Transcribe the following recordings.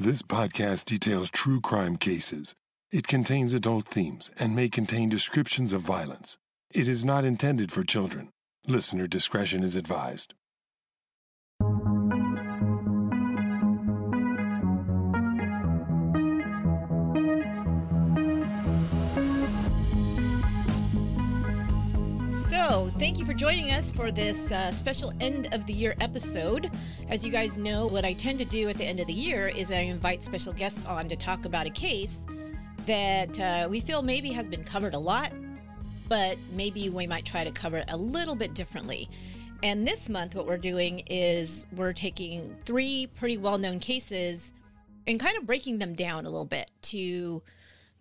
This podcast details true crime cases. It contains adult themes and may contain descriptions of violence. It is not intended for children. Listener discretion is advised. Thank you for joining us for this uh, special end of the year episode. As you guys know, what I tend to do at the end of the year is I invite special guests on to talk about a case that uh, we feel maybe has been covered a lot, but maybe we might try to cover it a little bit differently. And this month, what we're doing is we're taking three pretty well known cases and kind of breaking them down a little bit to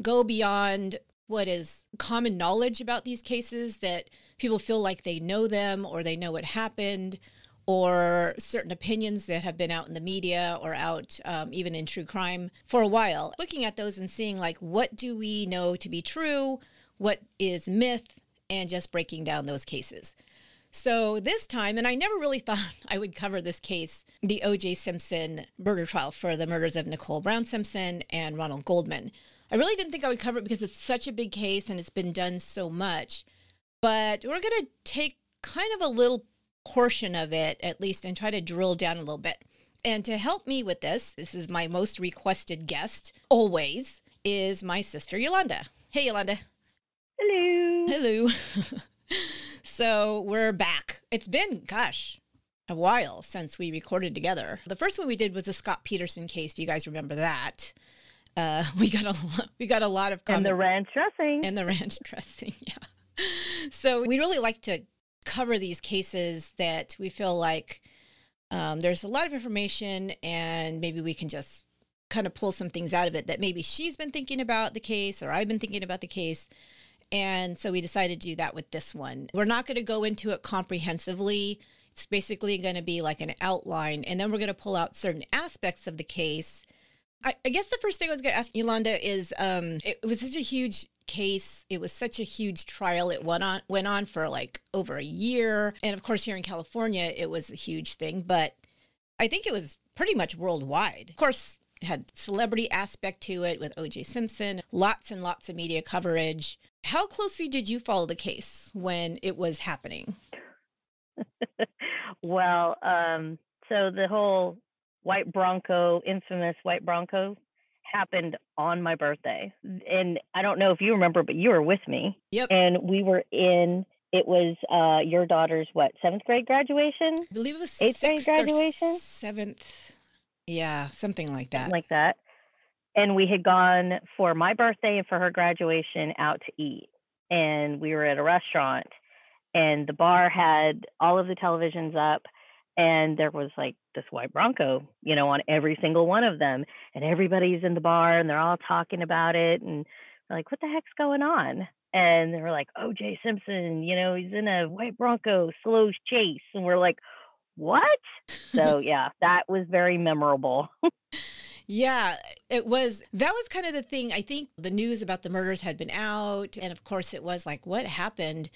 go beyond what is common knowledge about these cases that people feel like they know them or they know what happened or certain opinions that have been out in the media or out um, even in true crime for a while looking at those and seeing like what do we know to be true what is myth and just breaking down those cases so this time, and I never really thought I would cover this case, the O.J. Simpson murder trial for the murders of Nicole Brown Simpson and Ronald Goldman. I really didn't think I would cover it because it's such a big case and it's been done so much. But we're going to take kind of a little portion of it, at least, and try to drill down a little bit. And to help me with this, this is my most requested guest, always, is my sister Yolanda. Hey, Yolanda. Hello. Hello. so we're back. It's been, gosh, a while since we recorded together. The first one we did was the Scott Peterson case, if you guys remember that. Uh, we got a lot, we got a lot of comment. and the ranch dressing and the ranch dressing. Yeah. So we really like to cover these cases that we feel like um, there's a lot of information, and maybe we can just kind of pull some things out of it that maybe she's been thinking about the case or I've been thinking about the case. And so we decided to do that with this one. We're not going to go into it comprehensively. It's basically going to be like an outline, and then we're going to pull out certain aspects of the case I, I guess the first thing I was going to ask Yolanda is um, it, it was such a huge case. It was such a huge trial. It went on went on for like over a year, and of course here in California it was a huge thing. But I think it was pretty much worldwide. Of course, had celebrity aspect to it with O.J. Simpson, lots and lots of media coverage. How closely did you follow the case when it was happening? well, um, so the whole white Bronco, infamous white Bronco, happened on my birthday. And I don't know if you remember, but you were with me. Yep. And we were in it was uh, your daughter's what seventh grade graduation? I believe it was eighth grade graduation. Seventh, yeah, something like that. Something like that. And we had gone for my birthday and for her graduation out to eat, and we were at a restaurant, and the bar had all of the televisions up, and there was like this white bronco you know on every single one of them and everybody's in the bar and they're all talking about it and like what the heck's going on and they were like oh, oj simpson you know he's in a white bronco slow chase and we're like what so yeah that was very memorable Yeah, it was. That was kind of the thing. I think the news about the murders had been out. And of course, it was like, what happened?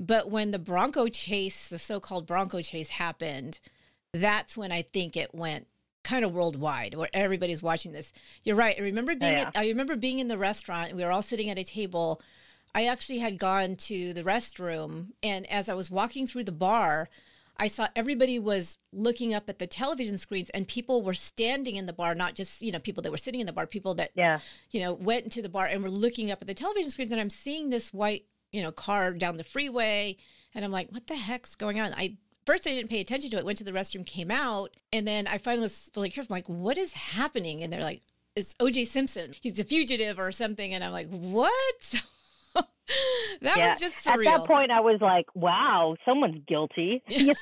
But when the Bronco chase, the so called Bronco chase happened, that's when I think it went kind of worldwide where everybody's watching this. You're right. I remember being yeah. at, I remember being in the restaurant and we were all sitting at a table. I actually had gone to the restroom and as I was walking through the bar, I saw everybody was looking up at the television screens and people were standing in the bar, not just, you know, people that were sitting in the bar, people that, yeah. you know, went into the bar and were looking up at the television screens. And I'm seeing this white you know, car down the freeway. And I'm like, what the heck's going on? I first I didn't pay attention to it, went to the restroom, came out, and then I finally was careful. I'm like, what is happening? And they're like, it's OJ Simpson. He's a fugitive or something. And I'm like, what? that yeah. was just surreal. At that point, I was like, wow, someone's guilty.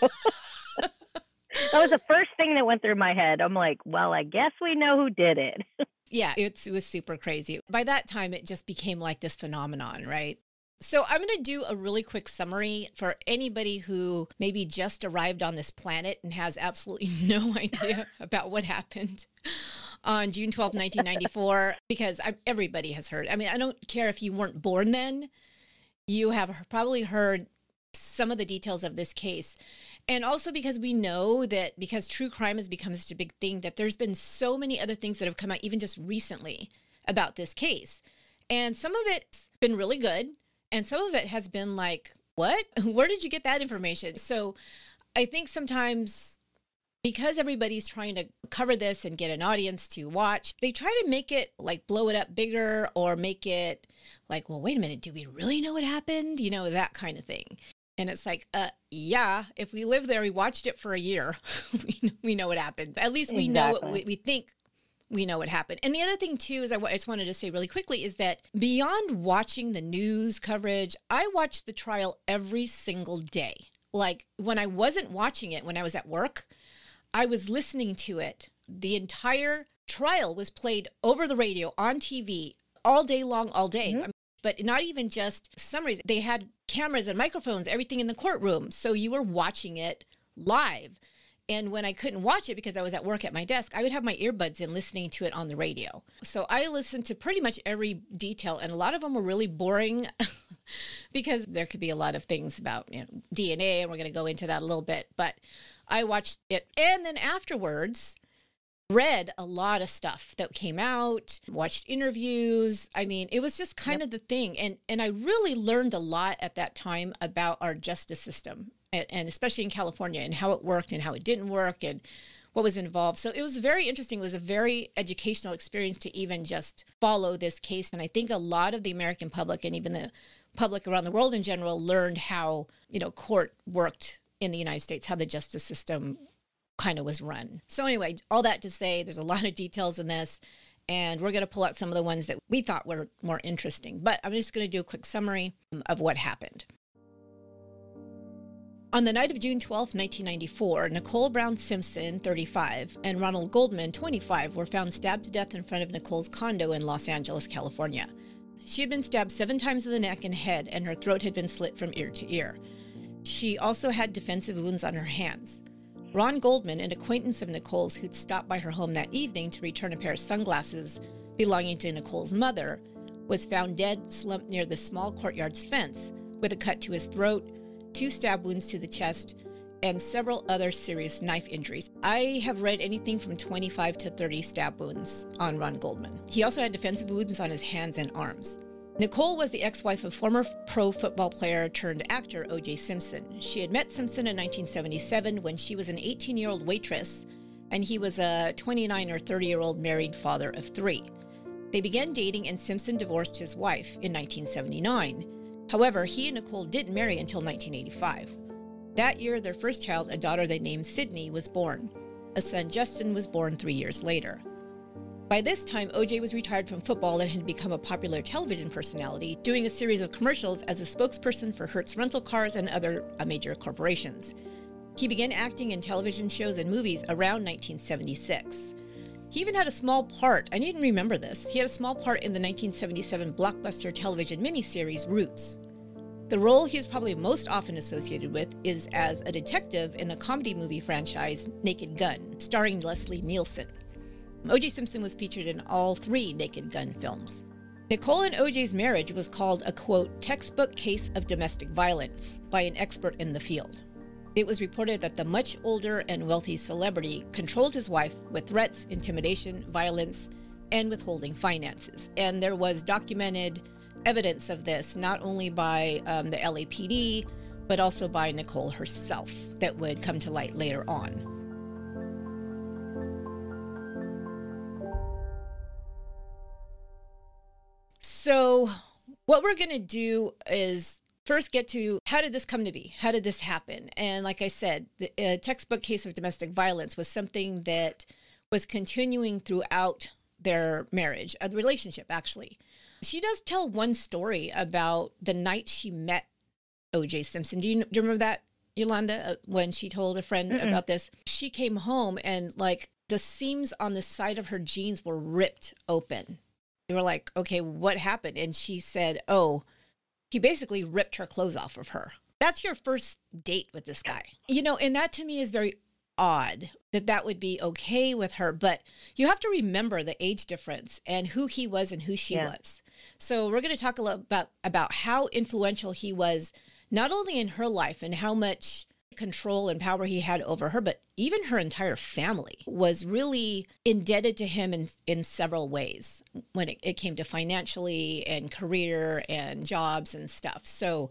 That was the first thing that went through my head. I'm like, well, I guess we know who did it. yeah, it was super crazy. By that time, it just became like this phenomenon, right? So, I'm going to do a really quick summary for anybody who maybe just arrived on this planet and has absolutely no idea about what happened on June 12, 1994, because I, everybody has heard. I mean, I don't care if you weren't born then, you have probably heard some of the details of this case. And also because we know that because true crime has become such a big thing, that there's been so many other things that have come out even just recently about this case. And some of it's been really good, and some of it has been like, what? Where did you get that information? So I think sometimes because everybody's trying to cover this and get an audience to watch, they try to make it like blow it up bigger or make it like, well, wait a minute, do we really know what happened? You know, that kind of thing. And it's like, uh, yeah, if we live there, we watched it for a year, we, we know what happened. At least we exactly. know, we, we think we know what happened. And the other thing, too, is I, I just wanted to say really quickly is that beyond watching the news coverage, I watched the trial every single day. Like when I wasn't watching it, when I was at work, I was listening to it. The entire trial was played over the radio on TV all day long, all day. Mm-hmm. but not even just summaries. They had cameras and microphones, everything in the courtroom. So you were watching it live. And when I couldn't watch it because I was at work at my desk, I would have my earbuds in listening to it on the radio. So I listened to pretty much every detail, and a lot of them were really boring because there could be a lot of things about you know, DNA, and we're going to go into that a little bit. But I watched it, and then afterwards, read a lot of stuff that came out watched interviews i mean it was just kind yep. of the thing and and i really learned a lot at that time about our justice system and, especially in California and how it worked and how it didn't work and what was involved. So it was very interesting. It was a very educational experience to even just follow this case. And I think a lot of the American public and even the public around the world in general learned how, you know, court worked in the United States, how the justice system kind of was run. So anyway, all that to say there's a lot of details in this and we're going to pull out some of the ones that we thought were more interesting. But I'm just going to do a quick summary of what happened. On the night of June 12, 1994, Nicole Brown Simpson, 35, and Ronald Goldman, 25, were found stabbed to death in front of Nicole's condo in Los Angeles, California. She had been stabbed seven times in the neck and head, and her throat had been slit from ear to ear. She also had defensive wounds on her hands. Ron Goldman, an acquaintance of Nicole's who'd stopped by her home that evening to return a pair of sunglasses belonging to Nicole's mother, was found dead slumped near the small courtyard's fence with a cut to his throat two stab wounds to the chest, and several other serious knife injuries. I have read anything from 25 to 30 stab wounds on Ron Goldman. He also had defensive wounds on his hands and arms. Nicole was the ex wife of former pro football player turned actor O.J. Simpson. She had met Simpson in 1977 when she was an 18 year old waitress, and he was a 29 or 30 year old married father of three. They began dating, and Simpson divorced his wife in 1979. However, he and Nicole didn't marry until 1985. That year, their first child, a daughter they named Sydney, was born. A son, Justin, was born three years later. By this time, OJ was retired from football and had become a popular television personality, doing a series of commercials as a spokesperson for Hertz rental cars and other uh, major corporations. He began acting in television shows and movies around 1976. He even had a small part, I didn't remember this, he had a small part in the 1977 blockbuster television miniseries Roots. The role he is probably most often associated with is as a detective in the comedy movie franchise Naked Gun, starring Leslie Nielsen. O.J. Simpson was featured in all three Naked Gun films. Nicole and OJ's marriage was called a quote, textbook case of domestic violence by an expert in the field. It was reported that the much older and wealthy celebrity controlled his wife with threats, intimidation, violence, and withholding finances. And there was documented evidence of this, not only by um, the LAPD, but also by Nicole herself, that would come to light later on. So, what we're going to do is first get to how did this come to be? How did this happen? And like I said, the uh, textbook case of domestic violence was something that was continuing throughout their marriage, uh, the relationship actually. She does tell one story about the night she met OJ Simpson. Do you, do you remember that, Yolanda, uh, when she told a friend Mm-mm. about this? She came home and like the seams on the side of her jeans were ripped open. They were like, okay, what happened? And she said, oh, he basically ripped her clothes off of her. That's your first date with this guy. You know, and that to me is very odd that that would be okay with her, but you have to remember the age difference and who he was and who she yeah. was. So we're going to talk a little about about how influential he was not only in her life and how much control and power he had over her, but even her entire family was really indebted to him in, in several ways when it, it came to financially and career and jobs and stuff. So,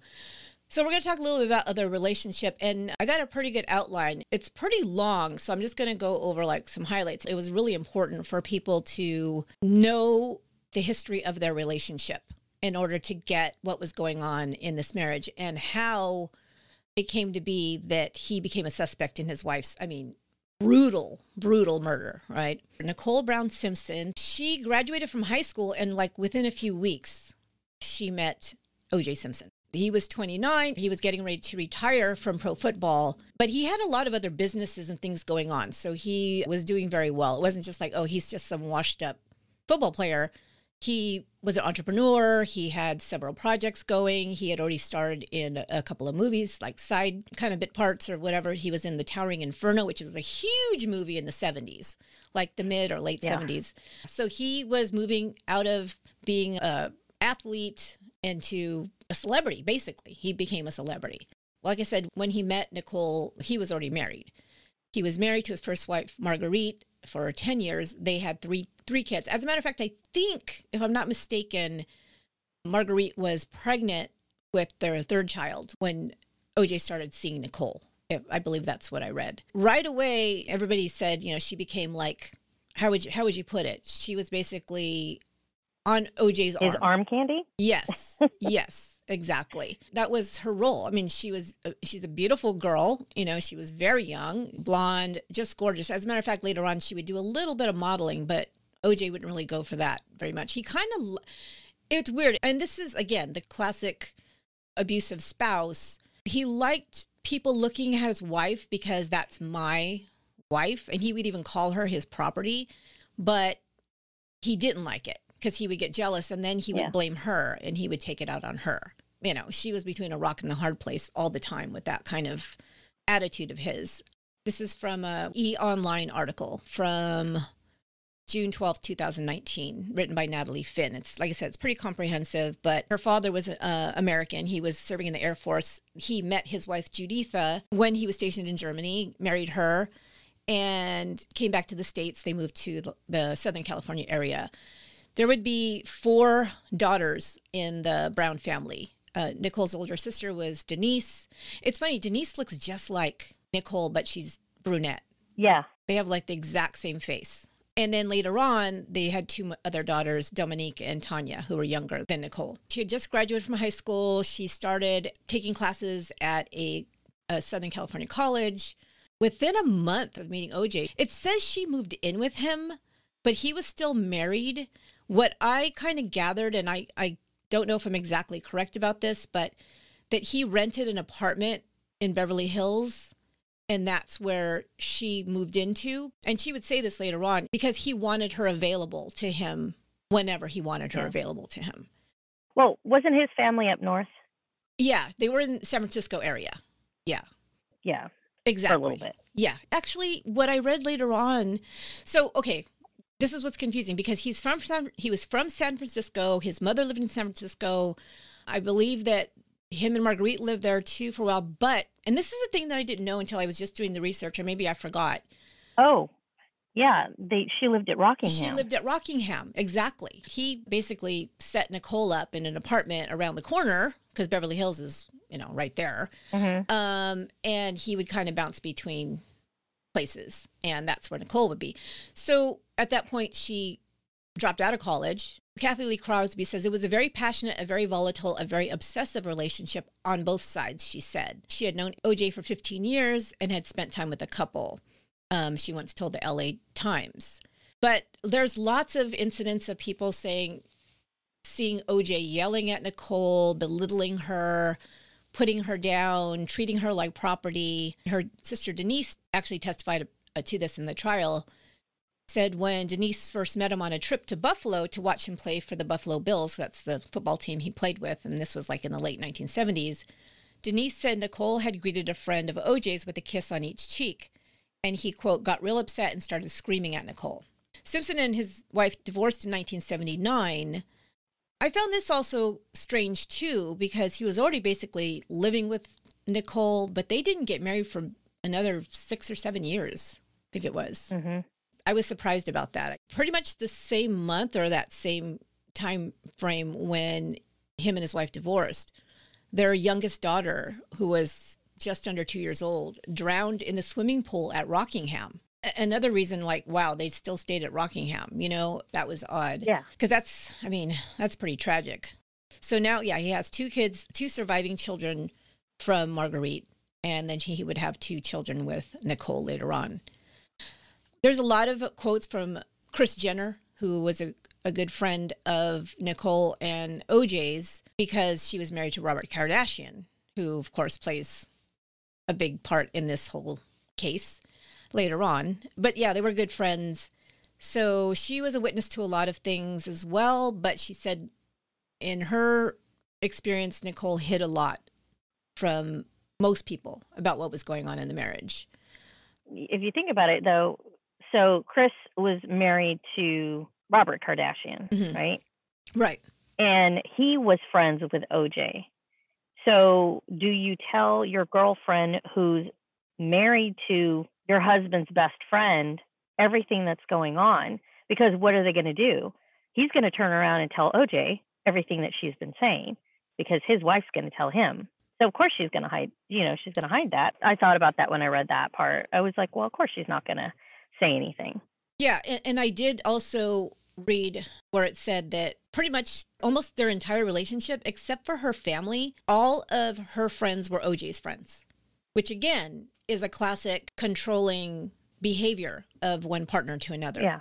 so we're going to talk a little bit about other relationship and I got a pretty good outline. It's pretty long, so I'm just going to go over like some highlights. It was really important for people to know the history of their relationship in order to get what was going on in this marriage and how it came to be that he became a suspect in his wife's, I mean, brutal, brutal murder, right? Nicole Brown Simpson, she graduated from high school and like within a few weeks, she met OJ Simpson. He was 29. He was getting ready to retire from pro football, but he had a lot of other businesses and things going on. So he was doing very well. It wasn't just like, oh, he's just some washed up football player he was an entrepreneur. He had several projects going. He had already starred in a couple of movies, like side kind of bit parts or whatever. He was in The Towering Inferno, which was a huge movie in the 70s, like the mid or late yeah. 70s. So he was moving out of being a athlete into a celebrity, basically. He became a celebrity. Like I said, when he met Nicole, he was already married. He was married to his first wife, Marguerite, for 10 years. They had three three kids. As a matter of fact, I think, if I'm not mistaken, Marguerite was pregnant with their third child when OJ started seeing Nicole. I believe that's what I read. Right away, everybody said, you know, she became like, how would you how would you put it? She was basically on OJ's His arm. arm candy? Yes. yes. Exactly. That was her role. I mean, she was uh, she's a beautiful girl, you know, she was very young, blonde, just gorgeous. As a matter of fact, later on she would do a little bit of modeling, but OJ wouldn't really go for that very much. He kind of, it's weird. And this is, again, the classic abusive spouse. He liked people looking at his wife because that's my wife. And he would even call her his property. But he didn't like it because he would get jealous and then he would yeah. blame her and he would take it out on her. You know, she was between a rock and a hard place all the time with that kind of attitude of his. This is from a E Online article from June 12, 2019, written by Natalie Finn. It's like I said, it's pretty comprehensive, but her father was uh, American. He was serving in the Air Force. He met his wife, Juditha, when he was stationed in Germany, married her, and came back to the States. They moved to the Southern California area. There would be four daughters in the Brown family. Uh, Nicole's older sister was Denise. It's funny, Denise looks just like Nicole, but she's brunette. Yeah. They have like the exact same face. And then later on, they had two other daughters, Dominique and Tanya, who were younger than Nicole. She had just graduated from high school. She started taking classes at a, a Southern California college. Within a month of meeting OJ, it says she moved in with him, but he was still married. What I kind of gathered, and I, I don't know if I'm exactly correct about this, but that he rented an apartment in Beverly Hills and that's where she moved into. And she would say this later on because he wanted her available to him whenever he wanted her yeah. available to him. Well, wasn't his family up north? Yeah, they were in San Francisco area. Yeah. Yeah. Exactly. a little bit. Yeah. Actually, what I read later on, so okay, this is what's confusing because he's from San, he was from San Francisco. His mother lived in San Francisco. I believe that him and Marguerite lived there too for a while. But, and this is a thing that I didn't know until I was just doing the research, or maybe I forgot. Oh, yeah. They she lived at Rockingham. She lived at Rockingham, exactly. He basically set Nicole up in an apartment around the corner because Beverly Hills is, you know, right there. Mm-hmm. Um, and he would kind of bounce between places, and that's where Nicole would be. So at that point, she dropped out of college Cathy Lee Crosby says it was a very passionate, a very volatile, a very obsessive relationship on both sides, she said. She had known OJ for 15 years and had spent time with the couple. Um, she once told the LA Times. But there's lots of incidents of people saying, seeing OJ yelling at Nicole, belittling her, putting her down, treating her like property. Her sister Denise actually testified uh, to this in the trial said when Denise first met him on a trip to Buffalo to watch him play for the Buffalo Bills, that's the football team he played with, and this was like in the late 1970s, Denise said Nicole had greeted a friend of OJ's with a kiss on each cheek, and he, quote, got real upset and started screaming at Nicole. Simpson and his wife divorced in 1979. I found this also strange too because he was already basically living with Nicole, but they didn't get married for another six or seven years, I think it was. hmm I was surprised about that. Pretty much the same month or that same time frame when him and his wife divorced, their youngest daughter, who was just under two years old, drowned in the swimming pool at Rockingham. Another reason, like, wow, they still stayed at Rockingham. You know, that was odd. Yeah. Because that's, I mean, that's pretty tragic. So now, yeah, he has two kids, two surviving children from Marguerite. And then he would have two children with Nicole later on. There's a lot of quotes from Kris Jenner, who was a, a good friend of Nicole and OJ's because she was married to Robert Kardashian, who, of course, plays a big part in this whole case later on. But yeah, they were good friends. So she was a witness to a lot of things as well. But she said in her experience, Nicole hid a lot from most people about what was going on in the marriage. If you think about it, though, so Kris was married to Robert Kardashian, Mhm. right? Right. And he was friends with OJ. So, do you tell your girlfriend who's married to your husband's best friend everything that's going on? Because what are they going to do? He's going to turn around and tell OJ everything that she's been saying because his wife's going to tell him. So, of course, she's going to hide, you know, she's going to hide that. I thought about that when I read that part. I was like, well, of course, she's not going to say anything. Yeah, and, and I did also read where it said that pretty much almost their entire relationship, except for her family, all of her friends were OJ's friends, which again is a classic controlling behavior of one partner to another. Yeah.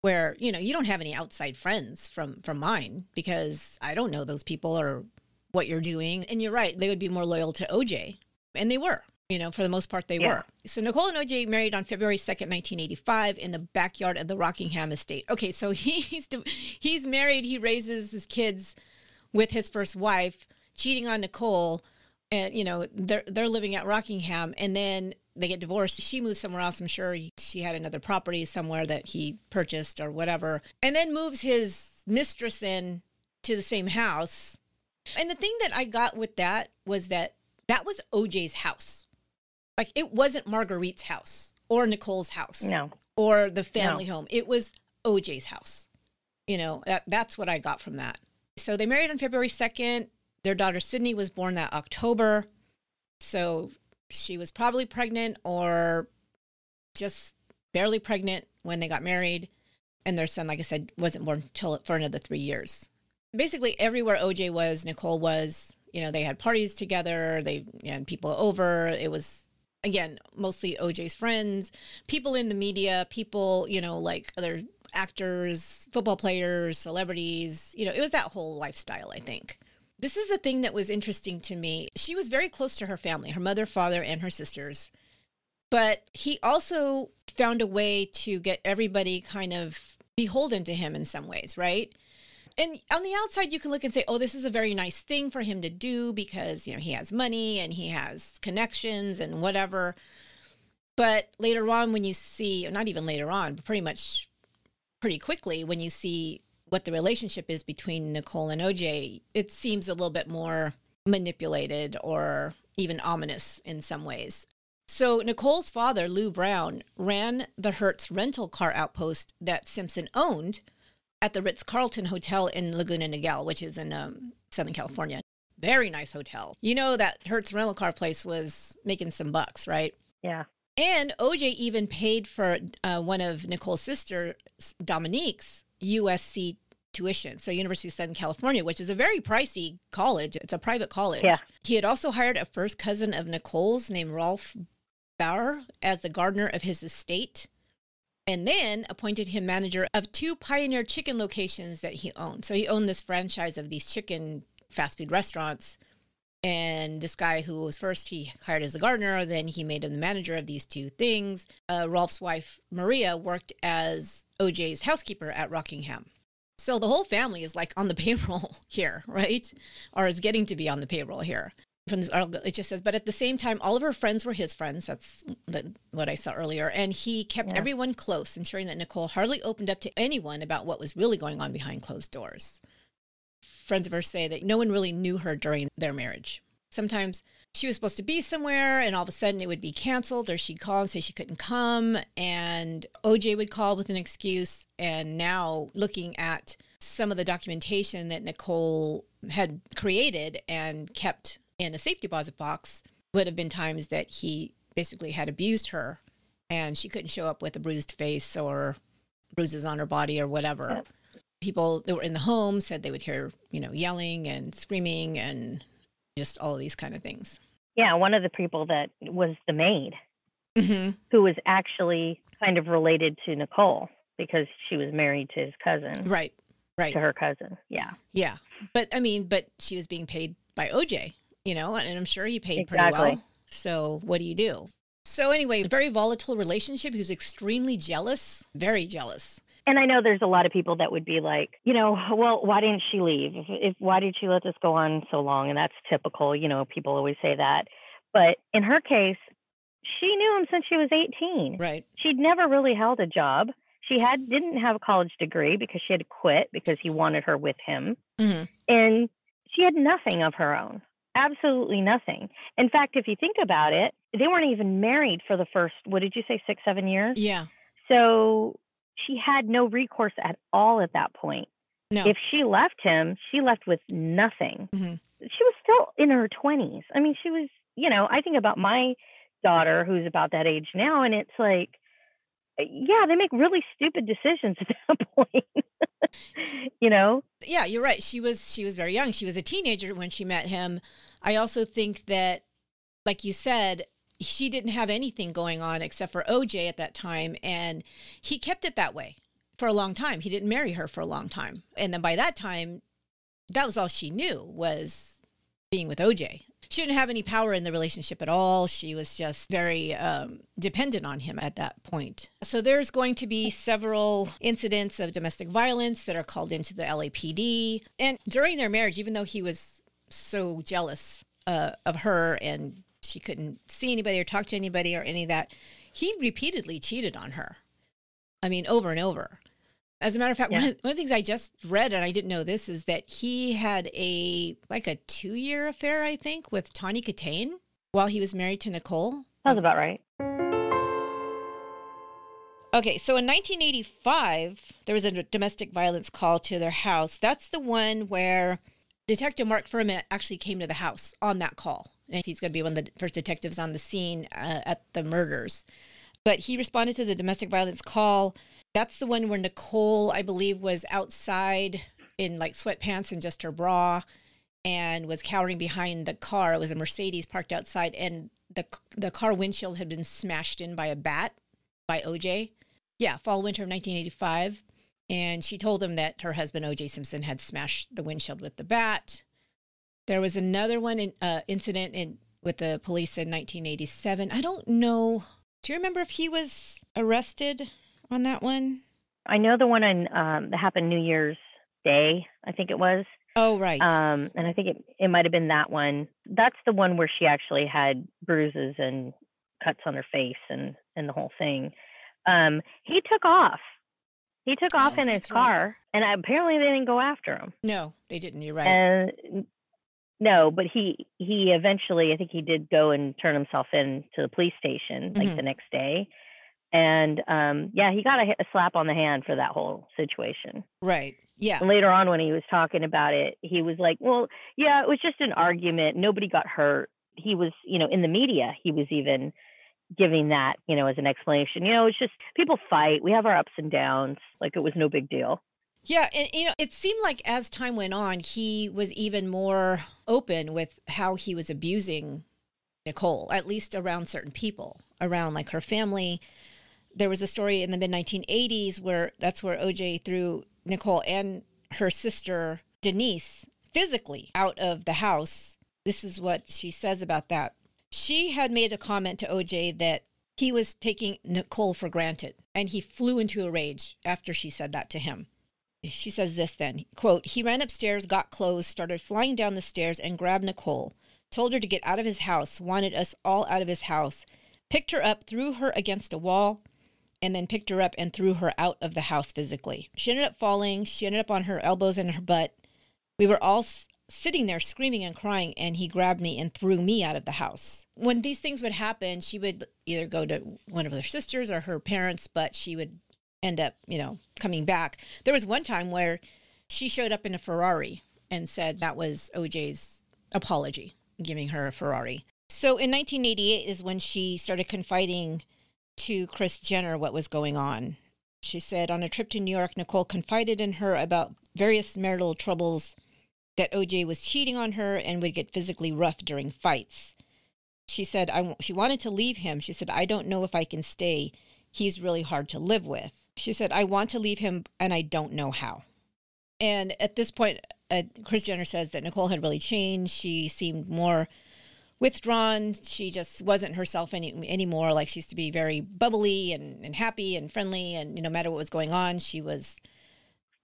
Where, you know, you don't have any outside friends from from mine because I don't know those people or what you're doing. And you're right, they would be more loyal to OJ. And they were. You know, for the most part, they Yeah. were. So Nicole and OJ married on February 2nd, 1985, in the backyard of the Rockingham estate. Okay, so he's he's married. He raises his kids with his first wife, cheating on Nicole, and you know they're they're living at Rockingham, and then they get divorced. She moves somewhere else. I'm sure he, she had another property somewhere that he purchased or whatever, and then moves his mistress in to the same house. And the thing that I got with that was that that was OJ's house. Like it wasn't Marguerite's house or Nicole's house No. or the family home. It was OJ's house. You know, that, that's what I got from that. So they married on February 2nd. Their daughter Sydney was born that October. So she was probably pregnant or just barely pregnant when they got married. And their son, like I said, wasn't born till for another three years. Basically, everywhere OJ was, Nicole was. You know, they had parties together. They had people over. It was again mostly OJ's friends, people in the media, people you know like other actors, football players, celebrities. You know, it was that whole lifestyle. I think. This is the thing that was interesting to me. She was very close to her family, her mother, father, and her sisters. But he also found a way to get everybody kind of beholden to him in some ways, right? And on the outside, you can look and say, oh, this is a very nice thing for him to do because, you know, he has money and he has connections and whatever. But later on, when you see, not even later on, but pretty much pretty quickly, when you see what the relationship is between Nicole and OJ, it seems a little bit more manipulated or even ominous in some ways. So, Nicole's father, Lou Brown, ran the Hertz rental car outpost that Simpson owned at the Ritz Carlton Hotel in Laguna Niguel, which is in um, Southern California. Very nice hotel. You know, that Hertz rental car place was making some bucks, right? Yeah. And OJ even paid for uh, one of Nicole's sisters, Dominique's USC tuition. So, University of Southern California, which is a very pricey college, it's a private college. Yeah. He had also hired a first cousin of Nicole's named Rolf Bauer as the gardener of his estate, and then appointed him manager of two Pioneer chicken locations that he owned. So, he owned this franchise of these chicken fast food restaurants. And this guy who was first, he hired as a gardener, then he made him the manager of these two things. Uh, Rolf's wife, Maria, worked as OJ's housekeeper at Rockingham. So the whole family is like on the payroll here, right? Or is getting to be on the payroll here. From this article, it just says, but at the same time, all of her friends were his friends. That's the, what I saw earlier. And he kept Yeah. everyone close, ensuring that Nicole hardly opened up to anyone about what was really going on behind closed doors. Friends of hers say that no one really knew her during their marriage. Sometimes she was supposed to be somewhere and all of a sudden it would be canceled or she'd call and say she couldn't come and OJ would call with an excuse and now looking at some of the documentation that Nicole had created and kept in a safe deposit box would have been times that he basically had abused her and she couldn't show up with a bruised face or bruises on her body or whatever. People that were in the home said they would hear, you know, yelling and screaming and just all of these kind of things. Yeah, one of the people that was the maid Mm-hmm. who was actually kind of related to Nicole because she was married to his cousin, Right, right. to her cousin. Yeah, Yeah. But I mean, but she was being paid by OJ, you know, and I'm sure he paid pretty well. So what do you do? So anyway, very volatile relationship. He was extremely jealous, very jealous. And I know there's a lot of people that would be like, you know, well, why didn't she leave? If, if why did she let this go on so long? And that's typical. You know, people always say that. But in her case, she knew him since she was 18. Right. she'd never really held a job. She had didn't have a college degree because she had to quit because he wanted her with him, hmm and she had nothing of her own. Absolutely nothing. In fact, if you think about it, they weren't even married for the first what did you say six seven years? Yeah. So she had no recourse at all at that point. No. If she left him, she left with nothing. hmm She was still in her 20s. I mean, she was, you know, I think about my daughter who's about that age now, and it's like, yeah, they make really stupid decisions at that point. you know? Yeah, you're right. She was she was very young. She was a teenager when she met him. I also think that like you said, she didn't have anything going on except for OJ at that time and he kept it that way for a long time. He didn't marry her for a long time. And then by that time that was all she knew was being with OJ. She didn't have any power in the relationship at all. She was just very um, dependent on him at that point. So there's going to be several incidents of domestic violence that are called into the LAPD. And during their marriage, even though he was so jealous uh, of her and she couldn't see anybody or talk to anybody or any of that, he repeatedly cheated on her. I mean, over and over. As a matter of fact, one, of, one of the things I just read, and I didn't know this, is that he had a like a two year affair, I think, with Tawny Kitaen while he was married to Nicole. Sounds about right. Okay, so in 1985, there was a domestic violence call to their house. That's the one where Detective Mark Fuhrman actually came to the house on that call. And he's going to be one of the first detectives on the scene uh, at the murders. But he responded to the domestic violence call. That's the one where Nicole, I believe, was outside in like sweatpants and just her bra and was cowering behind the car. It was a Mercedes parked outside, and the the car windshield had been smashed in by a bat by OJ. Yeah, fall winter of 1985. And she told him that her husband OJ Simpson had smashed the windshield with the bat. There was another one in, uh, incident in with the police in 1987. I don't know. Do you remember if he was arrested on that one? I know the one um, that happened New Year's Day, I think it was. Oh, right. Um, and I think it, it might have been that one. That's the one where she actually had bruises and cuts on her face and, and the whole thing. Um, he took off. He took off Oh, in his that's right. car, and apparently they didn't go after him. no, they didn't. You're right. And no, but he he eventually, I think he did go and turn himself in to the police station like Mhm. the next day. And um, yeah, he got a, a slap on the hand for that whole situation. right. Yeah. And later on, when he was talking about it, he was like, "Well, yeah, it was just an argument. Nobody got hurt." He was, you know, in the media, he was even giving that, you know, as an explanation. You know, it's just people fight. We have our ups and downs. Like it was no big deal. Yeah, and you know, it seemed like as time went on, he was even more open with how he was abusing Nicole, at least around certain people, around like her family. There was a story in the mid 1980s where that's where OJ threw Nicole and her sister Denise physically out of the house. This is what she says about that. She had made a comment to OJ that he was taking Nicole for granted, and he flew into a rage after she said that to him. She says this then quote he ran upstairs got clothes started flying down the stairs and grabbed nicole told her to get out of his house wanted us all out of his house picked her up threw her against a wall and then picked her up and threw her out of the house physically. She ended up falling she ended up on her elbows and her butt. We were all sitting there screaming and crying, and he grabbed me and threw me out of the house. When these things would happen, she would either go to one of her sisters or her parents, but she would end up, you know, coming back. There was one time where she showed up in a Ferrari and said that was OJ's apology, giving her a Ferrari. So in 1988 is when she started confiding to Kris Jenner what was going on. She said on a trip to New York, Nicole confided in her about various marital troubles that OJ was cheating on her and would get physically rough during fights. She said I, she wanted to leave him. She said, I don't know if I can stay. He's really hard to live with. She said, I want to leave him and I don't know how. And at this point, uh, Kris Jenner says that Nicole had really changed. She seemed more withdrawn. She just wasn't herself any anymore. Like she used to be very bubbly and, and happy and friendly. And you know, no matter what was going on, she was,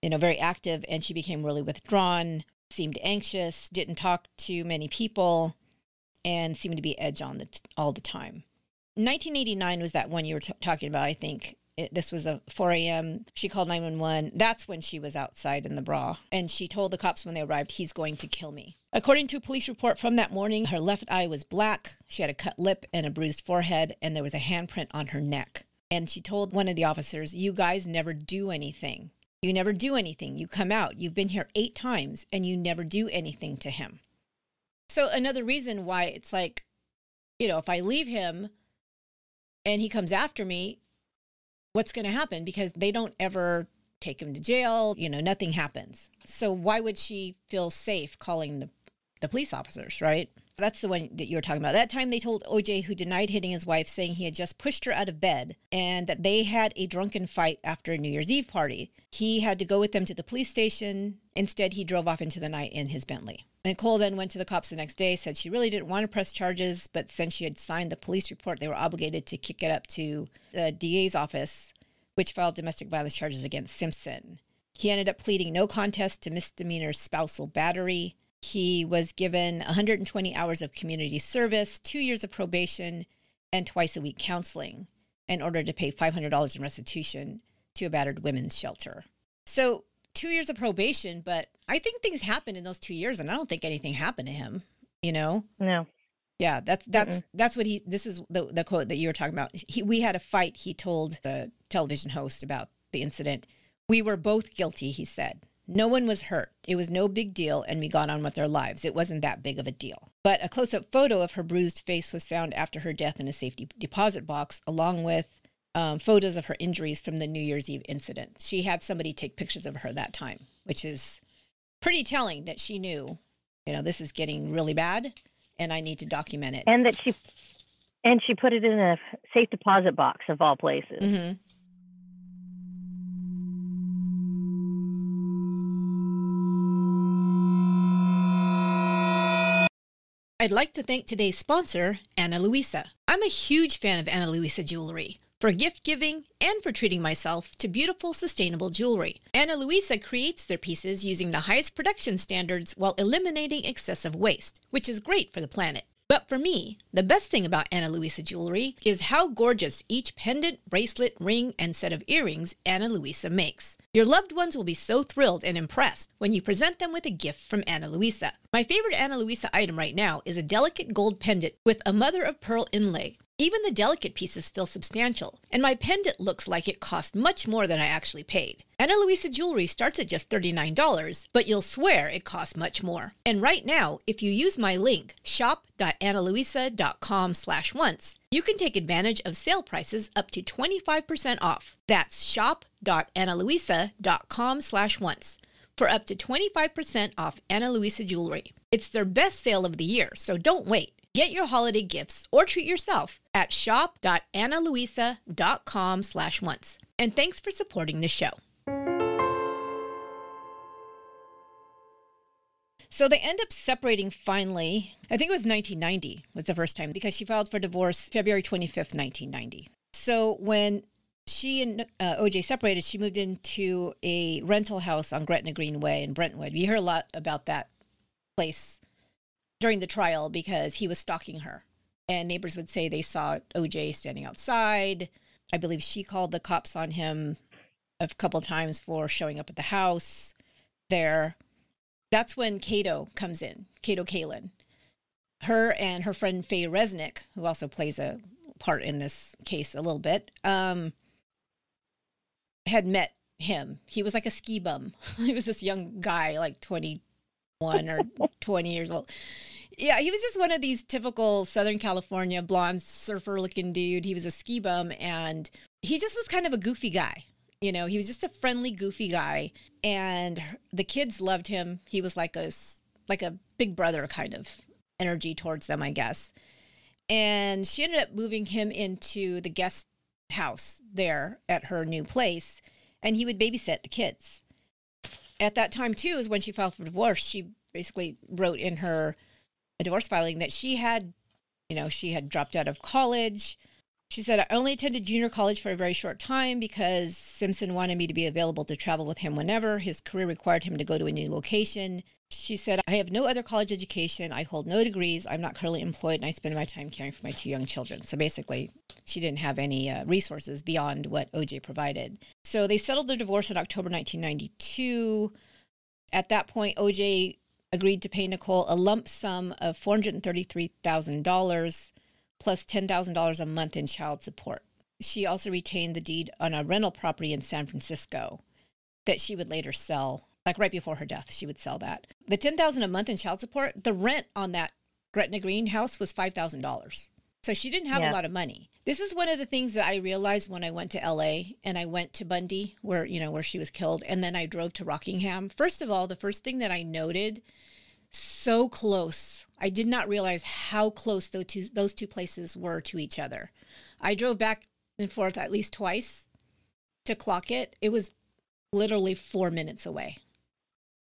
you know, very active. And she became really withdrawn, seemed anxious, didn't talk to many people, and seemed to be edge on the all the time. 1989 was that one you were talking about. I think it, this was a 4 a.m. She called 911. That's when she was outside in the bra. And she told the cops when they arrived, he's going to kill me. According to a police report from that morning, her left eye was black. She had a cut lip and a bruised forehead, and there was a handprint on her neck. And she told one of the officers, You guys never do anything. You never do anything. You come out. You've been here eight times, and you never do anything to him. So, another reason why it's like, you know, if I leave him and he comes after me, what's going to happen because they don't ever take him to jail you know nothing happens so why would she feel safe calling the the police officers right that's the one that you were talking about that time they told oj who denied hitting his wife saying he had just pushed her out of bed and that they had a drunken fight after a new year's eve party he had to go with them to the police station instead he drove off into the night in his bentley Nicole then went to the cops the next day, said she really didn't want to press charges, but since she had signed the police report, they were obligated to kick it up to the DA's office, which filed domestic violence charges against Simpson. He ended up pleading no contest to misdemeanor spousal battery. He was given 120 hours of community service, two years of probation, and twice a week counseling in order to pay $500 in restitution to a battered women's shelter. So two years of probation, but I think things happened in those two years, and I don't think anything happened to him. You know? No. Yeah, that's that's Mm-mm. that's what he. This is the the quote that you were talking about. He, we had a fight. He told the television host about the incident. We were both guilty. He said. No one was hurt. It was no big deal, and we got on with our lives. It wasn't that big of a deal. But a close up photo of her bruised face was found after her death in a safety deposit box, along with um, photos of her injuries from the New Year's Eve incident. She had somebody take pictures of her that time, which is pretty telling that she knew, you know, this is getting really bad and I need to document it. And that she and she put it in a safe deposit box of all places. Mm-hmm. I'd like to thank today's sponsor, Ana Luisa. I'm a huge fan of Ana Luisa jewelry for gift giving, and for treating myself to beautiful, sustainable jewelry. Ana Luisa creates their pieces using the highest production standards while eliminating excessive waste, which is great for the planet. But for me, the best thing about Ana Luisa jewelry is how gorgeous each pendant, bracelet, ring, and set of earrings Ana Luisa makes. Your loved ones will be so thrilled and impressed when you present them with a gift from Ana Luisa. My favorite Ana Luisa item right now is a delicate gold pendant with a mother of pearl inlay even the delicate pieces feel substantial, and my pendant looks like it cost much more than I actually paid. Ana Luisa jewelry starts at just $39, but you'll swear it costs much more. And right now, if you use my link, shop.analuisa.com slash once, you can take advantage of sale prices up to 25% off. That's shop.analuisa.com slash once for up to 25% off Ana Luisa jewelry. It's their best sale of the year, so don't wait. Get your holiday gifts or treat yourself at shop.analuisa.com slash once. And thanks for supporting the show. So they end up separating finally. I think it was 1990 was the first time because she filed for divorce February 25th, 1990. So when she and uh, OJ separated, she moved into a rental house on Gretna Green Way in Brentwood. We hear a lot about that place during the trial because he was stalking her. And neighbors would say they saw OJ standing outside. I believe she called the cops on him a couple times for showing up at the house there. that's when Kato comes in, Kato Kaelin. Her and her friend Faye Resnick, who also plays a part in this case a little bit, um, had met him. He was like a ski bum. he was this young guy, like 21 or 20 years old. Yeah, he was just one of these typical Southern California blonde surfer looking dude. He was a ski bum and he just was kind of a goofy guy. You know, he was just a friendly, goofy guy, and the kids loved him. He was like a like a big brother kind of energy towards them, I guess. And she ended up moving him into the guest house there at her new place, and he would babysit the kids. At that time, too, is when she filed for divorce. She basically wrote in her divorce filing that she had, you know, she had dropped out of college she said, I only attended junior college for a very short time because Simpson wanted me to be available to travel with him whenever. His career required him to go to a new location. She said, I have no other college education. I hold no degrees. I'm not currently employed, and I spend my time caring for my two young children. So basically, she didn't have any uh, resources beyond what OJ provided. So they settled their divorce in October 1992. At that point, OJ agreed to pay Nicole a lump sum of $433,000 plus $10,000 a month in child support. She also retained the deed on a rental property in San Francisco that she would later sell, like right before her death, she would sell that. The 10000 a month in child support, the rent on that Gretna Green house was $5,000. So she didn't have yeah. a lot of money. This is one of the things that I realized when I went to LA and I went to Bundy where, you know, where she was killed and then I drove to Rockingham. First of all, the first thing that I noted so close. I did not realize how close those two, those two places were to each other. I drove back and forth at least twice to clock it. It was literally four minutes away.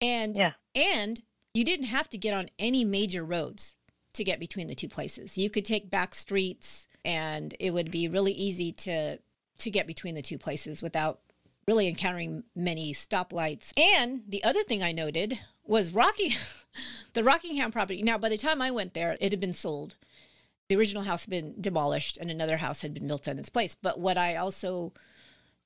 And yeah. and you didn't have to get on any major roads to get between the two places. You could take back streets and it would be really easy to to get between the two places without really encountering many stoplights. And the other thing I noted was Rocky, the Rockingham property. Now, by the time I went there, it had been sold. The original house had been demolished and another house had been built in its place. But what I also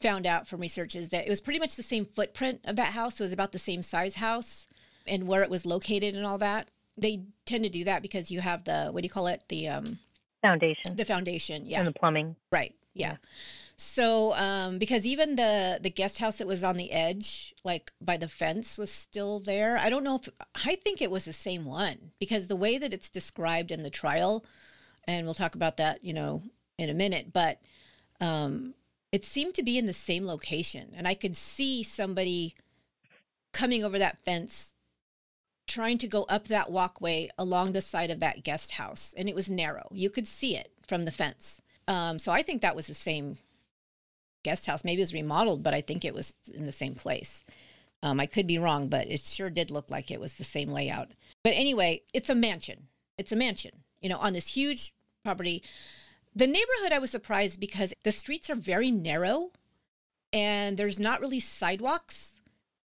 found out from research is that it was pretty much the same footprint of that house. So it was about the same size house and where it was located and all that. They tend to do that because you have the, what do you call it? The um, foundation. The foundation, yeah. And the plumbing. Right, yeah. yeah. So, um, because even the the guest house that was on the edge, like by the fence, was still there. I don't know if I think it was the same one because the way that it's described in the trial, and we'll talk about that, you know, in a minute. But um, it seemed to be in the same location, and I could see somebody coming over that fence trying to go up that walkway along the side of that guest house and it was narrow you could see it from the fence um, so i think that was the same guest house. Maybe it was remodeled, but I think it was in the same place. Um, I could be wrong, but it sure did look like it was the same layout. But anyway, it's a mansion. It's a mansion, you know, on this huge property. The neighborhood, I was surprised because the streets are very narrow and there's not really sidewalks.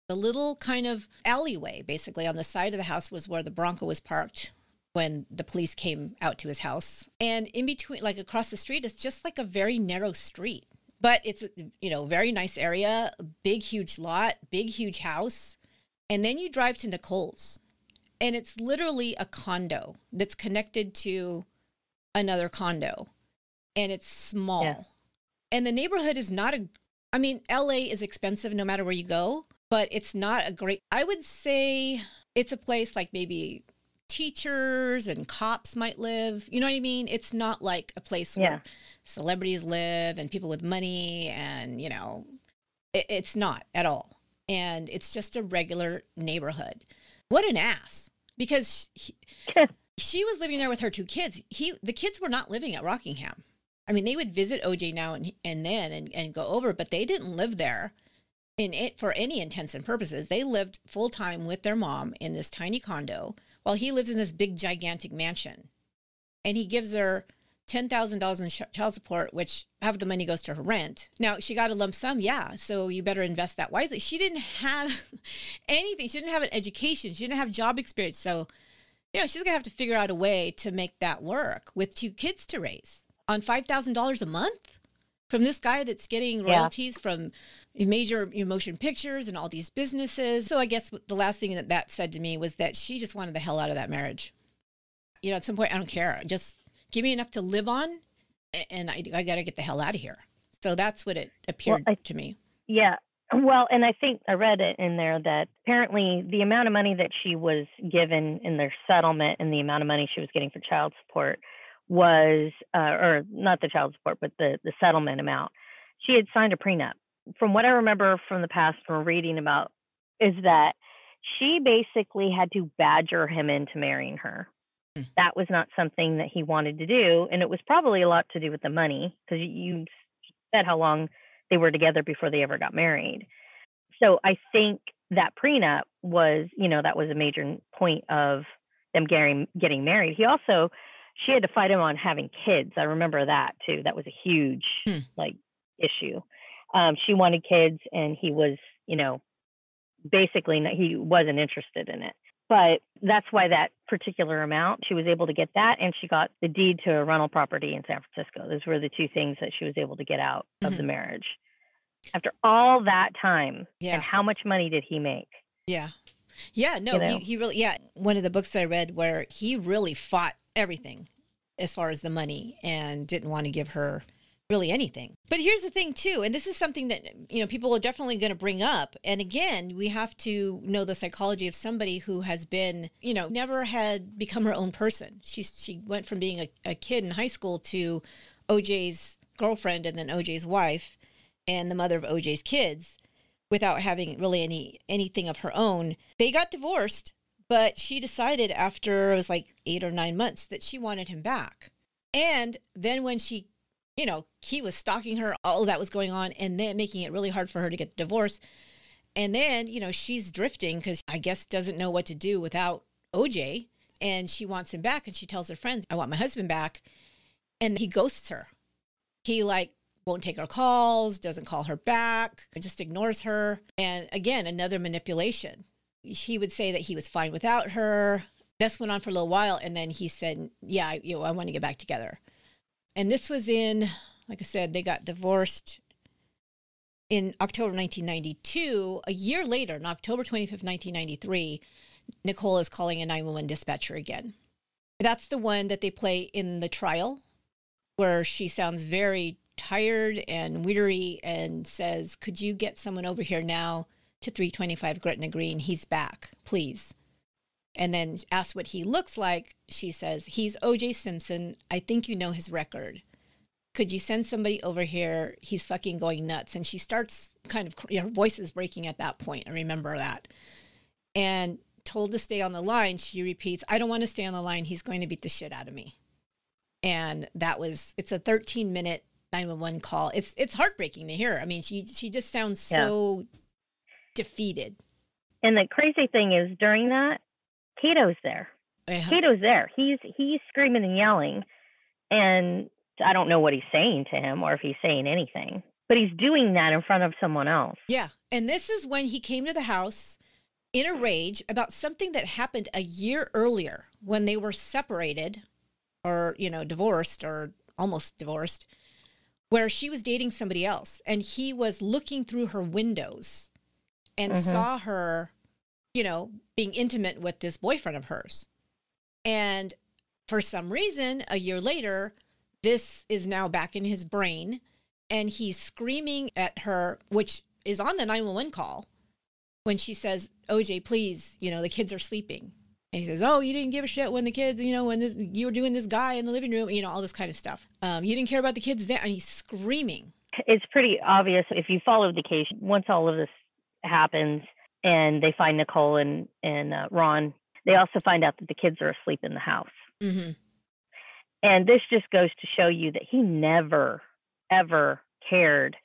The little kind of alleyway, basically, on the side of the house was where the Bronco was parked when the police came out to his house. And in between, like across the street, it's just like a very narrow street but it's you know very nice area big huge lot big huge house and then you drive to nicole's and it's literally a condo that's connected to another condo and it's small yeah. and the neighborhood is not a i mean la is expensive no matter where you go but it's not a great i would say it's a place like maybe teachers and cops might live. You know what I mean? It's not like a place yeah. where celebrities live and people with money and, you know, it, it's not at all. And it's just a regular neighborhood. What an ass. Because she, she was living there with her two kids. He the kids were not living at Rockingham. I mean, they would visit OJ now and, and then and, and go over, but they didn't live there in it for any intents and purposes. They lived full time with their mom in this tiny condo while he lives in this big, gigantic mansion. And he gives her $10,000 in child support, which half the money goes to her rent. Now, she got a lump sum, yeah, so you better invest that wisely. She didn't have anything. She didn't have an education. She didn't have job experience. So, you know, she's going to have to figure out a way to make that work with two kids to raise on $5,000 a month from this guy that's getting royalties yeah. from major motion pictures and all these businesses. So I guess the last thing that that said to me was that she just wanted the hell out of that marriage. You know, at some point, I don't care. Just give me enough to live on, and I, I got to get the hell out of here. So that's what it appeared well, I, to me. Yeah. Well, and I think I read it in there that apparently the amount of money that she was given in their settlement and the amount of money she was getting for child support was, uh, or not the child support, but the, the settlement amount. She had signed a prenup. From what I remember from the past from reading about, is that she basically had to badger him into marrying her. Hmm. That was not something that he wanted to do. And it was probably a lot to do with the money because you said how long they were together before they ever got married. So I think that prenup was, you know, that was a major point of them getting getting married. He also she had to fight him on having kids. I remember that too. That was a huge hmm. like issue. Um, she wanted kids, and he was, you know, basically he wasn't interested in it. But that's why that particular amount, she was able to get that, and she got the deed to a rental property in San Francisco. Those were the two things that she was able to get out mm-hmm. of the mm-hmm. marriage. After all that time, yeah. and how much money did he make? Yeah. Yeah, no, you know? he, he really, yeah. One of the books I read where he really fought everything as far as the money and didn't want to give her really anything. But here's the thing too, and this is something that you know people are definitely going to bring up. And again, we have to know the psychology of somebody who has been, you know, never had become her own person. She she went from being a, a kid in high school to OJ's girlfriend and then OJ's wife and the mother of OJ's kids without having really any anything of her own. They got divorced, but she decided after it was like 8 or 9 months that she wanted him back. And then when she you know, he was stalking her, all that was going on, and then making it really hard for her to get the divorce. And then, you know, she's drifting because I guess doesn't know what to do without OJ. And she wants him back. And she tells her friends, I want my husband back. And he ghosts her. He like won't take her calls, doesn't call her back, just ignores her. And again, another manipulation. He would say that he was fine without her. This went on for a little while. And then he said, Yeah, you know, I want to get back together. And this was in, like I said, they got divorced in October 1992. A year later, on October 25th, 1993, Nicole is calling a 911 dispatcher again. That's the one that they play in the trial, where she sounds very tired and weary and says, Could you get someone over here now to 325 Gretna Green? He's back, please and then asked what he looks like, she says, He's OJ Simpson. I think you know his record. Could you send somebody over here? He's fucking going nuts. And she starts kind of, you know, her voice is breaking at that point. I remember that. And told to stay on the line, she repeats, I don't want to stay on the line. He's going to beat the shit out of me. And that was, it's a 13 minute 911 call. It's, it's heartbreaking to hear. I mean, she, she just sounds yeah. so defeated. And the crazy thing is during that, Kato's there. Uh-huh. Kato's there. He's he's screaming and yelling, and I don't know what he's saying to him or if he's saying anything, but he's doing that in front of someone else. Yeah, and this is when he came to the house in a rage about something that happened a year earlier when they were separated, or you know, divorced or almost divorced, where she was dating somebody else, and he was looking through her windows and mm-hmm. saw her you know, being intimate with this boyfriend of hers. And for some reason, a year later, this is now back in his brain and he's screaming at her, which is on the 911 call when she says, OJ, please, you know, the kids are sleeping. And he says, "Oh, you didn't give a shit when the kids, you know, when this you were doing this guy in the living room, you know, all this kind of stuff. Um, you didn't care about the kids there." And he's screaming. It's pretty obvious if you follow the case. Once all of this happens, and they find Nicole and and uh, Ron. They also find out that the kids are asleep in the house. Mm-hmm. And this just goes to show you that he never, ever cared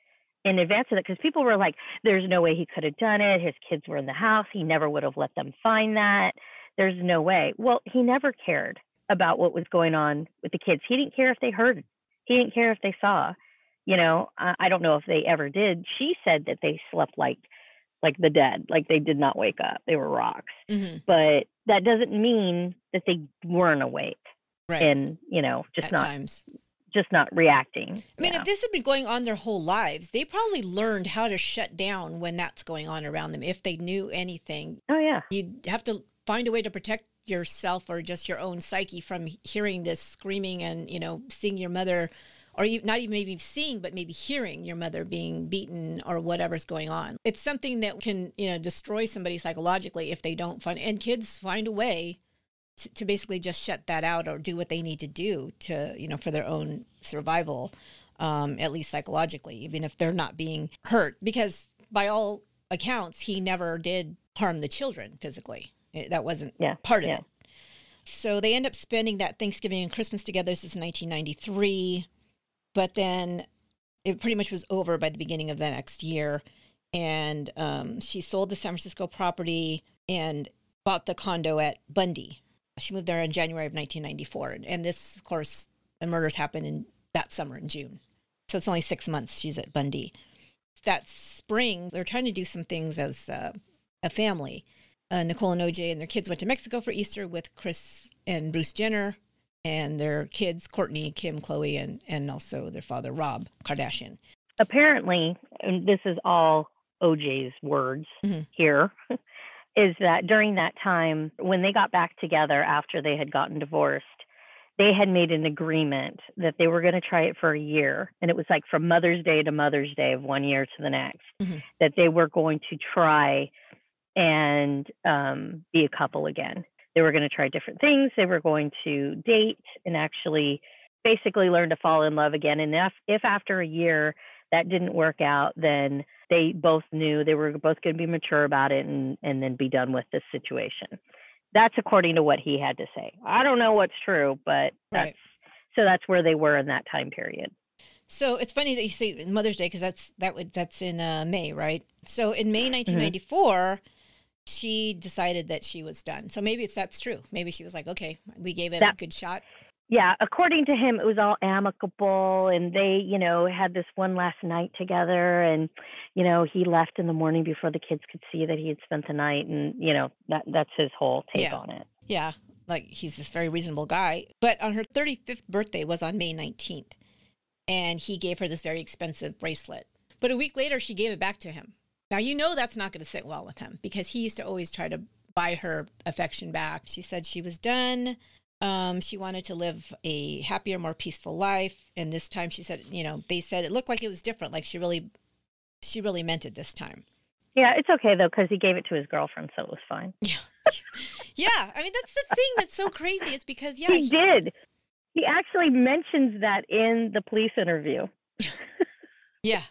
in advance of it because people were like, "There's no way he could have done it. His kids were in the house. He never would have let them find that. There's no way." Well, he never cared about what was going on with the kids. He didn't care if they heard. He didn't care if they saw. You know, I, I don't know if they ever did. She said that they slept like like the dead, like they did not wake up. They were rocks. Mm-hmm. But that doesn't mean that they weren't awake. Right. And, you know, just At not times. just not reacting. I mean, yeah. if this had been going on their whole lives, they probably learned how to shut down when that's going on around them. If they knew anything, oh yeah, you'd have to find a way to protect yourself or just your own psyche from hearing this screaming and you know seeing your mother or you, not even maybe seeing but maybe hearing your mother being beaten or whatever's going on. It's something that can you know destroy somebody psychologically if they don't find and kids find a way to, to basically just shut that out or do what they need to do to you know for their own survival um, at least psychologically even if they're not being hurt because by all accounts he never did harm the children physically it, that wasn't yeah. part of yeah. it. So they end up spending that Thanksgiving and Christmas together since 1993, but then it pretty much was over by the beginning of the next year. And um, she sold the San Francisco property and bought the condo at Bundy. She moved there in January of 1994. And this, of course, the murders happened in that summer in June. So it's only six months she's at Bundy. That spring, they're trying to do some things as uh, a family uh, Nicole and OJ and their kids went to Mexico for Easter with Kris and Bruce Jenner and their kids, Kourtney, Kim, Khloe, and, and also their father, Rob Kardashian. Apparently, and this is all OJ's words mm-hmm. here, is that during that time, when they got back together after they had gotten divorced, they had made an agreement that they were going to try it for a year. And it was like from Mother's Day to Mother's Day of one year to the next, mm-hmm. that they were going to try and um, be a couple again. They were going to try different things. They were going to date and actually basically learn to fall in love again. And if, if after a year that didn't work out, then they both knew they were both going to be mature about it and, and then be done with this situation. That's according to what he had to say. I don't know what's true, but that's right. so that's where they were in that time period. So it's funny that you say Mother's Day because that's that would that's in uh, May, right? So in May 1994, mm-hmm she decided that she was done. So maybe it's that's true. Maybe she was like, okay, we gave it that, a good shot. Yeah, according to him, it was all amicable, and they, you know, had this one last night together, and you know, he left in the morning before the kids could see that he had spent the night, and you know, that that's his whole take yeah. on it. Yeah, like he's this very reasonable guy. But on her 35th birthday was on May 19th, and he gave her this very expensive bracelet. But a week later, she gave it back to him. Now, you know that's not going to sit well with him because he used to always try to buy her affection back. She said she was done. Um, she wanted to live a happier, more peaceful life. And this time she said, you know, they said it looked like it was different. Like she really, she really meant it this time. Yeah, it's okay though, because he gave it to his girlfriend, so it was fine. Yeah. yeah. I mean, that's the thing that's so crazy. It's because, yeah. He, he did. He actually mentions that in the police interview. yeah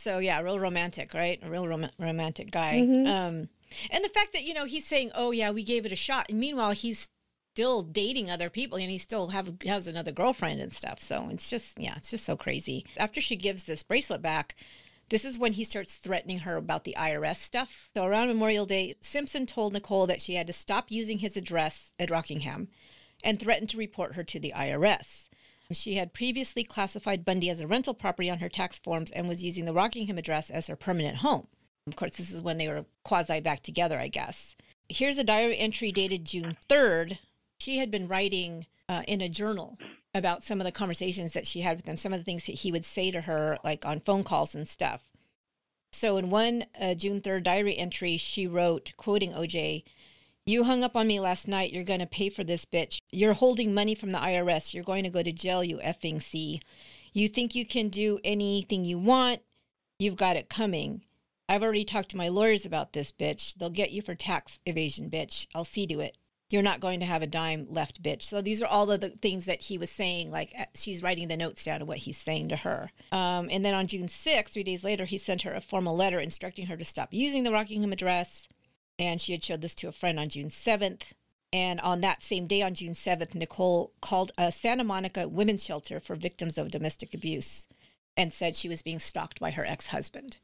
so yeah, real romantic, right? A real rom- romantic guy. Mm-hmm. Um, and the fact that you know he's saying, "Oh yeah, we gave it a shot," and meanwhile he's still dating other people, and he still have has another girlfriend and stuff. So it's just yeah, it's just so crazy. After she gives this bracelet back. This is when he starts threatening her about the IRS stuff. So around Memorial Day, Simpson told Nicole that she had to stop using his address at Rockingham and threatened to report her to the IRS. She had previously classified Bundy as a rental property on her tax forms and was using the Rockingham address as her permanent home. Of course, this is when they were quasi back together, I guess. Here's a diary entry dated June 3rd. She had been writing uh, in a journal about some of the conversations that she had with him, some of the things that he would say to her, like on phone calls and stuff. So, in one uh, June 3rd diary entry, she wrote, quoting OJ, you hung up on me last night. You're going to pay for this bitch. You're holding money from the IRS. You're going to go to jail, you effing C. You think you can do anything you want? You've got it coming. I've already talked to my lawyers about this, bitch. They'll get you for tax evasion, bitch. I'll see to it. You're not going to have a dime left, bitch. So these are all of the things that he was saying. Like uh, she's writing the notes down of what he's saying to her. Um, and then on June 6th, three days later, he sent her a formal letter instructing her to stop using the Rockingham address and she had showed this to a friend on June 7th. And on that same day, on June 7th, Nicole called a Santa Monica women's shelter for victims of domestic abuse and said she was being stalked by her ex husband.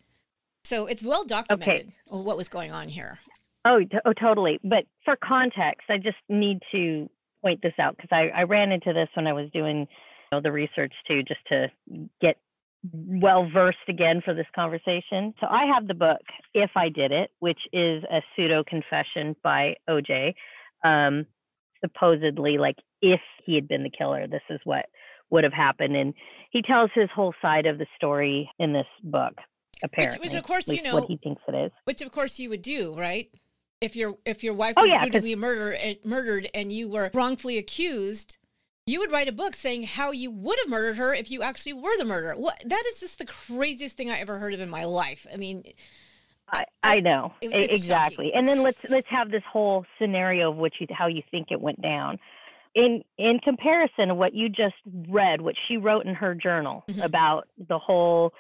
So it's well documented okay. what was going on here. Oh, oh, totally. But for context, I just need to point this out because I, I ran into this when I was doing you know, the research too, just to get well versed again for this conversation. So I have the book If I Did It, which is a pseudo confession by OJ. Um, supposedly, like if he had been the killer, this is what would have happened. And he tells his whole side of the story in this book. Apparently, which, which of course you know what he thinks it is. Which of course you would do, right? If your if your wife Oh, was yeah, brutally murdered and murdered and you were wrongfully accused, you would write a book saying how you would have murdered her if you actually were the murderer. What that is just the craziest thing I ever heard of in my life. I mean, I, I know It- exactly. shocking. And then let's let's have this whole scenario of what you how you think it went down. In in comparison to what you just read, what she wrote in her journal Mhm. about the whole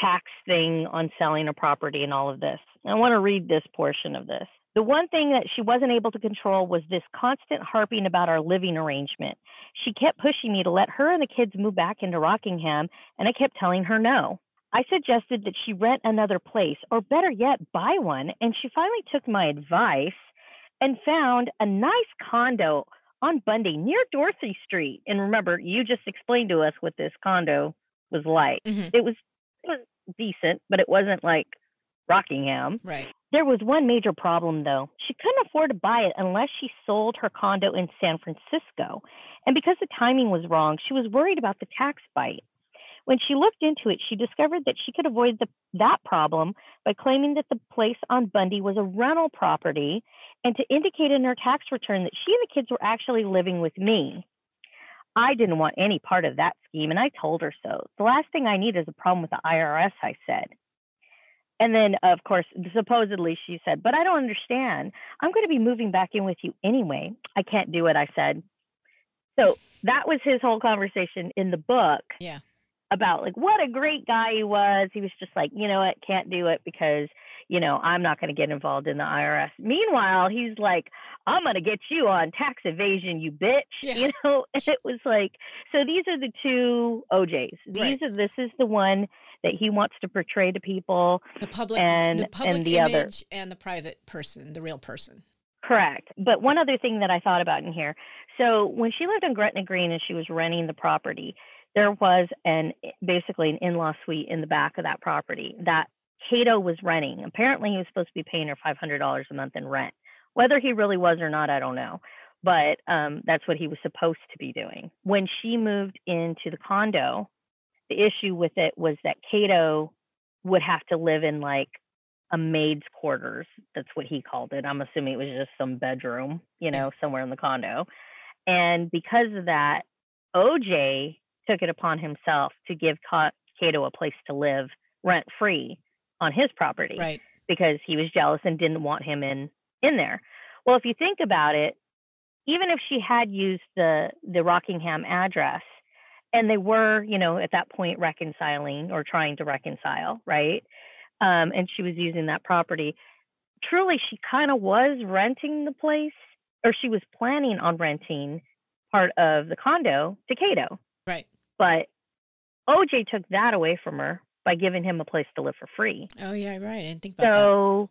tax thing on selling a property and all of this. I want to read this portion of this. The one thing that she wasn't able to control was this constant harping about our living arrangement. She kept pushing me to let her and the kids move back into Rockingham, and I kept telling her no. I suggested that she rent another place, or better yet, buy one, and she finally took my advice and found a nice condo on Bundy near Dorothy Street. And remember, you just explained to us what this condo was like. Mhm. It was it was decent, but it wasn't like Rockingham. right. There was one major problem, though. She couldn't afford to buy it unless she sold her condo in San Francisco. And because the timing was wrong, she was worried about the tax bite. When she looked into it, she discovered that she could avoid the, that problem by claiming that the place on Bundy was a rental property and to indicate in her tax return that she and the kids were actually living with me. I didn't want any part of that scheme, and I told her so. The last thing I need is a problem with the IRS, I said. And then, of course, supposedly she said, But I don't understand. I'm going to be moving back in with you anyway. I can't do it, I said. So that was his whole conversation in the book Yeah. about like what a great guy he was. He was just like, you know what, can't do it because, you know, I'm not going to get involved in the IRS. Meanwhile, he's like, I'm going to get you on tax evasion, you bitch. Yeah. You know, and it was like, so these are the two OJs. These Right. are, this is the one that he wants to portray to people. The public And- the public and the other. and the private person, the real person. Correct. But one other thing that I thought about in here. So when she lived on Gretna Green and she was renting the property, there was an basically an in-law suite in the back of that property that Kato was renting. Apparently, he was supposed to be paying her five hundred dollars a month in rent. Whether he really was or not, I don't know. But um, that's what he was supposed to be doing. When she moved into the condo, the issue with it was that Kato would have to live in like a maid's quarters. That's what he called it. I'm assuming it was just some bedroom, you know, somewhere in the condo. And because of that, OJ took it upon himself to give Ca- Kato a place to live rent free on his property Right. because he was jealous and didn't want him in in there. Well, if you think about it, even if she had used the the Rockingham address and they were, you know, at that point reconciling or trying to reconcile, right? Um, and she was using that property. Truly, she kind of was renting the place, or she was planning on renting part of the condo to Kato. Right. But OJ took that away from her by giving him a place to live for free. Oh yeah, right. I didn't think about So,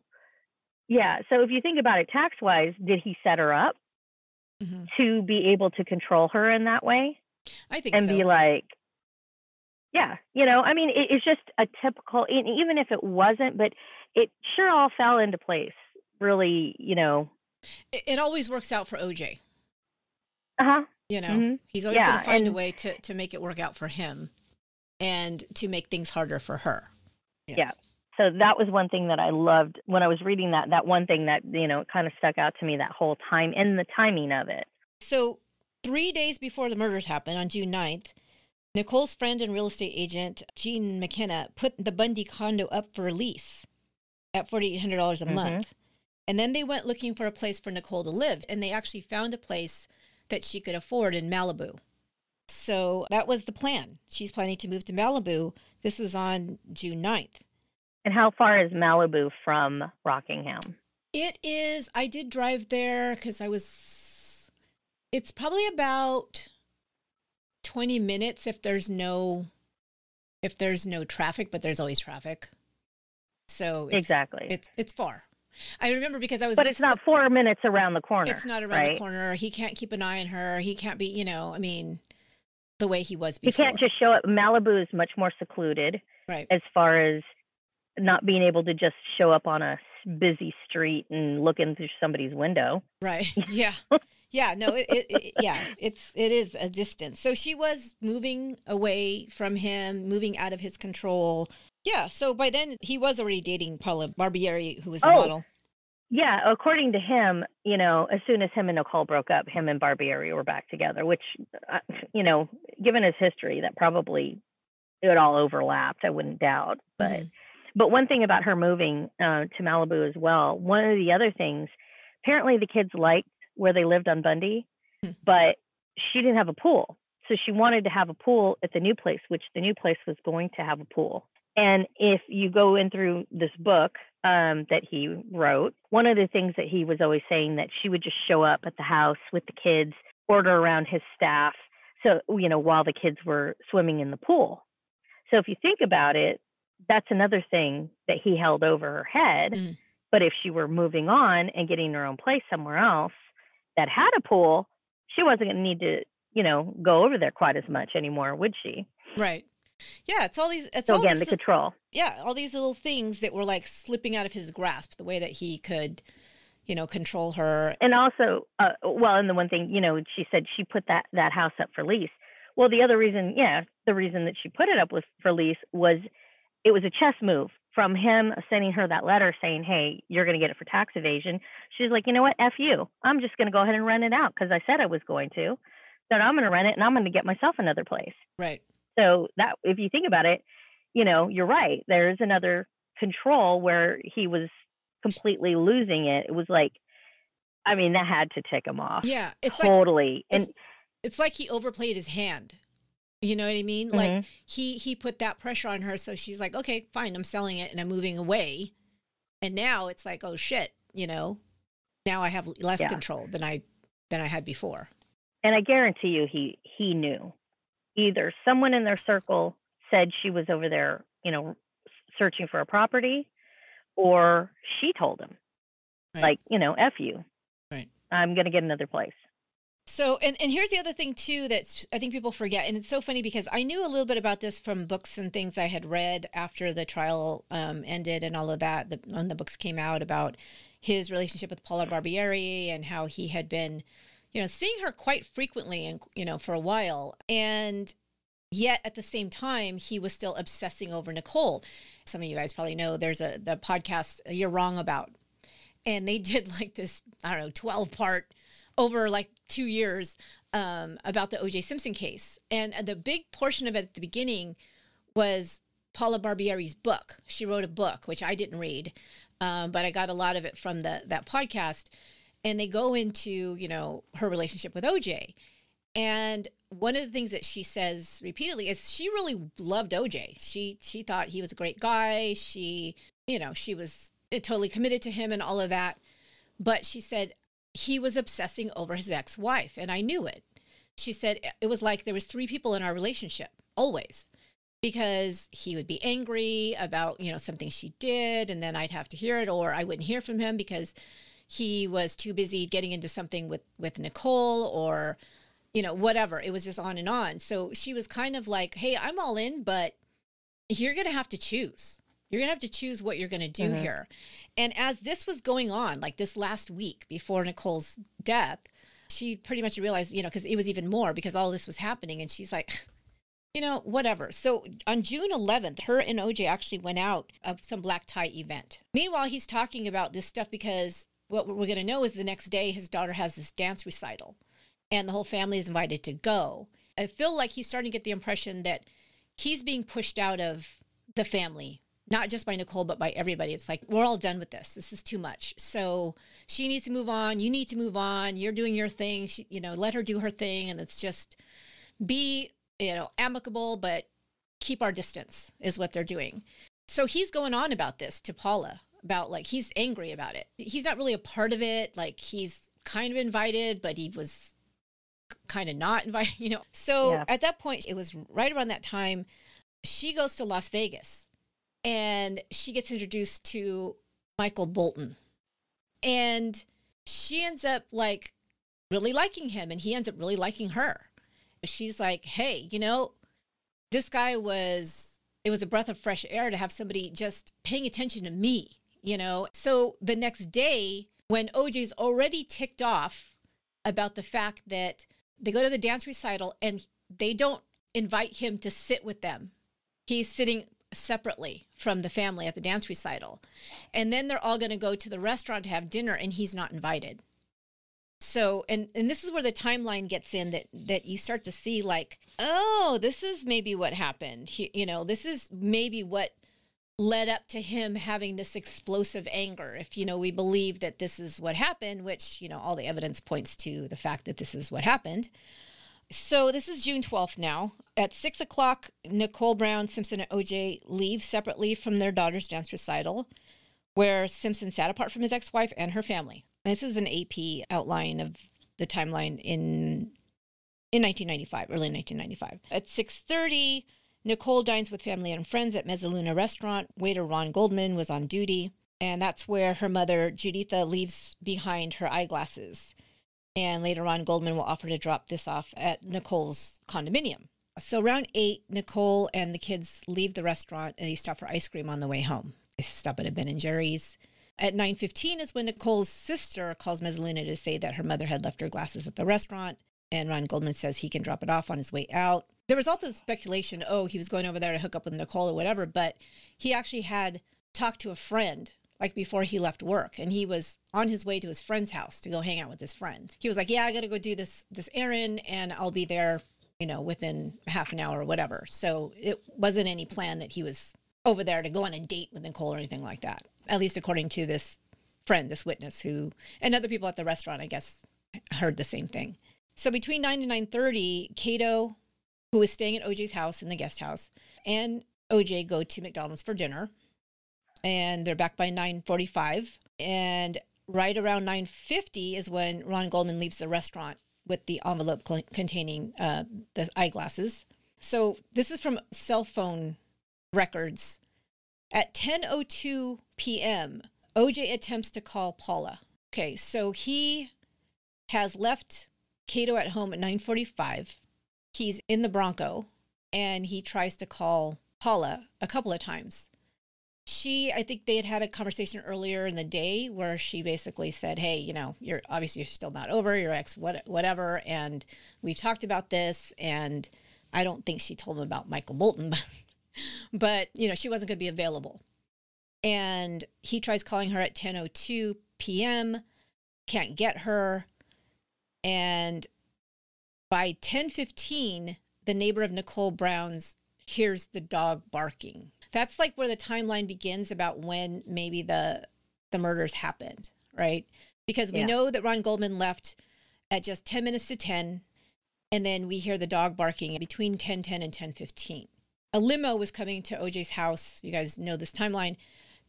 yeah. So if you think about it tax wise, did he set her up that. Mhm. to be able to control her in that way I think so. and so. be like, yeah, you know, I mean, it, it's just a typical, even if it wasn't, but it sure all fell into place. Really, you know, it, it always works out for OJ. uh huh. You know, Mhm. he's always going to find a way to to make it work out for him, and to make things harder for her. Yeah. So that was one thing that I loved when I was reading that. That one thing that you know kind of stuck out to me that whole time and the timing of it. So, three days before the murders happened on June 9th, Nicole's friend and real estate agent, Jean McKenna, put the Bundy condo up for lease at $4,800 a Mhm. month. And then they went looking for a place for Nicole to live, and they actually found a place that she could afford in Malibu. So that was the plan. She's planning to move to Malibu. This was on June 9th. And how far is Malibu from Rockingham? It is. I did drive there because I was. It's probably about twenty minutes if there's no, if there's no traffic, but there's always traffic. So it's, exactly. it's it's far. I remember because I was. but it's not four minutes around the corner. It's not around right? the corner. He can't keep an eye on her. He can't be. You know. I mean, the way he was before. You can't just show up. Malibu is much more secluded right. as far as not being able to just show up on a busy street and look in through somebody's window. Right. Yeah. Yeah, no, it, it, it, yeah, it's it is a distance. So she was moving away from him, moving out of his control. Yeah, so by then he was already dating Paula Barbieri, who was a Oh. model. Yeah, according to him, you know, as soon as him and Nicole broke up, him and Barbieri were back together. Which, uh, you know, given his history, that probably it all overlapped. I wouldn't doubt. But Mhm. But one thing about her moving uh, to Malibu as well. One of the other things, apparently the kids liked where they lived on Bundy, Hmm. but she didn't have a pool, so she wanted to have a pool at the new place, which the new place was going to have a pool. And if you go in through this book um, that he wrote, one of the things that he was always saying that she would just show up at the house with the kids, order around his staff, so you know while the kids were swimming in the pool. So if you think about it, that's another thing that he held over her head. Mm. But if she were moving on and getting her own place somewhere else that had a pool, she wasn't going to need to, you know, go over there quite as much anymore, would she? Right. Yeah, it's all these. It's So all again, the control. yeah, all these little things that were like slipping out of his grasp. The way that he could, you know, control her. and also uh, well and the one thing you know she said she put that that house up for lease well the other reason yeah the reason that she put it up was for lease was it was a chess move from him sending her that letter saying hey you're going to get it for tax evasion. She's like you know what? F you. I'm just going to go ahead and rent it out because i said i was going to. Then i'm going to rent it and i'm going to get myself another place. Right. so that if you think about it you know you're right. There's another control where he was completely losing it. It was like i mean that had to tick him off. Yeah, it's like totally. And it's- it's like he overplayed his hand. You know what I mean? Like Mhm. he he put that pressure on her, so she's like, okay, fine, I'm selling it and I'm moving away. And now it's like, oh shit, you know, now I have less Yeah. control than I than I had before. and i guarantee you he he knew either someone in their circle said she was over there you know searching for a property or she told him Right. like you know f you Right. i'm going to get another place So, and, and here's the other thing too that I think people forget, and it's so funny because I knew a little bit about this from books and things I had read after the trial um, ended and all of that. The, when the books came out about his relationship with Paula Barbieri and how he had been, you know, seeing her quite frequently and you know for a while, and yet at the same time he was still obsessing over Nicole. Some of you guys probably know there's a the podcast You're Wrong About, and they did like this I don't know 12 part over like two years um, about the OJ Simpson case. And the big portion of it at the beginning was Paula Barbieri's book. She wrote a book, which I didn't read, um, but I got a lot of it from the that podcast. And they go into you know her relationship with OJ. And one of the things that she says repeatedly is she really loved OJ. She she thought he was a great guy. She you know she was totally committed to him and all of that. But she said he was obsessing over his ex-wife and I knew it. She said it was like there was three people in our relationship always because he would be angry about, you know, something she did and then I'd have to hear it or I wouldn't hear from him because he was too busy getting into something with with Nicole or you know, whatever. It was just on and on. So she was kind of like, "Hey, I'm all in, but you're going to have to choose. You're going to have to choose what you're going to do Mhm. here." And as this was going on, like this last week before Nicole's death, she pretty much realized, you know, because it was even more because all this was happening. And she's like, you know, whatever. So on June 11th, her and OJ actually went out of some black tie event. Meanwhile, he's talking about this stuff because what we're going to know is the next day his daughter has this dance recital and the whole family is invited to go. I feel like he's starting to get the impression that he's being pushed out of the family not just by Nicole, but by everybody. It's like, we're all done with this. This is too much. So she needs to move on. You need to move on. You're doing your thing. She, you know, let her do her thing. And it's just be, you know, amicable, but keep our distance is what they're doing. So he's going on about this to Paula about like, he's angry about it. He's not really a part of it. Like he's kind of invited, but he was kind of not invited, you know. So Yeah. at that point, it was right around that time, she goes to Las Vegas and she gets introduced to Michael Bolton. And she ends up like really liking him and he ends up really liking her. She's like, "Hey, you know, this guy was it was a breath of fresh air to have somebody just paying attention to me, you know." So the next day when OJ's already ticked off about the fact that they go to the dance recital and they don't invite him to sit with them. He's sitting separately from the family at the dance recital. And then they're all going to go to the restaurant to have dinner and he's not invited. So and and this is where the timeline gets in that that you start to see like, oh, this is maybe what happened. He, you know, this is maybe what led up to him having this explosive anger. If you know we believe that this is what happened, which you know all the evidence points to the fact that this is what happened. So this is June 12th now. At six o'clock, Nicole Brown, Simpson, and OJ leave separately from their daughter's dance recital, where Simpson sat apart from his ex wife and her family. And this is an AP outline of the timeline in in 1995, early 1995. At 6:30, Nicole dines with family and friends at Mezzaluna restaurant. Waiter Ron Goldman was on duty, and that's where her mother Juditha leaves behind her eyeglasses. And later on, Goldman will offer to drop this off at Nicole's condominium. So around eight, Nicole and the kids leave the restaurant and they stop for ice cream on the way home. They stop at a Ben and Jerry's. At 9:15 is when Nicole's sister calls Mezzaluna to say that her mother had left her glasses at the restaurant, and Ron Goldman says he can drop it off on his way out. There was all this speculation, oh, he was going over there to hook up with Nicole or whatever, but he actually had talked to a friend like before he left work and he was on his way to his friend's house to go hang out with his friends. He was like, "Yeah, I got to go do this this errand and I'll be there, you know, within half an hour or whatever." So it wasn't any plan that he was over there to go on a date with Nicole or anything like that. At least according to this friend, this witness who and other people at the restaurant, I guess, heard the same thing. So between 9 and 9:30, Kato, who was staying at OJ's house in the guest house, and OJ go to McDonald's for dinner and they're back by 9:45 and right around 9:50 is when Ron Goldman leaves the restaurant with the envelope containing uh, the eyeglasses. So this is from cell phone records. At 10:02 p.m., OJ attempts to call Paula. Okay, so he has left Kato at home at 9:45. He's in the Bronco and he tries to call Paula a couple of times she i think they had had a conversation earlier in the day where she basically said hey you know you're obviously you're still not over your ex what, whatever and we've talked about this and i don't think she told him about michael bolton but, but you know she wasn't going to be available and he tries calling her at 10:02 p.m. can't get her and by 10:15 the neighbor of Nicole Brown's hears the dog barking that's like where the timeline begins about when maybe the the murders happened, right? Because we yeah. know that Ron Goldman left at just 10 minutes to 10 and then we hear the dog barking between 10:10 and 10:15. A limo was coming to OJ's house. You guys know this timeline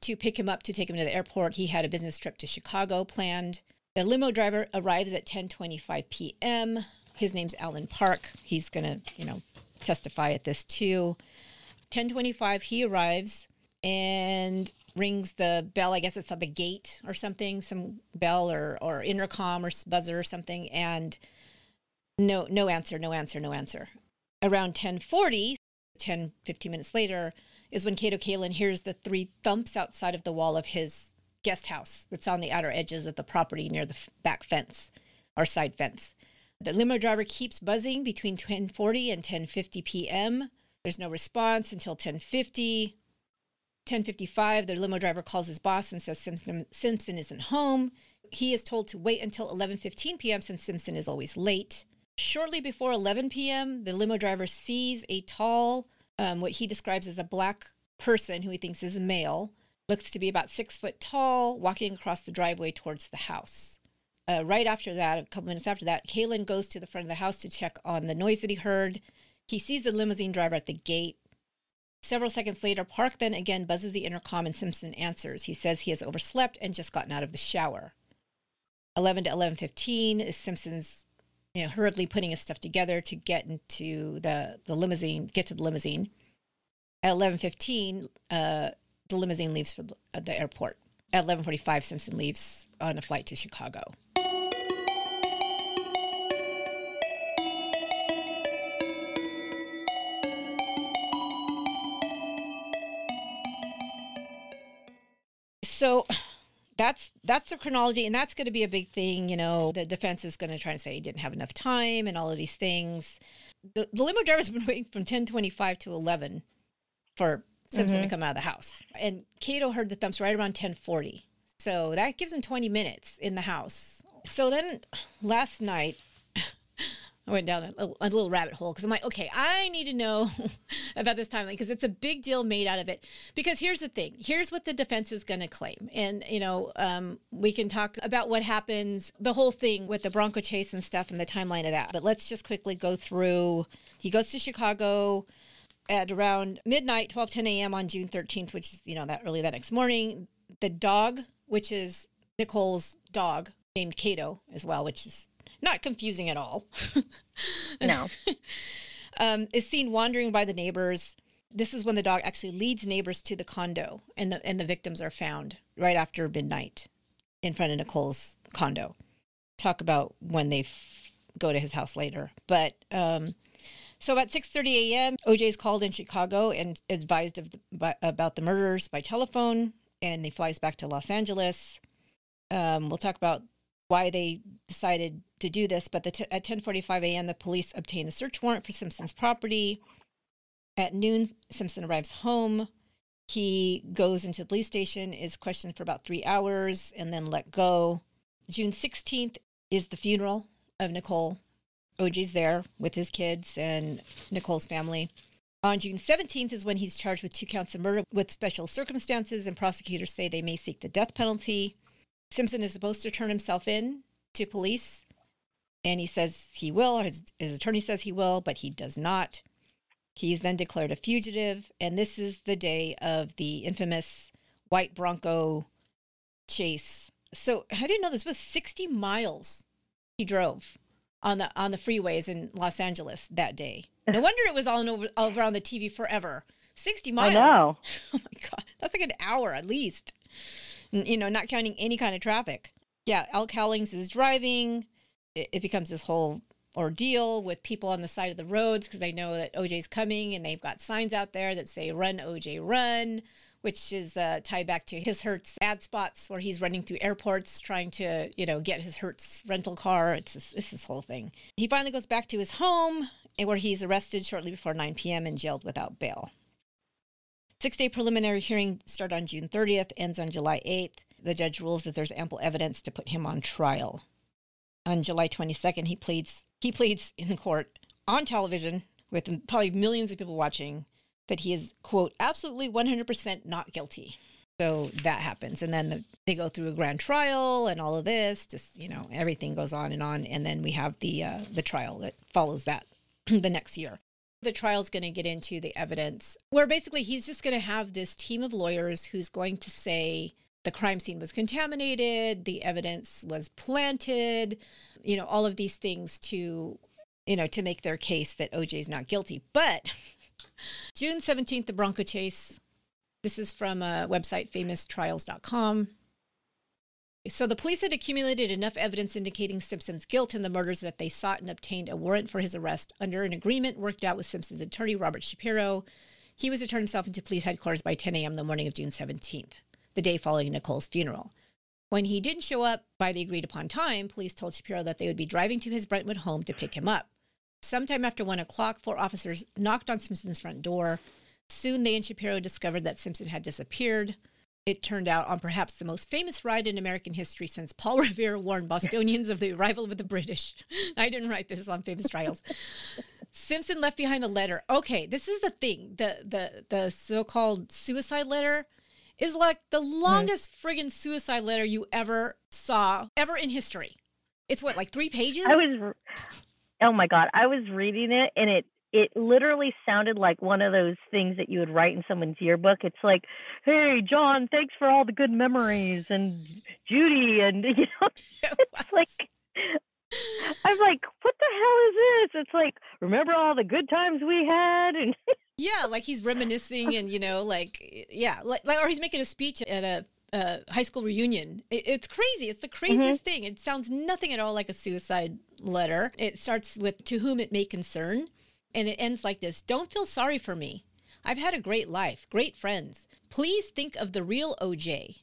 to pick him up to take him to the airport. He had a business trip to Chicago planned. The limo driver arrives at 10:25 p.m. His name's Allan Park. He's going to, you know, testify at this too. 1025, he arrives and rings the bell. I guess it's at the gate or something, some bell or, or intercom or buzzer or something. And no, no answer, no answer, no answer. Around 1040, 10, 15 minutes later, is when Kato Kaelin hears the three thumps outside of the wall of his guest house that's on the outer edges of the property near the back fence or side fence. The limo driver keeps buzzing between 1040 and 1050 p.m. There's no response until 1050. 1055, the limo driver calls his boss and says Simpson, Simpson isn't home. He is told to wait until 11:15 p.m. since Simpson is always late. Shortly before 11 p.m., the limo driver sees a tall, um, what he describes as a black person who he thinks is male, looks to be about six foot tall, walking across the driveway towards the house. Uh, right after that, a couple minutes after that, Kaelin goes to the front of the house to check on the noise that he heard. He sees the limousine driver at the gate. Several seconds later, Park then again buzzes the intercom and Simpson answers. He says he has overslept and just gotten out of the shower. 11 to 11:15 is Simpson's you know hurriedly putting his stuff together to get into the the limousine, get to the limousine. At 11:15, uh, the limousine leaves for the airport. At 11:45, Simpson leaves on a flight to Chicago. So that's that's the chronology, and that's going to be a big thing. You know, the defense is going to try to say he didn't have enough time and all of these things. The, the limo driver's been waiting from ten twenty five to eleven for Simpson mm-hmm. to come out of the house, and Cato heard the thumps right around ten forty. So that gives him twenty minutes in the house. So then last night, I went down a, a little rabbit hole because I'm like, okay, I need to know about this timeline because it's a big deal made out of it. Because here's the thing here's what the defense is going to claim. And, you know, um, we can talk about what happens, the whole thing with the Bronco chase and stuff and the timeline of that. But let's just quickly go through. He goes to Chicago at around midnight, 12, 10 a.m. on June 13th, which is, you know, that early that next morning. The dog, which is Nicole's dog, named Kato as well, which is not confusing at all. no. um, is seen wandering by the neighbors. This is when the dog actually leads neighbors to the condo, and the and the victims are found right after midnight in front of Nicole's condo. Talk about when they f- go to his house later, but. Um, so at 6:30 a.m., OJ is called in Chicago and advised of the, by, about the murders by telephone, and he flies back to Los Angeles. Um, we'll talk about why they decided to do this, but t- at 10:45 a.m., the police obtain a search warrant for Simpson's property. At noon, Simpson arrives home. He goes into the police station, is questioned for about three hours, and then let go. June 16th is the funeral of Nicole. OJ's there with his kids and Nicole's family. On June 17th is when he's charged with two counts of murder with special circumstances, and prosecutors say they may seek the death penalty. Simpson is supposed to turn himself in to police, and he says he will, or his, his attorney says he will, but he does not. He's then declared a fugitive, and this is the day of the infamous white Bronco chase. So I didn't know this was 60 miles he drove on the on the freeways in Los Angeles that day. No wonder it was all over, over on the TV forever. 60 miles. I know. Oh my god. That's like an hour at least you know, not counting any kind of traffic. Yeah, Al Cowlings is driving. It, it becomes this whole ordeal with people on the side of the roads because they know that OJ's coming and they've got signs out there that say "Run, OJ, run." Which is uh, tied back to his Hertz ad spots where he's running through airports trying to, you know, get his Hertz rental car. It's this, it's this whole thing. He finally goes back to his home where he's arrested shortly before 9 p.m. and jailed without bail. Six day preliminary hearing start on June 30th, ends on July 8th. The judge rules that there's ample evidence to put him on trial. On July 22nd, he pleads he pleads in the court on television with probably millions of people watching that he is quote absolutely 100% not guilty. So that happens, and then the, they go through a grand trial and all of this. Just you know, everything goes on and on, and then we have the uh, the trial that follows that the next year the trial's going to get into the evidence where basically he's just going to have this team of lawyers who's going to say the crime scene was contaminated, the evidence was planted, you know, all of these things to, you know, to make their case that OJ is not guilty. But June 17th, the Bronco chase. This is from a website, famoustrials.com. So the police had accumulated enough evidence indicating Simpson's guilt in the murders that they sought and obtained a warrant for his arrest under an agreement worked out with Simpson's attorney, Robert Shapiro. He was to turn himself into police headquarters by 10 a.m. the morning of June 17th, the day following Nicole's funeral. When he didn't show up by the agreed upon time, police told Shapiro that they would be driving to his Brentwood home to pick him up. Sometime after one o'clock, four officers knocked on Simpson's front door. Soon they and Shapiro discovered that Simpson had disappeared it turned out on perhaps the most famous ride in American history since Paul Revere warned Bostonians of the arrival of the British. I didn't write this on Famous Trials. Simpson left behind the letter. Okay, this is the thing. The the the so-called suicide letter is like the longest mm-hmm. friggin' suicide letter you ever saw ever in history. It's what like 3 pages? I was Oh my god, I was reading it and it it literally sounded like one of those things that you would write in someone's yearbook. It's like, "Hey, John, thanks for all the good memories," and Judy, and you know, it's like. I'm like, what the hell is this? It's like, remember all the good times we had, and yeah, like he's reminiscing, and you know, like yeah, like, like or he's making a speech at a uh, high school reunion. It, it's crazy. It's the craziest mm-hmm. thing. It sounds nothing at all like a suicide letter. It starts with "To whom it may concern," And it ends like this Don't feel sorry for me. I've had a great life, great friends. Please think of the real OJ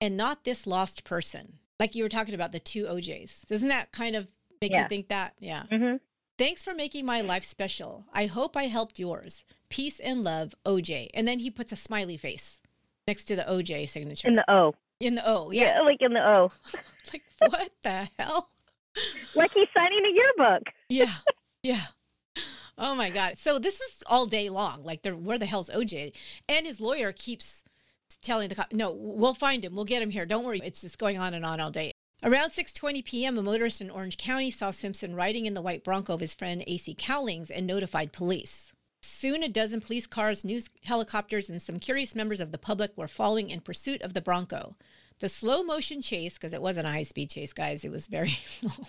and not this lost person. Like you were talking about the two OJs. Doesn't that kind of make Yeah. you think that? Yeah. hmm Thanks for making my life special. I hope I helped yours. Peace and love, OJ. And then he puts a smiley face next to the OJ signature. In the O. In the O. Yeah. Yeah. like in the O. Like, what the hell? Like he's signing a yearbook. Yeah. Yeah. Oh my God. So this is all day long. Like, where the hell's OJ? And his lawyer keeps telling the cop, no, we'll find him. We'll get him here. Don't worry. It's just going on and on all day. Around 6:20 p.m., a motorist in Orange County saw Simpson riding in the white Bronco of his friend AC Cowlings and notified police. Soon, a dozen police cars, news helicopters, and some curious members of the public were following in pursuit of the Bronco. The slow motion chase, because it wasn't a high speed chase, guys, it was very slow.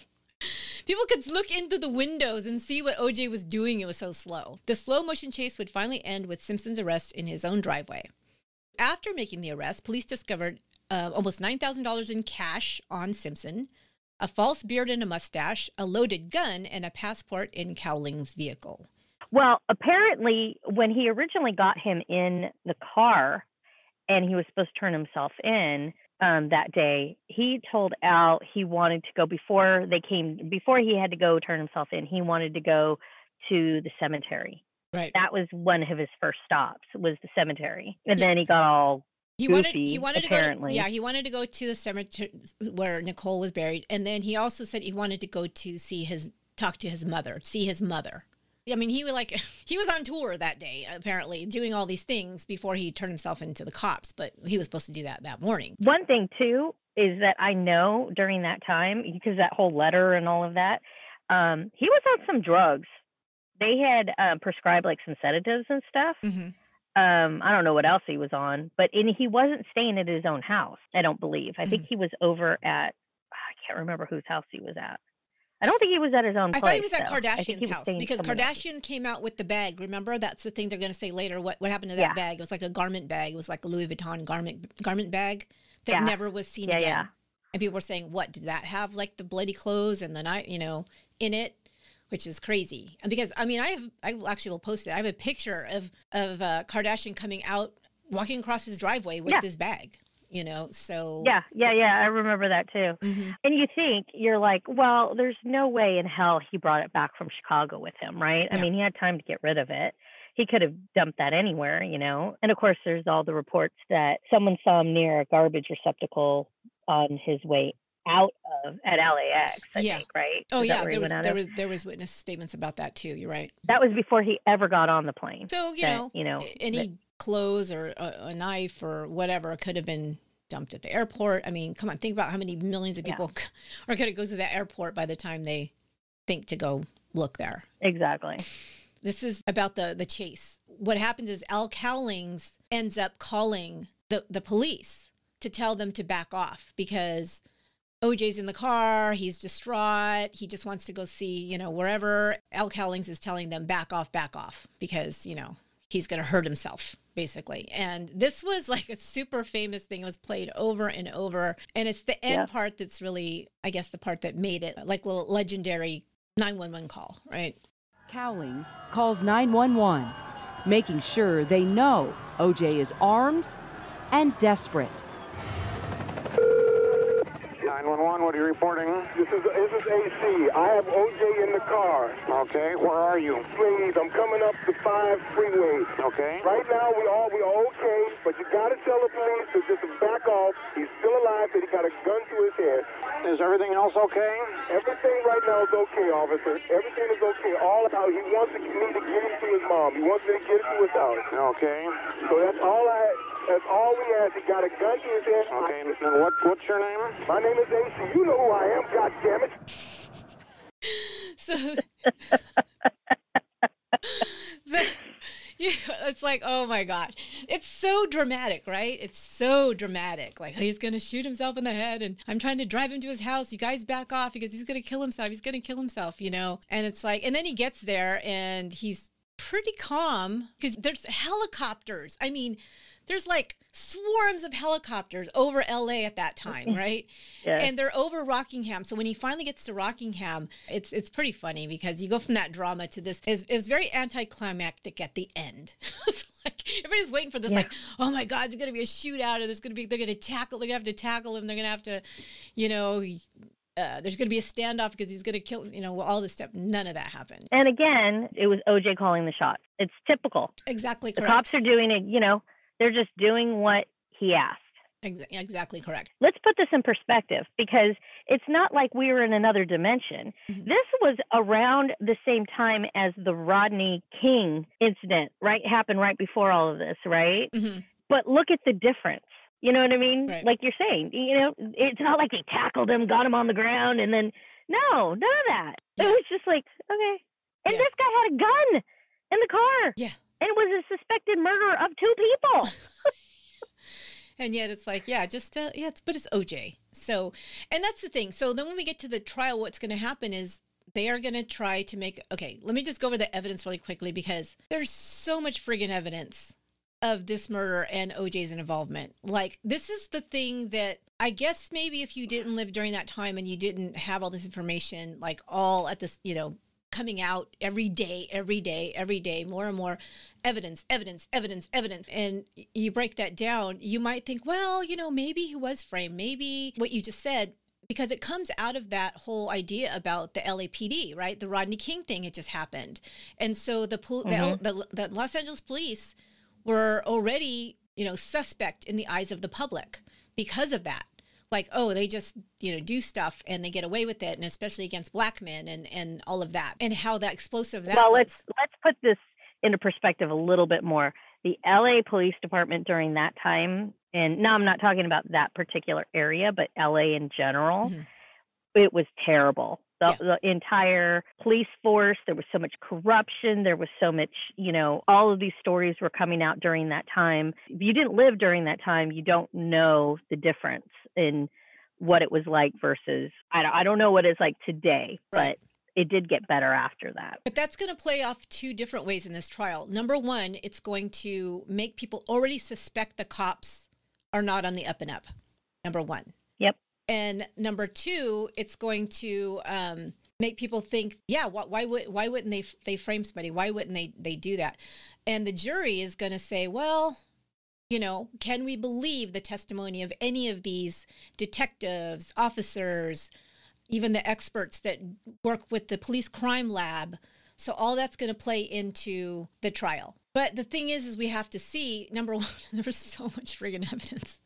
People could look into the windows and see what OJ was doing. It was so slow. The slow motion chase would finally end with Simpson's arrest in his own driveway. After making the arrest, police discovered uh, almost $9,000 in cash on Simpson, a false beard and a mustache, a loaded gun, and a passport in Cowling's vehicle. Well, apparently, when he originally got him in the car and he was supposed to turn himself in um, that day, he told Al he wanted to go before they came, before he had to go turn himself in, he wanted to go to the cemetery. Right. That was one of his first stops, was the cemetery. And Yeah. then he got all, He wanted he goofy, wanted to go to, yeah, he wanted to go to the cemetery where Nicole was buried and then he also said he wanted to go to see his talk to his mother, see his mother. I mean, he was like he was on tour that day apparently, doing all these things before he turned himself into the cops, but he was supposed to do that that morning. one thing too is that I know during that time, because that whole letter and all of that, um, he was on some drugs. They had um, prescribed like some sedatives and stuff. Mm-hmm. Um, I don't know what else he was on, but and he wasn't staying at his own house. I don't believe. I think Mm. he was over at I can't remember whose house he was at. I don't think he was at his own I place. thought he was at though. I think he Kardashian's house because somewhere else. Kardashian came out with the bag. Remember, that's the thing they're going to say later. What what happened to that Yeah. bag? It was like a garment bag. It was like a Louis Vuitton garment garment bag that Yeah. never was seen Yeah, again. yeah. And people were saying, "What did that have? Like the bloody clothes and the night, you know, in it." Which is crazy, and because I mean, I have I actually will post it. I have a picture of of uh, Kardashian coming out, walking across his driveway with this bag. You know, so Yeah, yeah, yeah. I remember that too. Mhm. And you think you're like, well, there's no way in hell he brought it back from Chicago with him, right? I mean, he had time to get rid of it. He could have dumped that anywhere, you know. And of course, there's all the reports that someone saw him near a garbage receptacle on his way out of at LAX. I Yeah. think, right? Oh yeah, there was there was there was witness statements about that too. You're right. That was before he ever got on the plane. So you that, know, you know, a- any clothes or a, a knife or whatever could have been dumped at the airport. I mean, come on, think about how many millions of Yeah. people are going to go to that airport by the time they think to go look there. Exactly. This is about the the chase. What happens is Al Cowlings ends up calling the the police to tell them to back off because OJ's in the car, he's distraught, he just wants to go see, you know, wherever. Al Cowlings is telling them back off, back off because, you know, he's going to hurt himself basically. And this was like a super famous thing. It was played over and over. And it's the end Yeah. part that's really, I guess, the part that made it like a little legendary 911 call, right? Cowlings calls 911, making sure they know OJ is armed and desperate. 911, what are you reporting? This is this is AC. I have OJ in the car. Okay, where are you? Please, I'm coming up the five freeway. Okay. Right now, we all we are okay, but you gotta tell the police to just back off. He's still alive, that he got a gun to his head. Is everything else okay? Everything right now is okay, officer. Everything is okay. All out. He wants to, me to get him to his mom. He wants me to get him to his house. Okay. So that's all I. That's all we ask. He got a gun to his head. Okay, and what, what's your name? My name is AC. You know who I am. God damn it. So the, yeah, it's like, oh my God. It's so dramatic, right? It's so dramatic. Like he's gonna shoot himself in the head and I'm trying to drive him to his house. You guys back off because he's gonna kill himself. He's gonna kill himself, you know? And it's like, and then he gets there and he's pretty calm because there's helicopters. I mean, there's like swarms of helicopters over LA at that time, right? Yeah. And they're over Rockingham. So when he finally gets to Rockingham, it's it's pretty funny because you go from that drama to this. It was very anticlimactic at the end. it's like everybody's waiting for this, Yeah. like, oh my God, it's gonna be a shootout, and it's gonna be they're gonna tackle, they're gonna have to tackle him, they're gonna have to, you know. Uh, there's going to be a standoff because he's going to kill, you know, all this stuff. None of that happened. And again, it was OJ calling the shots. It's typical. Exactly The correct. cops are doing it, you know, they're just doing what he asked. Exactly correct. Let's put this in perspective because it's not like we were in another dimension. Mhm. This was around the same time as the Rodney King incident, right? Happened right before all of this, right? hmm But look at the difference. You know what I mean? Right. Like you're saying, you know, it's not like they tackled him, got him on the ground, and then no, none of that. It was just like, okay. And Yeah. this guy had a gun in the car. Yeah. And it was a suspected murder of two people. And yet it's like, yeah, just, uh, yeah, it's, but it's OJ. So, and that's the thing. So then when we get to the trial, what's going to happen is they are going to try to make, okay, let me just go over the evidence really quickly because there's so much friggin' evidence of this murder and OJ's involvement. Like, this is the thing that I guess maybe if you didn't live during that time and you didn't have all this information, like all at this, you know, coming out every day, every day, every day, more and more evidence, evidence, evidence, evidence. And you break that down, you might think, well, you know, maybe he was framed, maybe what you just said. Because it comes out of that whole idea about the LAPD, right? The Rodney King thing had just happened, and so the pol- the, mm-hmm. the, the Los Angeles police were already, you know, suspect in the eyes of the public because of that. Like, oh, they just, you know, do stuff and they get away with it, and especially against black men and and all of that, and how that explosive that well, was. let's let's put this into perspective a little bit more. The LA Police Department during that time, and now I'm not talking about that particular area, but LA in general, Mhm. It was terrible. The, Yeah. the entire police force, there was so much corruption, there was so much, you know, all of these stories were coming out during that time. If you didn't live during that time, you don't know the difference in what it was like versus, I don't, I don't know what it's like today, Right. but it did get better after that. But that's going to play off two different ways in this trial. Number one, it's going to make people already suspect the cops are not on the up and up. Number one. And number two, it's going to um, make people think, yeah, why, why would why wouldn't they they frame somebody? Why wouldn't they they do that? And the jury is going to say, well, you know, can we believe the testimony of any of these detectives, officers, even the experts that work with the police crime lab? So all that's going to play into the trial. But the thing is, is we have to see number one, there was so much friggin' evidence.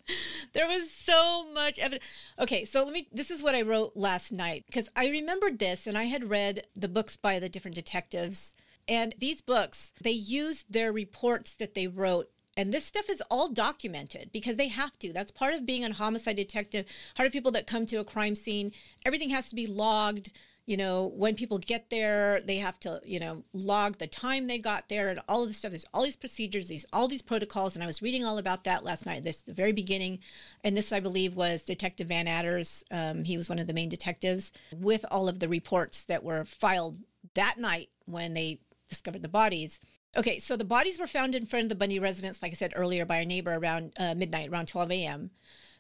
There was so much evidence. Okay, so let me. This is what I wrote last night because I remembered this, and I had read the books by the different detectives, and these books they used their reports that they wrote. And this stuff is all documented because they have to. That's part of being a homicide detective. Part of people that come to a crime scene, everything has to be logged you know, when people get there, they have to, you know, log the time they got there and all of this stuff. There's all these procedures, these all these protocols, and I was reading all about that last night. This the very beginning, and this I believe was Detective Vanatters. Um, he was one of the main detectives with all of the reports that were filed that night when they discovered the bodies. Okay, so the bodies were found in front of the Bundy residence, like I said earlier, by a neighbor around uh, midnight, around 12 a.m.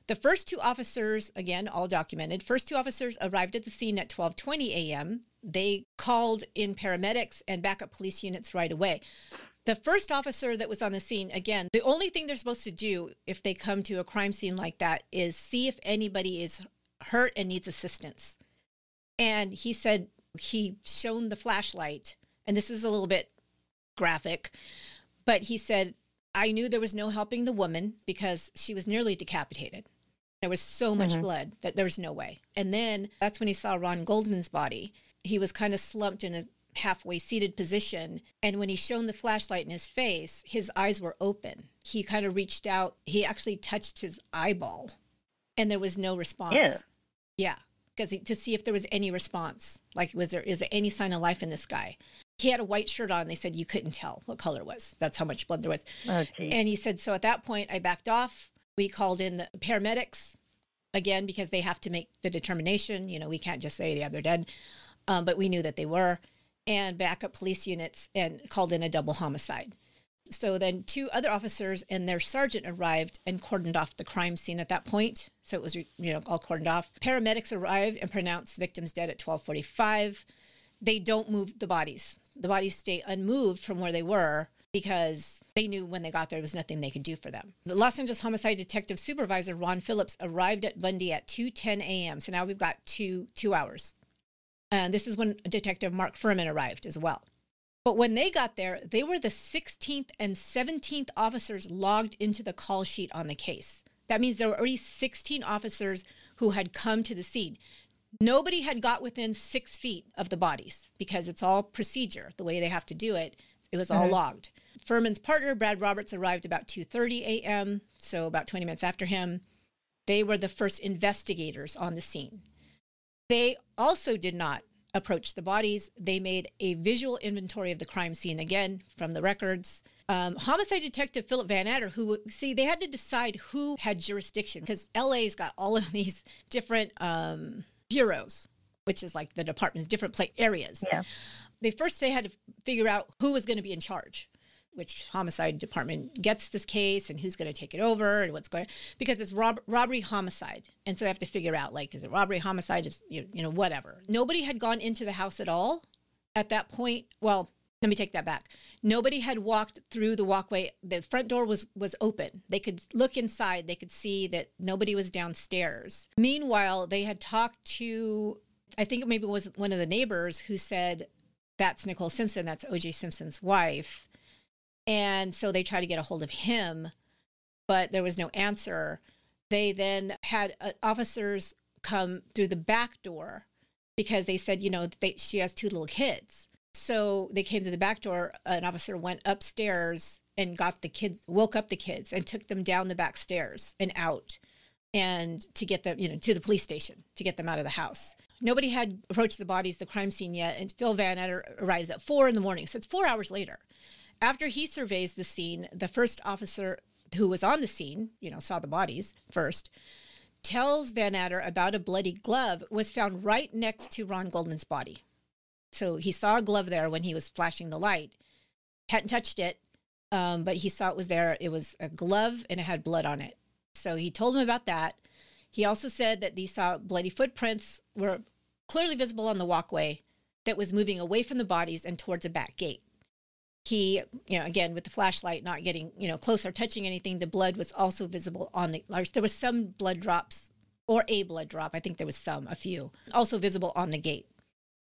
The first two officers, again, all documented. First two officers arrived at the scene at 12:20 a.m. They called in paramedics and backup police units right away. The first officer that was on the scene, again, the only thing they're supposed to do if they come to a crime scene like that is see if anybody is hurt and needs assistance. And he said he shone the flashlight, and this is a little bit graphic, but he said, I knew there was no helping the woman because she was nearly decapitated. There was so much Mhm. blood that there was no way. And then that's when he saw Ron Goldman's body. He was kind of slumped in a halfway seated position. And when he shone the flashlight in his face, his eyes were open. He kind of reached out. He actually touched his eyeball, and there was no response. Yeah. Yeah, because to see if there was any response, like was there is there any sign of life in this guy? He had a white shirt on. They said you couldn't tell what color it was. That's how much blood there was. Oh. And he said, so at that point, I backed off. We called in the paramedics again because they have to make the determination. You know, we can't just say, yeah, they're dead. Um, but we knew that they were. And backup police units and called in a double homicide. So then two other officers and their sergeant arrived and cordoned off the crime scene at that point. So it was, you know, all cordoned off. Paramedics arrived and pronounced victims dead at 1245. They don't move the bodies. The bodies stay unmoved from where they were because they knew when they got there, there was nothing they could do for them. The Los Angeles Homicide Detective Supervisor Ron Phillips arrived at Bundy at 2:10 a.m. So now we've got two two hours. And this is when Detective Mark Fuhrman arrived as well. But when they got there, they were the 16th and 17th officers logged into the call sheet on the case. That means there were already 16 officers who had come to the scene. Nobody had got within six feet of the bodies because it's all procedure, the way they have to do it. It was all mm-hmm. logged. Fuhrman's partner, Brad Roberts, arrived about 2:30 a.m., so about 20 minutes after him. They were the first investigators on the scene. They also did not approach the bodies. They made a visual inventory of the crime scene again from the records. Um, homicide detective Philip Vanatter, who see they had to decide who had jurisdiction because LA's got all of these different um, bureaus, which is like the departments, different play areas. Yeah. They first they had to figure out who was going to be in charge which homicide department gets this case and who's going to take it over and what's going because it's rob- robbery homicide. And so they have to figure out like is it robbery homicide is you you know whatever. Nobody had gone into the house at all at that point. Well let me take that back. Nobody had walked through the walkway. The front door was was open. They could look inside. They could see that nobody was downstairs. Meanwhile they had talked to i think it maybe was one of the neighbors who said that's nicole simpson that's oj simpson's wife and so they tried to get a hold of him, but there was no answer. They then had uh, officers come through the back door because they said, you know, they, she has two little kids. So they came to the back door. An officer went upstairs and got the kids, woke up the kids, and took them down the back stairs and out, and to get them, you know, to the police station to get them out of the house. Nobody had approached the bodies, the crime scene yet, and Phil Vanatter arrives at four in the morning. So it's four hours later. After he surveys the scene, the first officer who was on the scene, you know, saw the bodies first, tells Vanatter about a bloody glove was found right next to Ron Goldman's body. So he saw a glove there when he was flashing the light. Hadn't touched it, um, but he saw it was there. It was a glove and it had blood on it. So he told him about that. He also said that he saw bloody footprints were clearly visible on the walkway that was moving away from the bodies and towards a back gate he you know again with the flashlight not getting you know close or touching anything the blood was also visible on the large there was some blood drops or a blood drop i think there was some a few also visible on the gate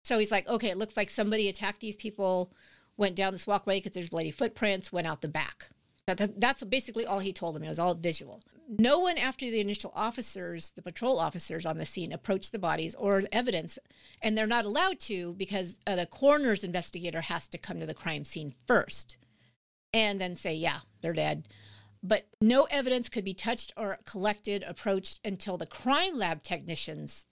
so he's like okay it looks like somebody attacked these people went down this walkway because there's bloody footprints went out the back that, that's basically all he told him. It was all visual. No one after the initial officers, the patrol officers on the scene, approached the bodies or evidence, and they're not allowed to because uh, the coroner's investigator has to come to the crime scene first and then say, yeah, they're dead. But no evidence could be touched or collected, approached until the crime lab technicians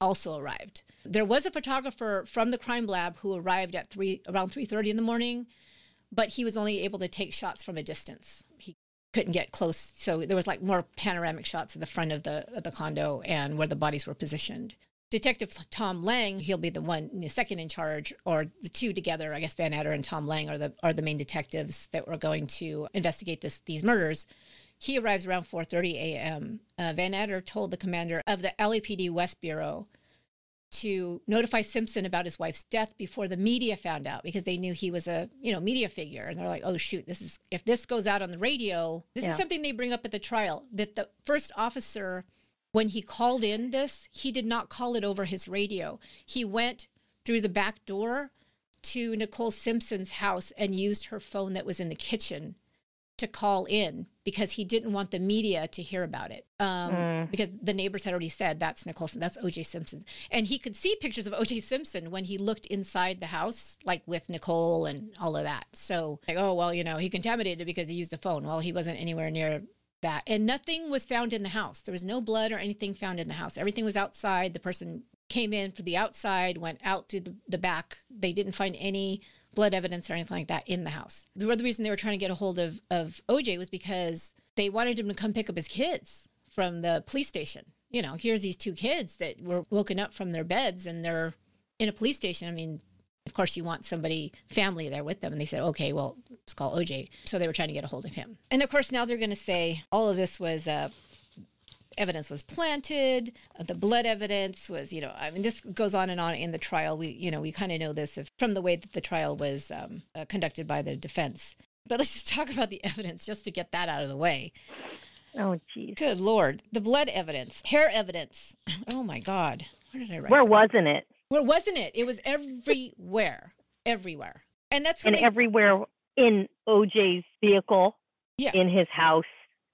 also arrived. There was a photographer from the crime lab who arrived at three around 3:30 in the morning but he was only able to take shots from a distance. Couldn't get close, so there was like more panoramic shots of the front of the of the condo and where the bodies were positioned. Detective Tom Lange, he'll be the one, the second in charge, or the two together. I guess Vanatter and Tom Lange are the are the main detectives that were going to investigate this these murders. He arrives around 4:30 a.m. Uh, Vanatter told the commander of the LAPD West Bureau to notify Simpson about his wife's death before the media found out because they knew he was a you know media figure. And they're like oh shoot this is if this goes out on the radio this yeah. is something they bring up at the trial that the first officer when he called in this he did not call it over his radio. He went through the back door to Nicole Simpson's house and used her phone that was in the kitchen to call in because he didn't want the media to hear about it. Um, mm. Because the neighbors had already said that's Nicholson, that's OJ Simpson. And he could see pictures of OJ Simpson when he looked inside the house, like with Nicole and all of that. So, like, oh, well, you know, he contaminated because he used the phone. Well, he wasn't anywhere near that. And nothing was found in the house. There was no blood or anything found in the house. Everything was outside. The person came in for the outside, went out through the, the back. They didn't find any blood evidence or anything like that in the house. The other reason they were trying to get a hold of, of OJ was because they wanted him to come pick up his kids from the police station. You know, here's these two kids that were woken up from their beds and they're in a police station. I mean, Of course, you want somebody, family there with them. And they said, okay, well, let's call OJ. So they were trying to get a hold of him. And of course, now they're going to say all of this was uh, evidence was planted. Uh, the blood evidence was, you know, I mean, this goes on and on in the trial. We, you know, we kind of know this if, from the way that the trial was um, uh, conducted by the defense. But let's just talk about the evidence just to get that out of the way. Oh, jeez. Good Lord. The blood evidence, hair evidence. Oh, my God. Where did I write Where this? wasn't it? Where wasn't it? It was everywhere. Everywhere. And that's when And they, everywhere in OJ's vehicle, Yeah. in his house.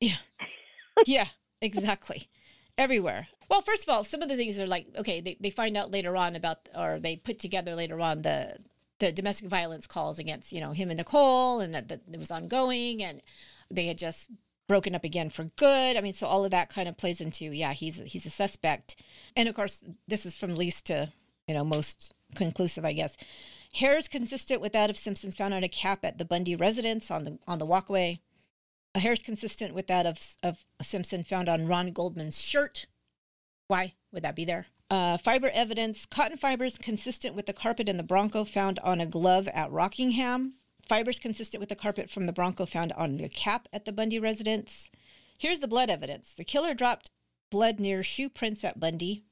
Yeah. yeah, exactly. Everywhere. Well, first of all, some of the things are like, okay, they, they find out later on about, or they put together later on the the domestic violence calls against, you know, him and Nicole, and that, that it was ongoing, and they had just broken up again for good. I mean, so all of that kind of plays into, yeah, he's he's a suspect, and of course, this is from least to, you know, most conclusive, I guess. Hair is consistent with that of Simpson's found on a cap at the Bundy residence on the on the walkway. A hair is consistent with that of, of Simpson found on Ron Goldman's shirt. Why would that be there? Uh, fiber evidence cotton fibers consistent with the carpet in the Bronco found on a glove at Rockingham. Fibers consistent with the carpet from the Bronco found on the cap at the Bundy residence. Here's the blood evidence. The killer dropped blood near shoe prints at Bundy.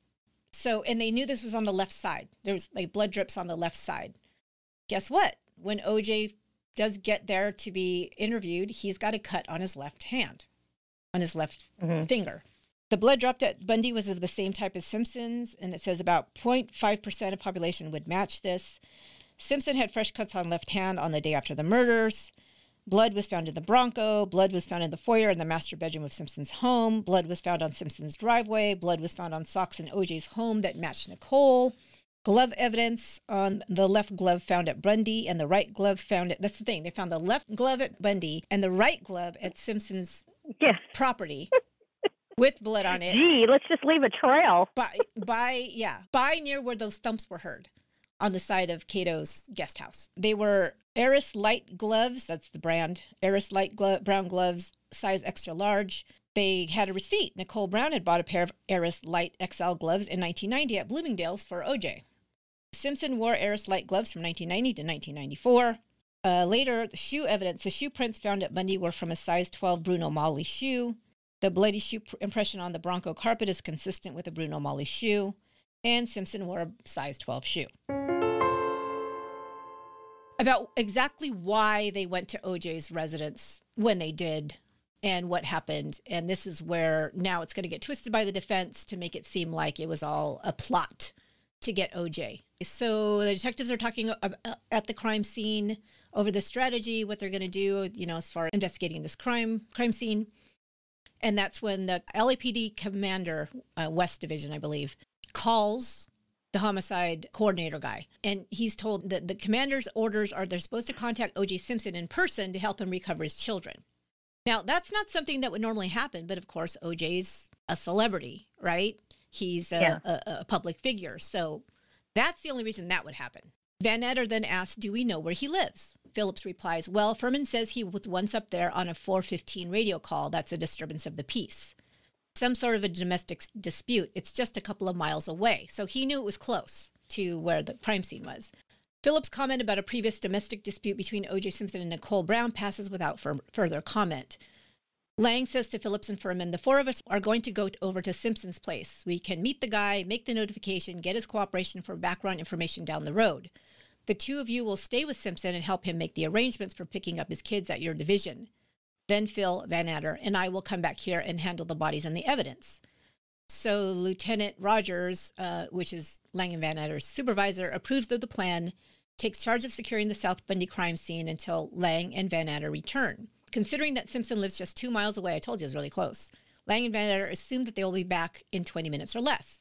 So, and they knew this was on the left side. There was like blood drips on the left side. Guess what? When OJ does get there to be interviewed, he's got a cut on his left hand, on his left Mhm. finger. The blood dropped at Bundy was of the same type as Simpson's, and it says about 0.5% of population would match this. Simpson had fresh cuts on left hand on the day after the murders. Blood was found in the Bronco. Blood was found in the foyer in the master bedroom of Simpson's home. Blood was found on Simpson's driveway. Blood was found on socks in OJ's home that matched Nicole. Glove evidence on the left glove found at Bundy and the right glove found at that's the thing. They found the left glove at Bundy and the right glove at Simpson's Yeah. property with blood on it Gee, let's just leave a trail. by by yeah by near where those thumps were heard on the side of Kato's guest house. They were Aris light gloves. That's the brand. Aris light glo- brown gloves, size extra large. They had a receipt. Nicole Brown had bought a pair of Aris light XL gloves in 1990 at Bloomingdale's for OJ. Simpson wore Aris light gloves from 1990 to 1994. Uh, later, the shoe evidence, the shoe prints found at Bundy were from a size 12 Bruno Magli shoe. The bloody shoe pr- impression on the Bronco carpet is consistent with a Bruno Magli shoe. And Simpson wore a size 12 shoe. About exactly why they went to OJ's residence when they did and what happened. And this is where now it's going to get twisted by the defense to make it seem like it was all a plot to get OJ. So the detectives are talking at the crime scene over the strategy, what they're going to do, you know, as far as investigating this crime crime scene. And that's when the LAPD commander, uh, West Division, I believe, calls the homicide coordinator guy. And he's told that the commander's orders are they're supposed to contact OJ Simpson in person to help him recover his children. Now, that's not something that would normally happen, but of course, OJ's a celebrity, right? He's a, Yeah. a, a public figure. So that's the only reason that would happen. Vanatter then asks, Do we know where he lives? Phillips replies, Well, Fuhrman says he was once up there on a 415 radio call. That's a disturbance of the peace. Some sort of a domestic dispute. It's just a couple of miles away. So he knew it was close to where the crime scene was. Phillips' comment about a previous domestic dispute between O.J. Simpson and Nicole Brown passes without fur- further comment. Lange says to Phillips and Fuhrman, the four of us are going to go over to Simpson's place. We can meet the guy, make the notification, get his cooperation for background information down the road. The two of you will stay with Simpson and help him make the arrangements for picking up his kids at your division. Then Phil Vanatter and I will come back here and handle the bodies and the evidence. So Lieutenant Rogers, uh, which is Lange and Vanatter's supervisor, approves of the plan, takes charge of securing the South Bundy crime scene until Lange and Vanatter return. Considering that Simpson lives just two miles away, I told you it was really close. Lange and Vanatter assume that they will be back in 20 minutes or less.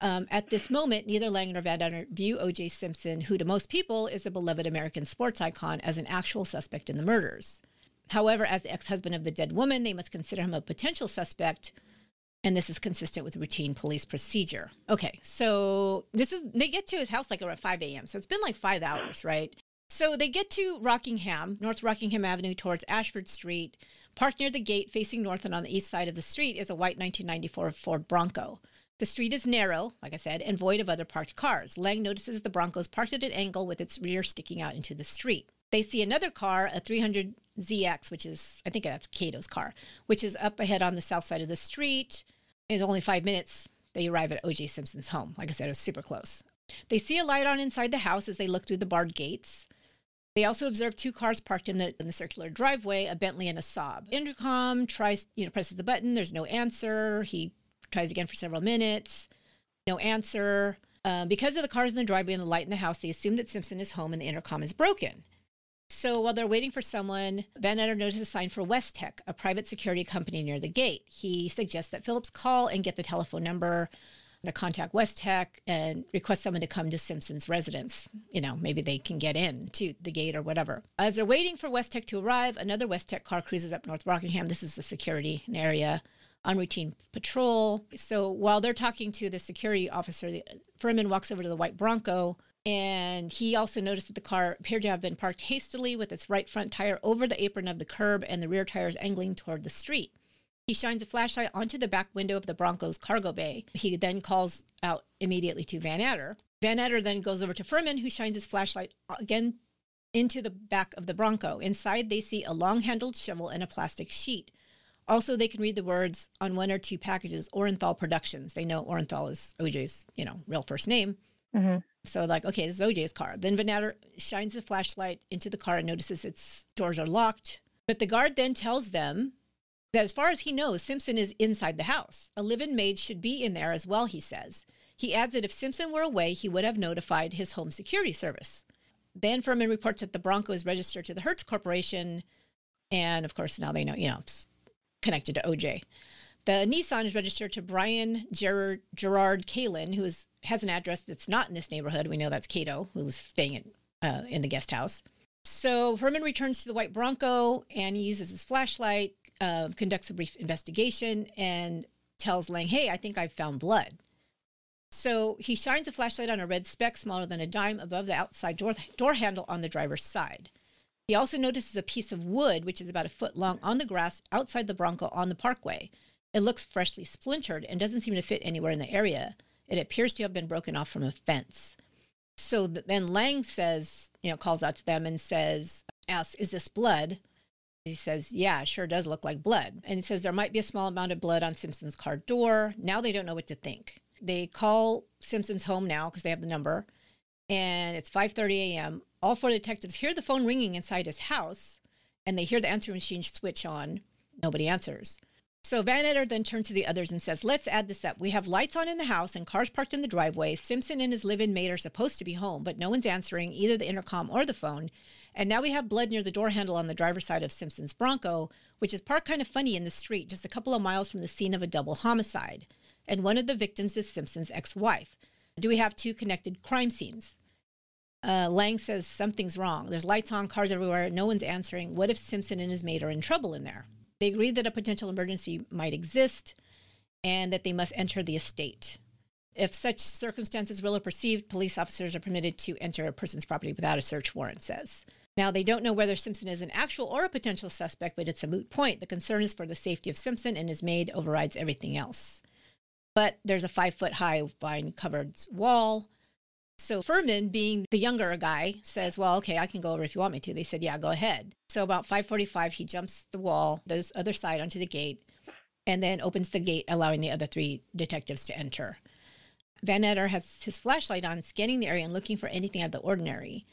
Um, at this moment, neither Lange nor Vanatter view O.J. Simpson, who to most people is a beloved American sports icon, as an actual suspect in the murders. However, as the ex husband of the dead woman, they must consider him a potential suspect, and this is consistent with routine police procedure. Okay, so this is, they get to his house like around 5 a.m., so it's been like five hours, right? So they get to Rockingham, North Rockingham Avenue towards Ashford Street. Parked near the gate facing north and on the east side of the street is a white 1994 Ford Bronco. The street is narrow, like I said, and void of other parked cars. Lange notices the Bronco's parked at an angle with its rear sticking out into the street. They see another car, a 300 ZX, which is, I think that's Kato's car, which is up ahead on the south side of the street. It's only five minutes. They arrive at OJ Simpson's home. Like I said, it was super close. They see a light on inside the house as they look through the barred gates. They also observe two cars parked in the in the circular driveway, a Bentley and a Saab. Intercom tries, you know, presses the button. There's no answer. He tries again for several minutes. No answer. Um, because of the cars in the driveway and the light in the house, they assume that Simpson is home and the intercom is broken. So while they're waiting for someone, Vanatter notices a sign for Westec, a private security company near the gate. He suggests that Phillips call and get the telephone number to contact Westec and request someone to come to Simpson's residence. You know, maybe they can get in to the gate or whatever. As they're waiting for Westec to arrive, another Westec car cruises up North Rockingham. This is the security area on routine patrol. So while they're talking to the security officer, the, Fuhrman walks over to the white Bronco and he also noticed that the car appeared to have been parked hastily with its right front tire over the apron of the curb and the rear tires angling toward the street. He shines a flashlight onto the back window of the Bronco's cargo bay. He then calls out immediately to Vanatter. Van Etter then goes over to Fuhrman, who shines his flashlight again into the back of the Bronco. Inside, they see a long handled shovel and a plastic sheet. Also, they can read the words on one or two packages, Orenthal Productions. They know Orenthal is OJ's, you know, real first name. Mm-hmm. So, like, okay, this is OJ's car. Then Vanatter shines the flashlight into the car and notices its doors are locked. But the guard then tells them that as far as he knows, Simpson is inside the house. A live in maid should be in there as well, he says. He adds that if Simpson were away, he would have notified his home security service. Then Fuhrman reports that the Bronco is registered to the Hertz Corporation. And of course, now they know, you know, it's connected to OJ. The Nissan is registered to Brian Gerard, Gerard Kaelin, who is, has an address that's not in this neighborhood. We know that's Kato, who's staying at, uh, in the guest house. So Fuhrman returns to the white Bronco and he uses his flashlight, uh, conducts a brief investigation, and tells Lange, hey, I think I've found blood. So he shines a flashlight on a red speck smaller than a dime above the outside door, door handle on the driver's side. He also notices a piece of wood, which is about a foot long, on the grass outside the Bronco on the parkway. It looks freshly splintered and doesn't seem to fit anywhere in the area. It appears to have been broken off from a fence. So then Lange says, you know, calls out to them and says, asks, is this blood? He says, yeah, sure does look like blood. And he says there might be a small amount of blood on Simpson's car door. Now they don't know what to think. They call Simpson's home now because they have the number. And it's 5:30 a.m. All four detectives hear the phone ringing inside his house and they hear the answering machine switch on. Nobody answers. So Vanatter then turns to the others and says, Let's add this up. We have lights on in the house and cars parked in the driveway. Simpson and his live in maid are supposed to be home, but no one's answering either the intercom or the phone. And now we have blood near the door handle on the driver's side of Simpson's Bronco, which is parked kind of funny in the street, just a couple of miles from the scene of a double homicide. And one of the victims is Simpson's ex wife. Do we have two connected crime scenes? Uh, Lange says something's wrong. There's lights on, cars everywhere. No one's answering. What if Simpson and his maid are in trouble in there? They agree that a potential emergency might exist and that they must enter the estate. If such circumstances real or perceived, police officers are permitted to enter a person's property without a search warrant, says. Now, they don't know whether Simpson is an actual or a potential suspect, but it's a moot point. The concern is for the safety of Simpson, and his maid overrides everything else. But there's a five foot high vine covered wall. So Fuhrman, being the younger guy, says, "Well, okay, I can go over if you want me to." They said, "Yeah, go ahead." So about 5:45, he jumps the wall, the other side onto the gate, and then opens the gate, allowing the other three detectives to enter. Vanatter has his flashlight on, scanning the area and looking for anything out of the ordinary.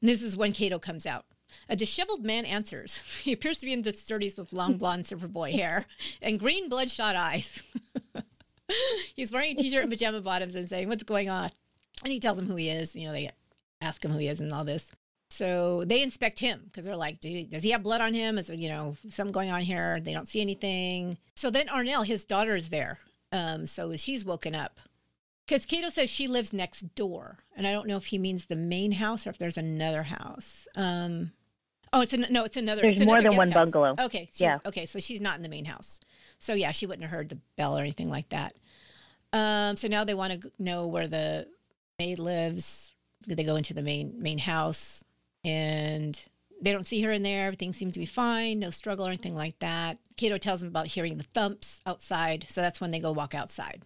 This is when Kato comes out. A disheveled man answers. He appears to be in the 30s with long blonde surfer boy hair and green bloodshot eyes. He's wearing a t-shirt and pajama bottoms and saying, "What's going on?" And he tells them who he is. You know, they ask him who he is and all this. So they inspect him because they're like, does he have blood on him? Is you know something going on here? They don't see anything. So then Arnelle, his daughter, is there. Um, so she's woken up because Kato says she lives next door, and I don't know if he means the main house or if there's another house. Um, oh, it's an, no, it's another. There's it's more another than one house. bungalow. Okay, Yeah. Okay, so she's not in the main house. So yeah, she wouldn't have heard the bell or anything like that. Um, so now they want to know where the maid lives. They go into the main main house, and they don't see her in there. Everything seems to be fine, no struggle or anything like that. Kato tells them about hearing the thumps outside, so that's when they go walk outside.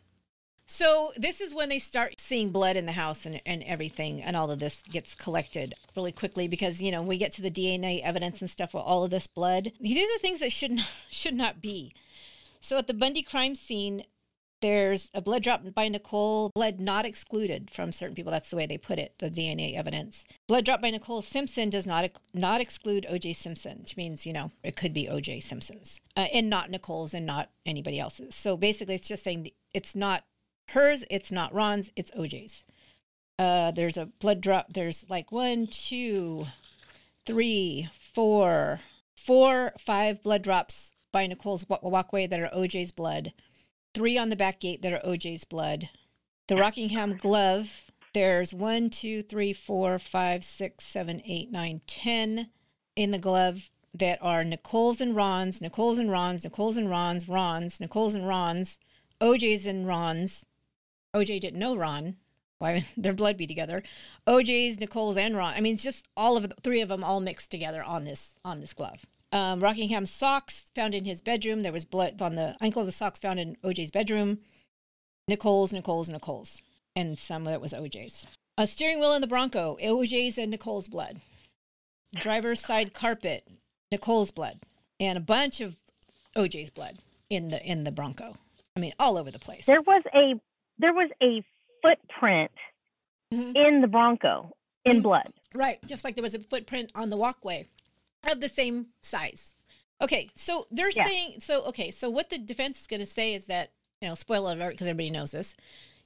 So this is when they start seeing blood in the house and, and everything, and all of this gets collected really quickly because you know we get to the DNA evidence and stuff with all of this blood. These are things that should not, should not be. So at the Bundy crime scene, there's a blood drop by Nicole, blood not excluded from certain people. That's the way they put it, the DNA evidence. Blood drop by Nicole Simpson does not not exclude O.J. Simpson, which means you know it could be O.J. Simpson's uh, and not Nicole's and not anybody else's. So basically, it's just saying it's not hers, it's not Ron's, it's O.J.'s. Uh, there's a blood drop. There's like one, two, three, four, four, five blood drops by Nicole's walkway that are OJ's blood three on the back gate that are OJ's blood. The Rockingham glove, there's one, two, three, four, five, six, seven, eight, nine, ten in the glove that are Nicole's and Ron's, Nicole's and Ron's, Nicole's and Ron's, Ron's, Nicole's and Ron's, OJ's and Ron's. OJ didn't know Ron. Why their blood be together? OJ's, Nicole's, and Ron. I mean, it's just all of the three of them all mixed together on this on this glove. Um, Rockingham socks found in his bedroom. There was blood on the ankle of the socks found in OJ's bedroom. Nicole's, Nicole's, Nicole's. And some of it was OJ's. A steering wheel in the Bronco, OJ's and Nicole's blood. Driver's side carpet, Nicole's blood. And a bunch of OJ's blood in the in the Bronco. I mean, all over the place. There was a there was a footprint mm-hmm. in the Bronco in mm-hmm. blood. Right, just like there was a footprint on the walkway of the same size. Okay, so they're yeah. saying so. Okay, so what the defense is going to say is that you know, spoiler alert, because everybody knows this.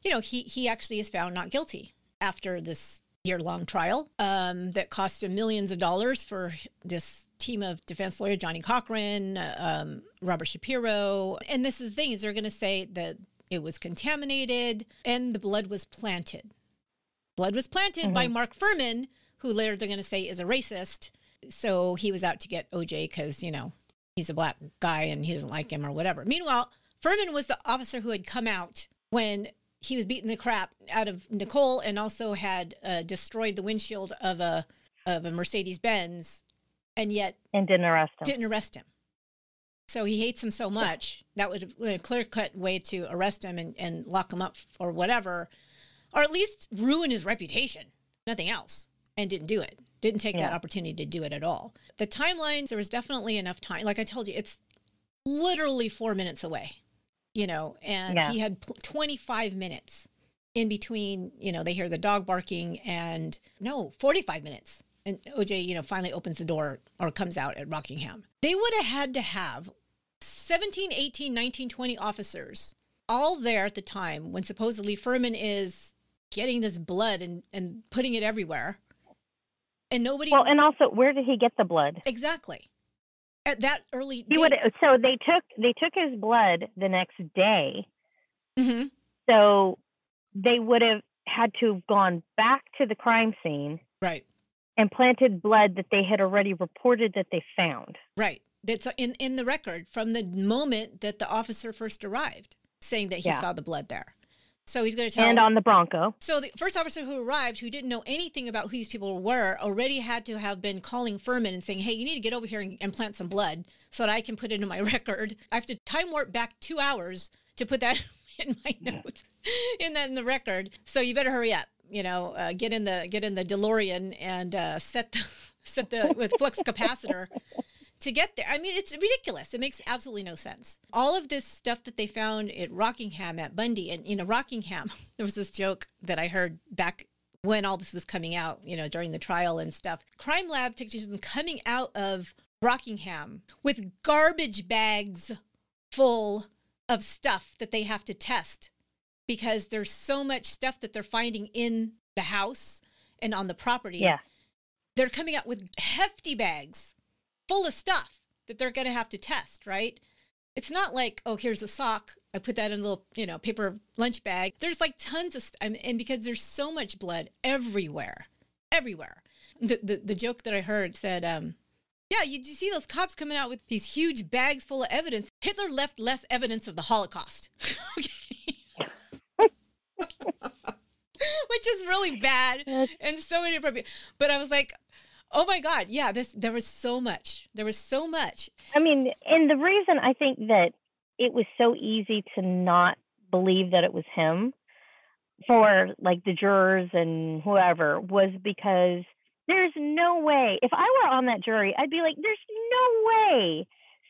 You know, he he actually is found not guilty after this year long trial um, that cost him millions of dollars for this team of defense lawyer Johnnie Cochran, um, Robert Shapiro, and this is the thing is they're going to say that it was contaminated and the blood was planted. Blood was planted mm-hmm. by Mark Fuhrman, who later they're going to say is a racist so he was out to get OJ because, you know, he's a black guy and he doesn't like him or whatever. Meanwhile, Fuhrman was the officer who had come out when he was beating the crap out of Nicole and also had uh, destroyed the windshield of a of a Mercedes Benz, and yet and didn't arrest him. Didn't arrest him. So he hates him so much that would a clear cut way to arrest him and, and lock him up or whatever, or at least ruin his reputation. Nothing else, and didn't do it didn't take yeah. that opportunity to do it at all. The timelines, there was definitely enough time. Like I told you, it's literally four minutes away, you know, and yeah. he had 25 minutes in between, you know, they hear the dog barking and no, 45 minutes. And OJ, you know, finally opens the door or comes out at Rockingham. They would have had to have 17, 18, 19, 20 officers all there at the time when supposedly Fuhrman is getting this blood and, and putting it everywhere and nobody. Well, and also, where did he get the blood? Exactly. At that early. He would. So they took they took his blood the next day. Mm-hmm. So they would have had to have gone back to the crime scene. Right. And planted blood that they had already reported that they found. Right. That's in in the record from the moment that the officer first arrived, saying that he yeah. saw the blood there. So he's going to tell. And on the Bronco. So the first officer who arrived, who didn't know anything about who these people were, already had to have been calling Fuhrman and saying, "Hey, you need to get over here and, and plant some blood so that I can put it in my record." I have to time warp back two hours to put that in my notes, in that in the record. So you better hurry up. You know, uh, get in the get in the DeLorean and uh, set the set the with flux capacitor to get there. I mean, it's ridiculous. It makes absolutely no sense. All of this stuff that they found at Rockingham at Bundy, and you know, Rockingham, there was this joke that I heard back when all this was coming out, you know, during the trial and stuff. Crime lab technicians coming out of Rockingham with garbage bags full of stuff that they have to test because there's so much stuff that they're finding in the house and on the property. Yeah. They're coming out with hefty bags full of stuff that they're going to have to test, right? It's not like, oh, here's a sock. I put that in a little, you know, paper lunch bag. There's like tons of stuff. And because there's so much blood everywhere, everywhere. The, the, the joke that I heard said, um, yeah, you, you see those cops coming out with these huge bags full of evidence. Hitler left less evidence of the Holocaust. Which is really bad and so inappropriate. But I was like, Oh my God. Yeah, this there was so much. There was so much. I mean, and the reason I think that it was so easy to not believe that it was him for like the jurors and whoever was because there's no way. If I were on that jury, I'd be like, there's no way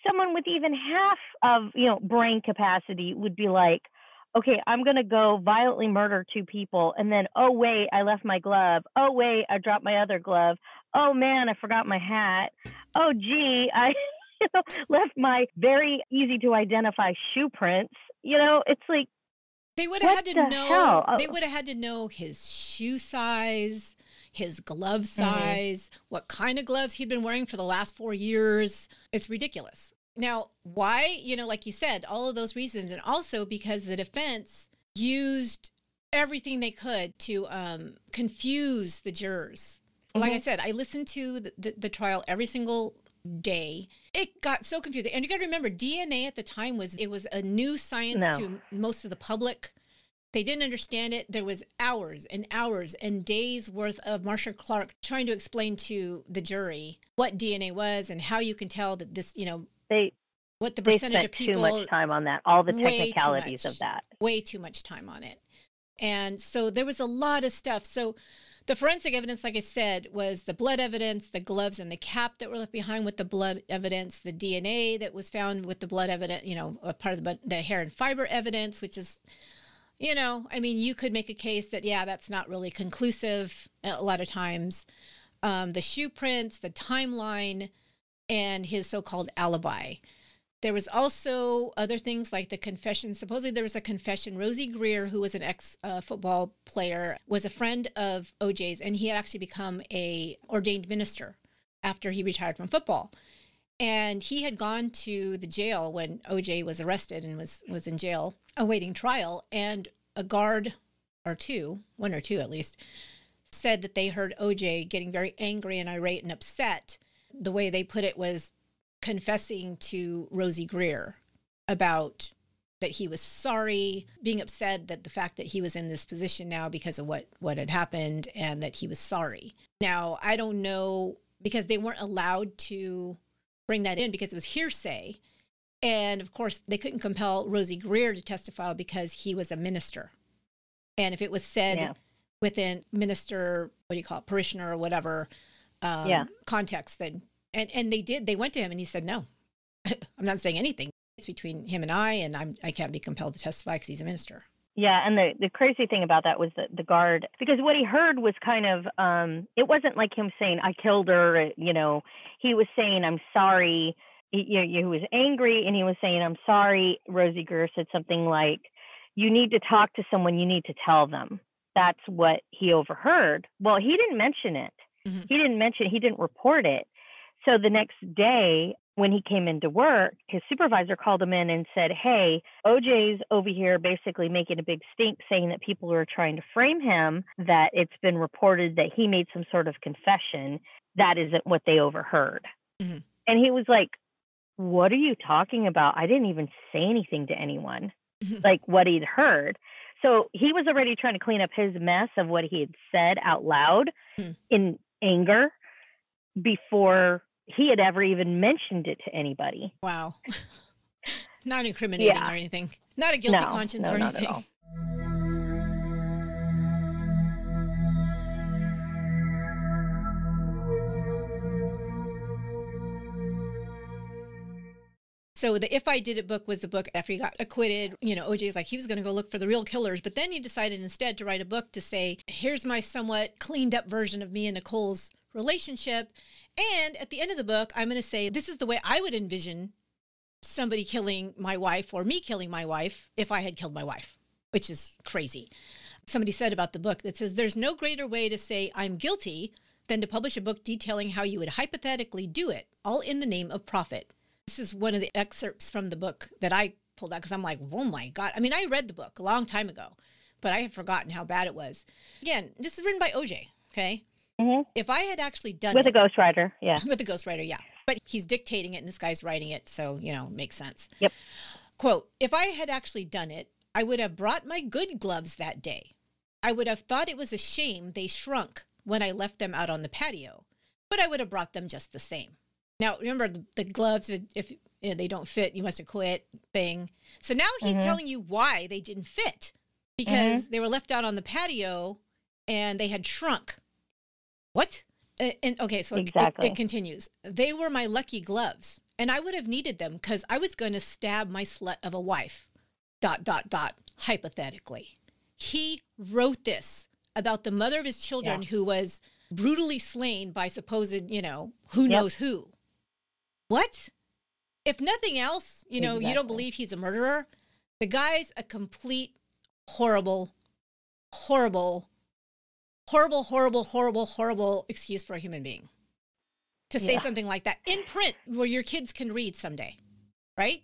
someone with even half of you know brain capacity would be like okay i'm going to go violently murder two people and then oh wait i left my glove. Oh wait i dropped my other glove. Oh man i forgot my hat. Oh gee i you know, left my very easy to identify shoe prints. You know it's like they would have had to the know hell? they would have had to know his shoe size his glove Mm-hmm. size what kind of gloves he'd been wearing for the last four years. It's ridiculous. Now why you know like you said all of those reasons and also because the defense used everything they could to um, confuse the jurors. Like i said i listened to the, the, the trial every single day. It got so confusing. And you got to remember dna at the time was it was a new science No. to most of the public they didn't understand it there was hours and hours and days worth of Marcia Clark trying to explain to the jury what dna was and how you can tell that this you know they what the percentage of people too much time on that all the technicalities much. of that way too much time on it. And so there was a lot of stuff. So the forensic evidence, like I said, was the blood evidence, the gloves and the cap that were left behind with the blood evidence, the DNA that was found with the blood evidence, you know, a part of the, the hair and fiber evidence, which is, you know, I mean, you could make a case that, yeah, that's not really conclusive a lot of times. Um, the shoe prints, the timeline, and his so called alibi. There was also other things like the confession. Supposedly, there was a confession. Rosey Grier, who was an ex uh, football player, was a friend of OJ's, and he had actually become a ordained minister after he retired from football. And he had gone to the jail when OJ was arrested and was was in jail awaiting trial. And a guard or two, one or two at least, said that they heard OJ getting very angry and irate and upset. The way they put it was confessing to Rosey Grier about that he was sorry, being upset that the fact that he was in this position now because of what what had happened and that he was sorry. Now, I don't know because they weren't allowed to bring that in because it was hearsay. And of course, they couldn't compel Rosey Grier to testify because he was a minister. And if it was said Yeah. within minister, what do you call it, parishioner or whatever um, Yeah. context, then and and they did. They went to him and he said, "No, I'm not saying anything. It's between him and I, and I'm I can't be compelled to testify because he's a minister." Yeah, and the the crazy thing about that was the the guard because what he heard was kind of um it wasn't like him saying I killed her, you know. He was saying I'm sorry. He, you know, he was angry and he was saying I'm sorry. Rosey Grier said something like you need to talk to someone, you need to tell them. That's what he overheard. Well, he didn't mention it. Mhm. He didn't mention he didn't report it. So the next day when he came into work, his supervisor called him in and said, Hey, OJ's over here basically making a big stink saying that people are trying to frame him, that it's been reported that he made some sort of confession. That isn't what they overheard. Mhm. And he was like, What are you talking about? I didn't even say anything to anyone, Mhm. like what he'd heard. So he was already trying to clean up his mess of what he had said out loud Hmm. in anger before he had ever even mentioned it to anybody. Wow, not incriminating Yeah. or anything, not a guilty No, conscience no, or anything. So the If I Did It book was the book after he got acquitted. You know, OJ OJ's like he was going to go look for the real killers, but then he decided instead to write a book to say, "Here's my somewhat cleaned up version of me and Nicole's relationship." And at the end of the book, I'm going to say, "This is the way I would envision somebody killing my wife or me killing my wife if I had killed my wife," which is crazy. Somebody said about the book that says, "There's no greater way to say I'm guilty." Than to publish a book detailing how you would hypothetically do it, all in the name of profit. This is one of the excerpts from the book that I pulled out because I'm like, oh my God. I mean, I read the book a long time ago, but I had forgotten how bad it was. Again, this is written by OJ, okay? Mhm. If I had actually done it With a ghostwriter, yeah. with a ghostwriter, yeah. But he's dictating it and this guy's writing it, so, you know, makes sense. Yep. Quote If I had actually done it, I would have brought my good gloves that day. I would have thought it was a shame they shrunk when I left them out on the patio, but I would have brought them just the same. Now, remember the, gloves, if they don't fit. You must have quit thing. So now he's Mhm. telling you why they didn't fit because they were left out on the patio and they had shrunk. What? And okay, so it- Exactly. it, it continues. They were my lucky gloves, and I would have needed them because I was going to stab my slut of a wife. Dot dot dot. Hypothetically, he wrote this about the mother of his children Yeah. who was brutally slain by supposed, you know, who Yep. knows who. What? If nothing else, you know, you don't believe he's a murderer. The guy's a complete horrible, horrible, horrible, horrible, horrible, horrible excuse for a human being to say Yeah. something like that in print where your kids can read someday, right?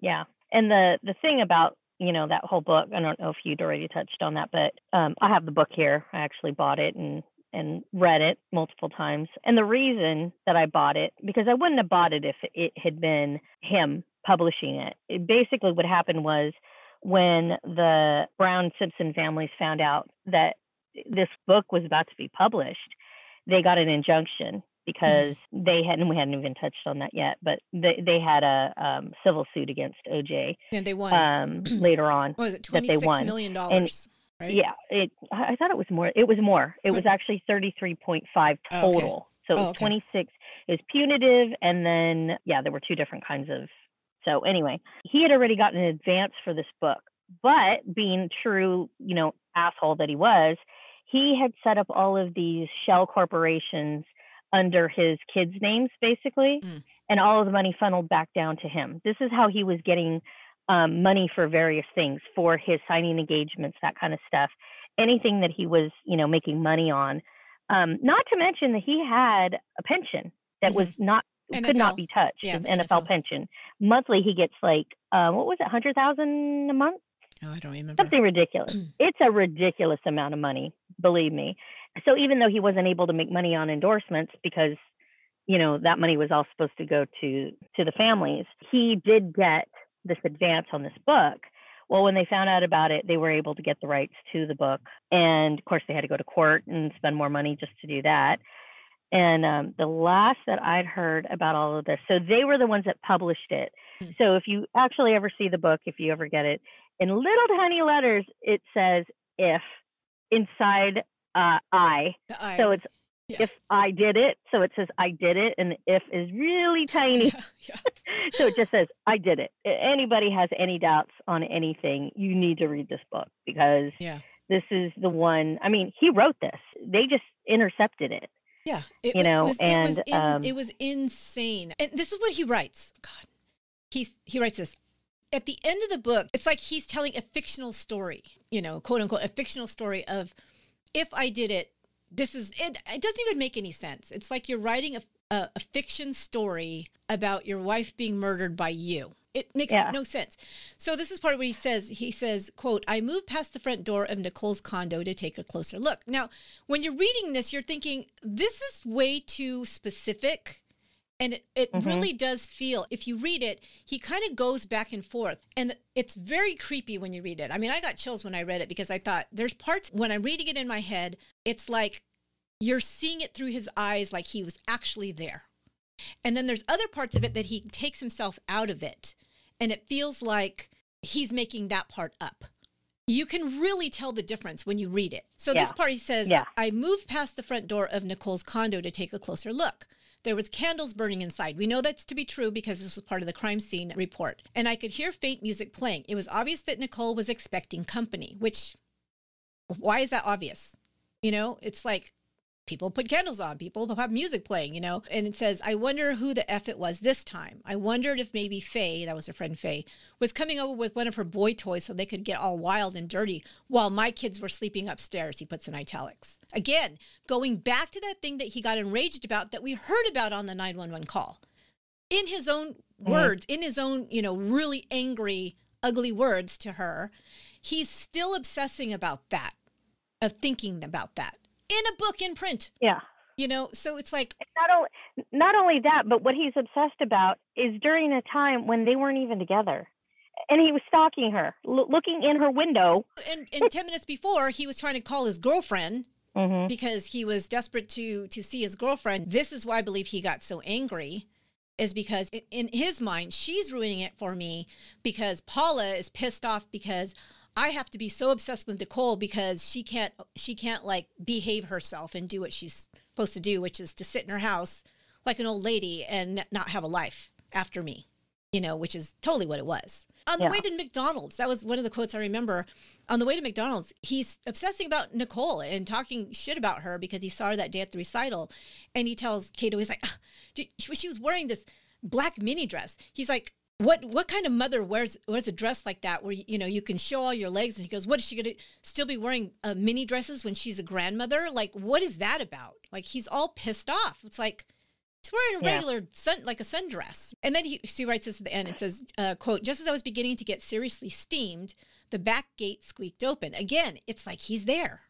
Yeah. And the the thing about you know that whole book, I don't know if you'd already touched on that, but um, I have the book here. I actually bought it and and read it multiple times. And the reason that I bought it because I wouldn't have bought it if it had been him publishing it. It basically what happened was when the Brown Simpson families found out that this book was about to be published, they got an injunction because they hadn't we hadn't even touched on that yet, but they they had a um, civil suit against OJ And they won. um, later on. what was it? Twenty they won. million dollars. Right? Yeah, it. I thought it was more. It was more. It was actually thirty three point five Oh, okay. total. So Oh, okay. twenty six is punitive, and then yeah, there were two different kinds of. So anyway, he had already gotten an advance for this book, but being true, you know, asshole that he was, he had set up all of these shell corporations under his kids' names, basically, Mm. and all of the money funneled back down to him. This is how he was getting um, money for various things, for his signing engagements, that kind of stuff. Anything that he was, you know, making money on. Um, not to mention that he had a pension that was not could not be touched. Yeah, NFL, NFL. pension. Monthly, he gets like uh, what was it, hundred thousand a month? I don't remember. something ridiculous. it's a ridiculous amount of money, believe me. So even though he wasn't able to make money on endorsements because you know that money was all supposed to go to to the families, he did get this advance on this book. Well, when they found out about it, they were able to get the rights to the book, and of course they had to go to court and spend more money just to do that. And um, the last that I'd heard about all of this, so they were the ones that published it. Hmm. So if you actually ever see the book, if you ever get it, in little tiny letters, it says if inside uh, I. Eye. So it's Yeah. if I did it. So it says I did it, and if is really tiny. yeah, yeah. so it just says I did it. A- Anybody has any doubts on anything, you need to read this book because Yeah. this is the one. I mean, he wrote this. They just intercepted it. Yeah, it, You know, was, it was, and, in- um, it was insane. And this is what he writes. God, he's he writes this at the end of the book. It's like he's telling a fictional story, you know, quote unquote, a fictional story of if I did it. This is it. It doesn't even make any sense. It's like you're writing a a, a fiction story about your wife being murdered by you. It makes Yeah. no sense. So this is part of what he says. He says, quote, I moved past the front door of Nicole's condo to take a closer look. Now, when you're reading this, you're thinking, this is way too specific. And it, it Mhm. really does feel, if you read it, he kind of goes back and forth. And it's very creepy when you read it. I mean, I got chills when I read it because I thought there's parts when I'm reading it in my head, it's like you're seeing it through his eyes like he was actually there. And then there's other parts of it that he takes himself out of it. And it feels like he's making that part up. You can really tell the difference when you read it. So this Yeah. part he says, Yeah. I moved past the front door of Nicole's condo to take a closer look. There was candles burning inside. We know that's to be true because this was part of the crime scene report. And I could hear faint music playing. It was obvious that Nicole was expecting company, which why is that obvious? You know, it's like people put candles on, people have music playing, you know, and it says, I wonder who the F it was this time. I wondered if maybe Faye, that was her friend Faye, was coming over with one of her boy toys so they could get all wild and dirty while my kids were sleeping upstairs, he puts in italics. Again, going back to that thing that he got enraged about that we heard about on the 911 call. In his own mm-hmm. words, in his own, you know, really angry, ugly words to her, he's still obsessing about that, of thinking about that in a book in print, Yeah. you know? So it's like, Not only not only that, but what he's obsessed about is during a time when they weren't even together, and he was stalking her, l- looking in her window. and, and 10 minutes before, he was trying to call his girlfriend Mm-hmm. because he was desperate to to see his girlfriend. This is why I believe he got so angry is because in his mind, she's ruining it for me because Paula is pissed off because I have to be so obsessed with Nicole because she can't she can't like behave herself and do what she's supposed to do, which is to sit in her house like an old lady and not have a life after me. You know, which is totally what it was. On the Yeah. way to McDonald's, that was one of the quotes I remember. On the way to McDonald's, he's obsessing about Nicole and talking shit about her because he saw her that day at the recital. And he tells Kato, he's like, "Ah, dude, she she was wearing this black mini dress. He's like, what what kind of mother wears wears a dress like that where you know you can show all your legs? And he goes, what is she gonna still be wearing uh, mini dresses when she's a grandmother? Like, what is that about? Like, he's all pissed off. It's like He's wearing a Yeah. regular sun, like a sundress. And then he, she writes this at the end. It says, uh, "quote Just as I was beginning to get seriously steamed, the back gate squeaked open. Again, it's like he's there.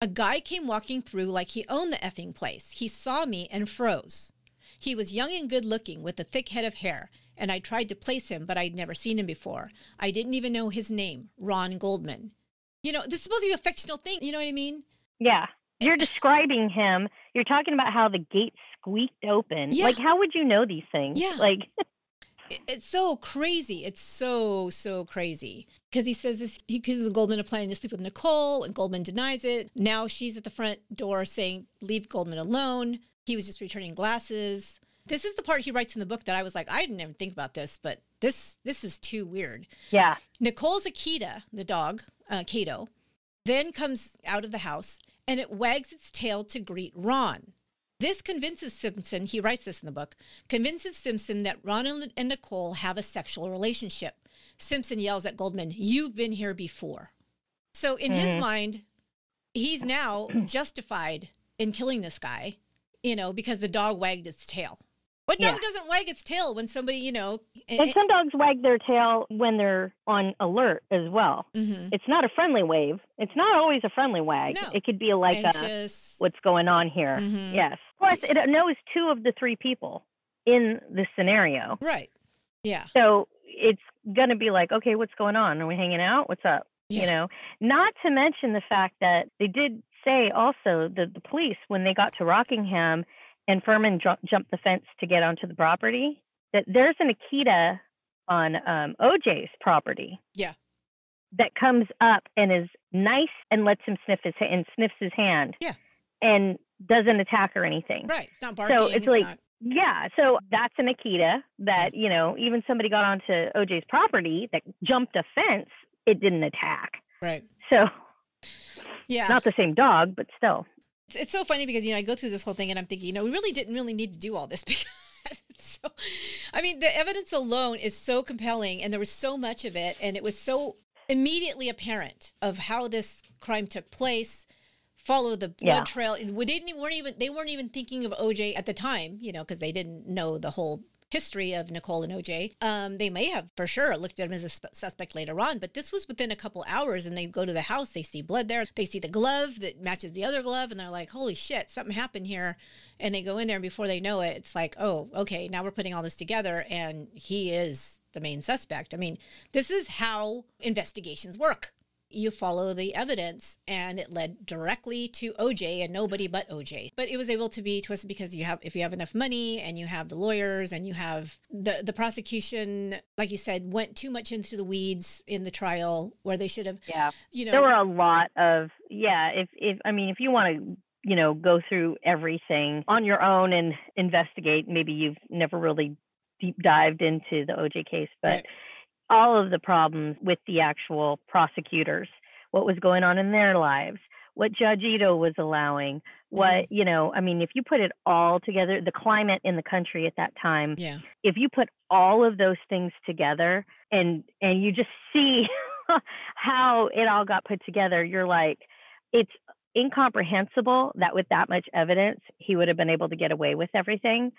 A guy came walking through like he owned the effing place. He saw me and froze. He was young and good looking with a thick head of hair, and I tried to place him, but I'd never seen him before. I didn't even know his name, Ron Goldman. You know, this is supposed to be a fictional thing. You know what I mean? Yeah. You're describing him. You're talking about how the gate squeaked open. Yeah. Like, how would you know these things? Yeah. Like, It's so crazy. It's so, so crazy. Because he says this, he accuses Goldman of planning to sleep with Nicole, and Goldman denies it. Now she's at the front door saying, Leave Goldman alone. He was just returning glasses. This is the part he writes in the book that I was like, I didn't even think about this, but this this is too weird. yeah. Nicole's Akita, the dog, uh, Kato, then comes out of the house and it wags its tail to greet Ron. This convinces Simpson, he writes this in the book, convinces Simpson that Ron and Nicole have a sexual relationship. Simpson yells at Goldman, You've been here before. So in his Mhm. mind, he's now justified in killing this guy, you know, because the dog wagged its tail. What dog Yeah. doesn't wag its tail when somebody, you know, And some dogs wag their tail when they're on alert as well. mhm. It's not a friendly wave. It's not always a friendly wag. No. It could be like a, anxious. what's going on here. Mhm. Yes. Plus, it knows two of the three people in this scenario. Right. Yeah. So it's going to be like, okay, what's going on? Are we hanging out? What's up? Yeah. You know, not to mention the fact that they did say also that the police, when they got to Rockingham and Fuhrman ju- jumped the fence to get onto the property, that there's an Akita on um, OJ's property. Yeah. That comes up and is nice and lets him sniff his ha- and sniffs his hand. Yeah. And doesn't attack or anything. Right. It's not barking. So it's like- not, Yeah, so that's an Akita that, you know, even somebody got onto OJ's property that jumped a fence, it didn't attack. right. So, Yeah. not the same dog, but still. It's, it's so funny because, you know, I go through this whole thing and I'm thinking, you know, we really didn't really need to do all this because it's so, I mean, the evidence alone is so compelling and there was so much of it and it was so immediately apparent of how this crime took place. Follow the blood Yeah. trail. We didn't weren't even they weren't even thinking of OJ at the time, you know, because they didn't know the whole history of Nicole and OJ. Um, they may have for sure looked at him as a sp- suspect later on, but this was within a couple hours, and they go to the house, they see blood there, they see the glove that matches the other glove, and they're like, "Holy shit, something happened here!" And they go in there, and before they know it, it's like, "Oh, okay, now we're putting all this together, and he is the main suspect." I mean, this is how investigations work. You follow the evidence, and it led directly to OJ and nobody but OJ. But it was able to be twisted because you have, if you have enough money, and you have the lawyers, and you have the the prosecution, like you said, went too much into the weeds in the trial where they should have, Yeah. you know, There were a lot of, yeah, if, if, I mean, if you want to, you know, go through everything on your own and investigate, maybe you've never really deep dived into the OJ case, but Right. All of the problems with the actual prosecutors, what was going on in their lives, what Judge Ito was allowing, what, mm-hmm. you know, I mean, if you put it all together, the climate in the country at that time, yeah, if you put all of those things together and and you just see how it all got put together, you're like, it's incomprehensible that with that much evidence, he would have been able to get away with everything.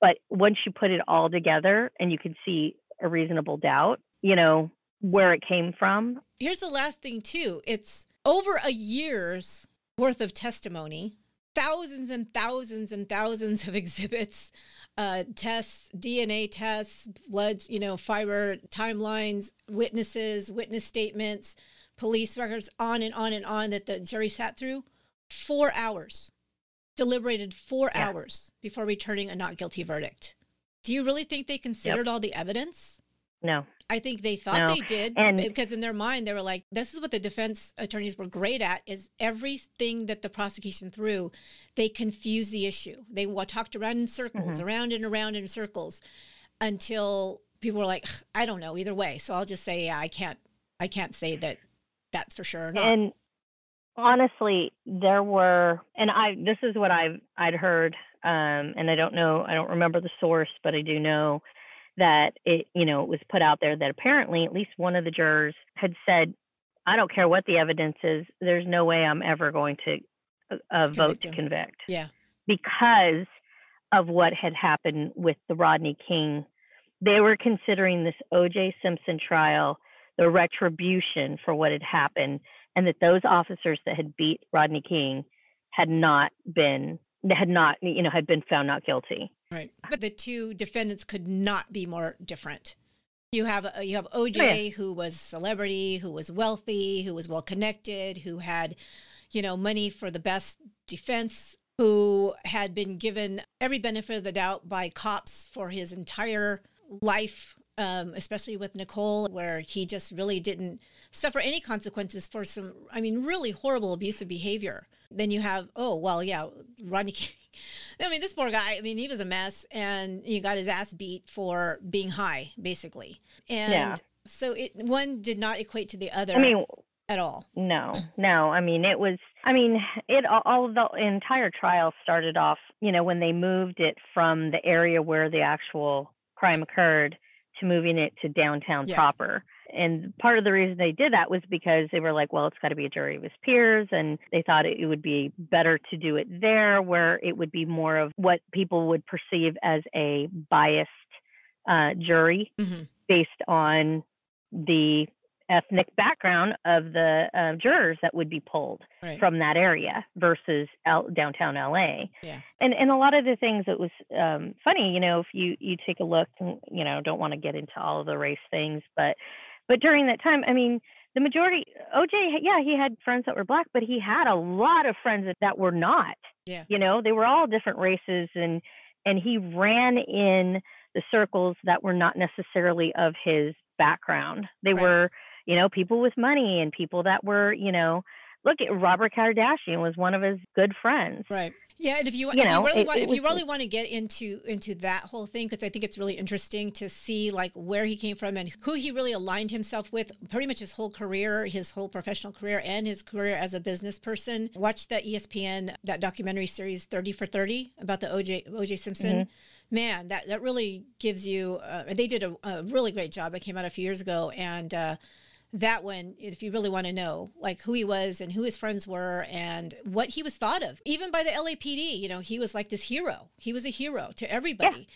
But once you put it all together and you can see a reasonable doubt, you know, where it came from. here's the last thing too it's over a year's worth of testimony thousands and thousands and thousands of exhibits uh, tests dna tests bloods you know fiber timelines witnesses witness statements police records on and on and on that the jury sat through four hours deliberated four Yeah. hours before returning a not guilty verdict Do you really think they considered all the evidence? No. I think they thought No. they did And- because in their mind they were like, this is what the defense attorneys were great at is everything that the prosecution threw, they confused the issue. They talked around in circles, Mm-hmm. around and around in circles until people were like, I don't know either way. So I'll just say, yeah, I can't, I can't say that that's for sure or not. And honestly, there were, and I this is what I've I'd heard, um, and I don't know, I don't remember the source, but I do know that it, you know, it was put out there that apparently at least one of the jurors had said, "I don't care what the evidence is, there's no way I'm ever going to uh, uh, vote to convict." yeah. because of what had happened with the Rodney King. They were considering this O.J. Simpson trial the retribution for what had happened, and that those officers that had beat Rodney King had not been had not you know had been found not guilty. Right. But the two defendants could not be more different. You have uh, you have OJ Oh, yeah. who was a celebrity, who was wealthy, who was well connected, who had, you know, money for the best defense, who had been given every benefit of the doubt by cops for his entire life, um, especially with Nicole, where he just really didn't suffer any consequences for some, I mean, really horrible abusive behavior. Then you have, oh, well, yeah, Rodney King. I mean, this poor guy, I mean, he was a mess and he got his ass beat for being high, basically. And Yeah. so it one did not equate to the other I mean, at all. No, no. I mean, it was. I mean, it all- all the entire trial started off. You know, when they moved it from the area where the actual crime occurred to moving it to downtown Yeah. proper. And part of the reason they did that was because they were like, well, it's got to be a jury of his peers, and they thought it would be better to do it there, where it would be more of what people would perceive as a biased uh, jury hmm based on the ethnic background of the uh, jurors that would be pulled Right. from that area versus L- downtown LA. Yeah. And and a lot of the things that was um, funny, you know, if you you take a look, you know, don't want to get into all of the race things, but but during that time, I mean, the majority, OJ, yeah, he had friends that were black, but he had a lot of friends that, that were not. Yeah. You know, they were all different races, and and he ran in the circles that were not necessarily of his background. They Right. were, you know, people with money and people that were, you know, look at Robert Kardashian was one of his good friends. Right. Yeah, and if you, You if know, you really it- want, it if you really want to get into into that whole thing, because I think it's really interesting to see like where he came from and who he really aligned himself with, pretty much his whole career, his whole professional career, and his career as a business person. Watch that ESPN that documentary series Thirty for Thirty about the OJ OJ Simpson. Mm-hmm. Man, that that really gives you. Uh, they did a, a really great job. It came out a few years ago, and. Uh, that one, if you really want to know, like who he was and who his friends were and what he was thought of, even by the LAPD, you know, he was like this hero. He was a hero to everybody.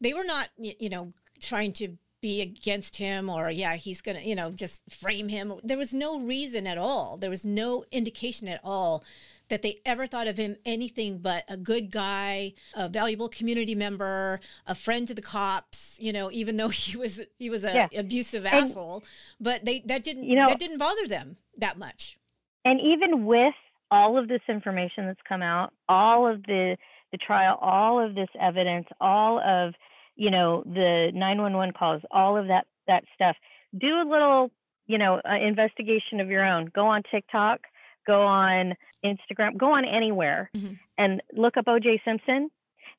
They were not, you know, trying to be against him or, yeah, he's going to, you know, just frame him. There was no reason at all. There was no indication at all that they ever thought of him anything but a good guy, a valuable community member, a friend to the cops. You know, even though he was he was a Yeah. abusive And- asshole, but they that didn't You know- that didn't bother them that much. and even with all of this information that's come out all of the the trial all of this evidence all of you know the 911 calls all of that that stuff do a little you know uh, investigation of your own go on tiktok go on instagram go on anywhere Mhm. and look up oj simpson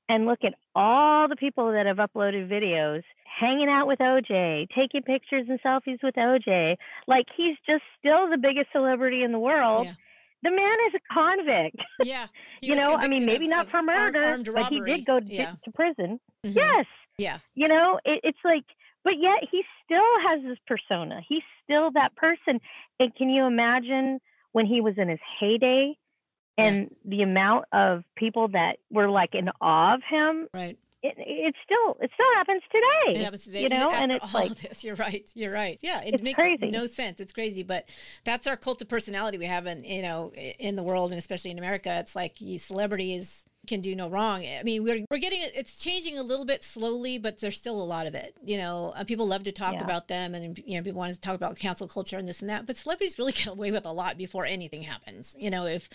and look at all the people that have uploaded videos hanging out with OJ, taking pictures and selfies with OJ. Like he's just still the biggest celebrity in the world. Yeah. The man is a convict. Yeah, you know, I mean, maybe of- not for murder, but he did go to, Yeah. to prison. Mhm. Yes. Yeah. You know, it, it's like, but yet he still has this persona. He's still that person. And can you imagine when he was in his heyday and the amount of people that were like in awe of him? Right. It, it still, it still happens today. It happens today. You know, and it's all like, this. You're right. You're right. Yeah, it makes crazy. no sense. It's crazy, but that's our cult of personality we have in you know in the world and especially in America. It's like you celebrities can do no wrong. I mean, we're we're getting it's changing a little bit slowly, but there's still a lot of it. You know, uh, people love to talk Yeah. about them, and you know, people want to talk about cancel culture and this and that. But celebrities really get away with a lot before anything happens. You know, if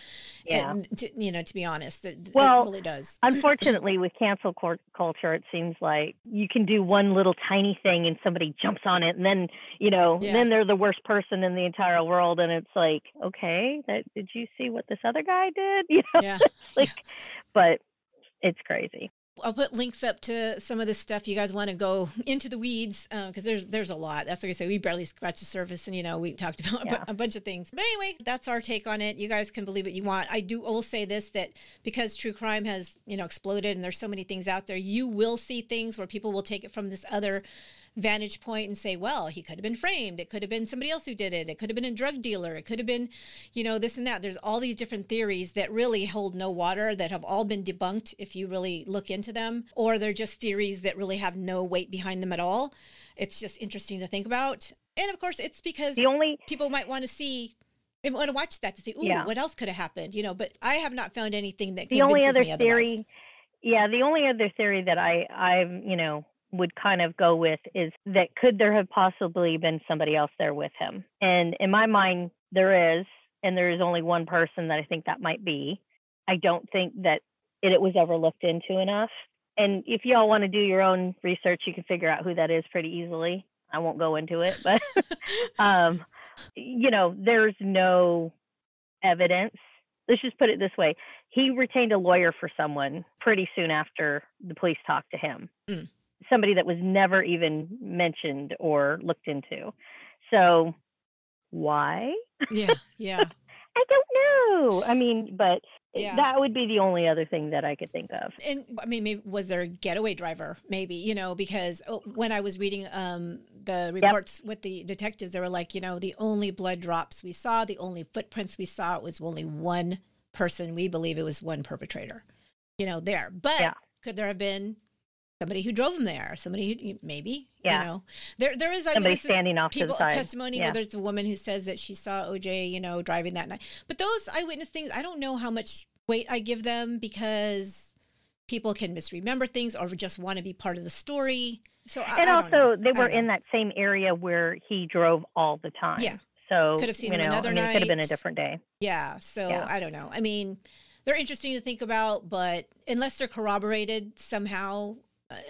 Yeah. to, you know, to be honest, it, Well, it really does. Unfortunately, with cancel culture, it seems like you can do one little tiny thing and somebody jumps on it, and then you know, Yeah. then they're the worst person in the entire world, and it's like, okay, that did you see what this other guy did? You know, Yeah. like, but it's crazy. I'll put links up to some of the stuff. You guys want to go into the weeds uh, because there's there's a lot. That's like I say, we barely scratched the surface, and you know we talked about a Yeah. a bunch of things. But anyway, that's our take on it. You guys can believe what you want. I do. I will say this that because true crime has you know exploded and there's so many things out there, you will see things where people will take it from this other vantage point and say, well, he could have been framed. It could have been somebody else who did it. It could have been a drug dealer. It could have been, you know, this and that. There's all these different theories that really hold no water that have all been debunked if you really look into them, or they're just theories that really have no weight behind them at all. It's just interesting to think about. And of course, it's because The only people might want to see. They want to watch that to see, ooh, Yeah. what else could have happened? You know, but I have not found anything that the only other theory yeah the only other theory that i I'm you know would kind of go with is that could there have possibly been somebody else there with him? And in my mind there is and there is only one person that i think that might be. I don't think that it, it was ever looked into enough. And if y'all want to do your own research you can figure out who that is pretty easily. I won't go into it but um you know there's no evidence. Let's just put it this way. He retained a lawyer for someone pretty soon after the police talked to him. Mm. Somebody that was never even mentioned or looked into so why yeah, yeah. i don't know i mean but Yeah. that would be the only other thing that i could think of and I mean, maybe was there a getaway driver? Maybe you know, because oh, when I was reading um, the reports with the detectives, they were like, you know, the only blood drops we saw, the only footprints we saw, it was only one person. We believe it was one perpetrator, you know, there. But Yeah. could there have been somebody who drove him there? Somebody who maybe, Yeah. you know, there there is somebody eyewitnesses- standing off to people the side testimony yeah. whether it's a woman who says that she saw OJ, you know, driving that night. But those eyewitness things, I don't know how much weight I give them because people can misremember things or just want to be part of the story. So I, and I also they were in that same area where he drove all the time Yeah. so Could have seen you know another I mean, it could have been a different day Yeah. So Yeah. I don't know. I mean, they're interesting to think about, but unless they're corroborated somehow,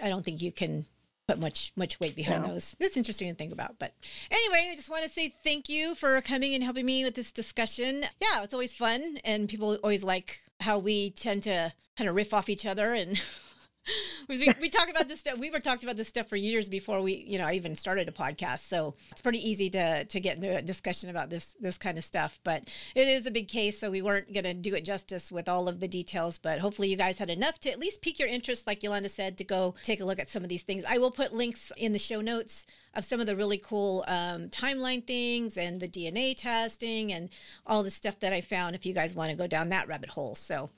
I- don't think you can put much much weight behind No. those. It's interesting to think about. But anyway, I just want to say thank you for coming and helping me with this discussion. Yeah, it's always fun, and people always like how we tend to kind of riff off each other and. we, we talk about this stuff. We were talked about this stuff for years before we, you know, I even started a podcast. So it's pretty easy to to get into a discussion about this this kind of stuff. But it is a big case, so we weren't going to do it justice with all of the details. But hopefully, you guys had enough to at least pique your interest, like Yolanda said, to go take a look at some of these things. I will put links in the show notes of some of the really cool um, timeline things and the DNA testing and all the stuff that I found. If you guys want to go down that rabbit hole, so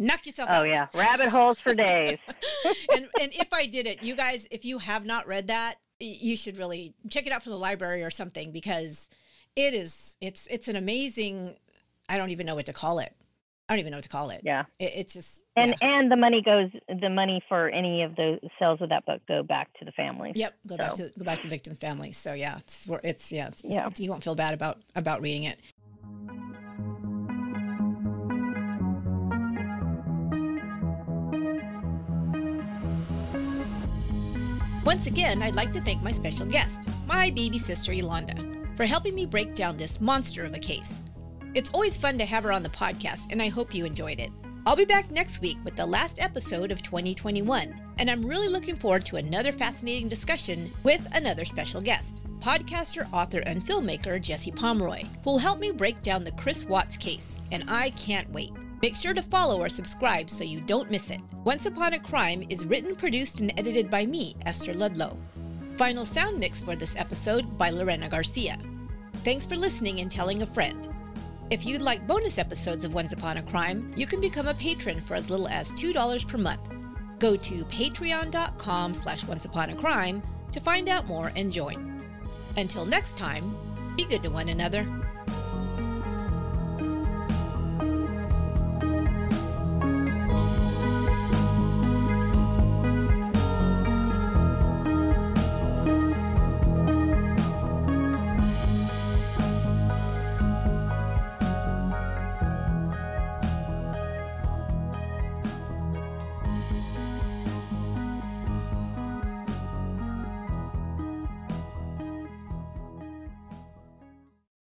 knock yourself oh out yeah rabbit holes for days and and if I did it, you guys, if you have not read that, you should really check it out from the library or something because it is it's it's an amazing. I don't even know what to call it. I don't even know what to call it. yeah It, it's just and yeah. and the money goes the money for any of the sales of that book go back to the family Yep, go back to go back to victim's family. So yeah, it's it's yeah, it's, Yeah. you won't feel bad about about reading it. Once again, I'd like to thank my special guest, my baby sister Yolanda, for helping me break down this monster of a case. It's always fun to have her on the podcast, and I hope you enjoyed it. I'll be back next week with the last episode of 2021, and I'm really looking forward to another fascinating discussion with another special guest, podcaster, author, and filmmaker Jesse Pomeroy, who will help me break down the Chris Watts case, and I can't wait. Make sure to follow or subscribe so you don't miss it. Once Upon a Crime is written, produced, and edited by me, Esther Ludlow. Final sound mix for this episode by Lorena Garcia. Thanks for listening and telling a friend. If you'd like bonus episodes of Once Upon a Crime, you can become a patron for as little as $2 per month. Go to patreon.com slash onceupon a crime to find out more and join. Until next time, be good to one another.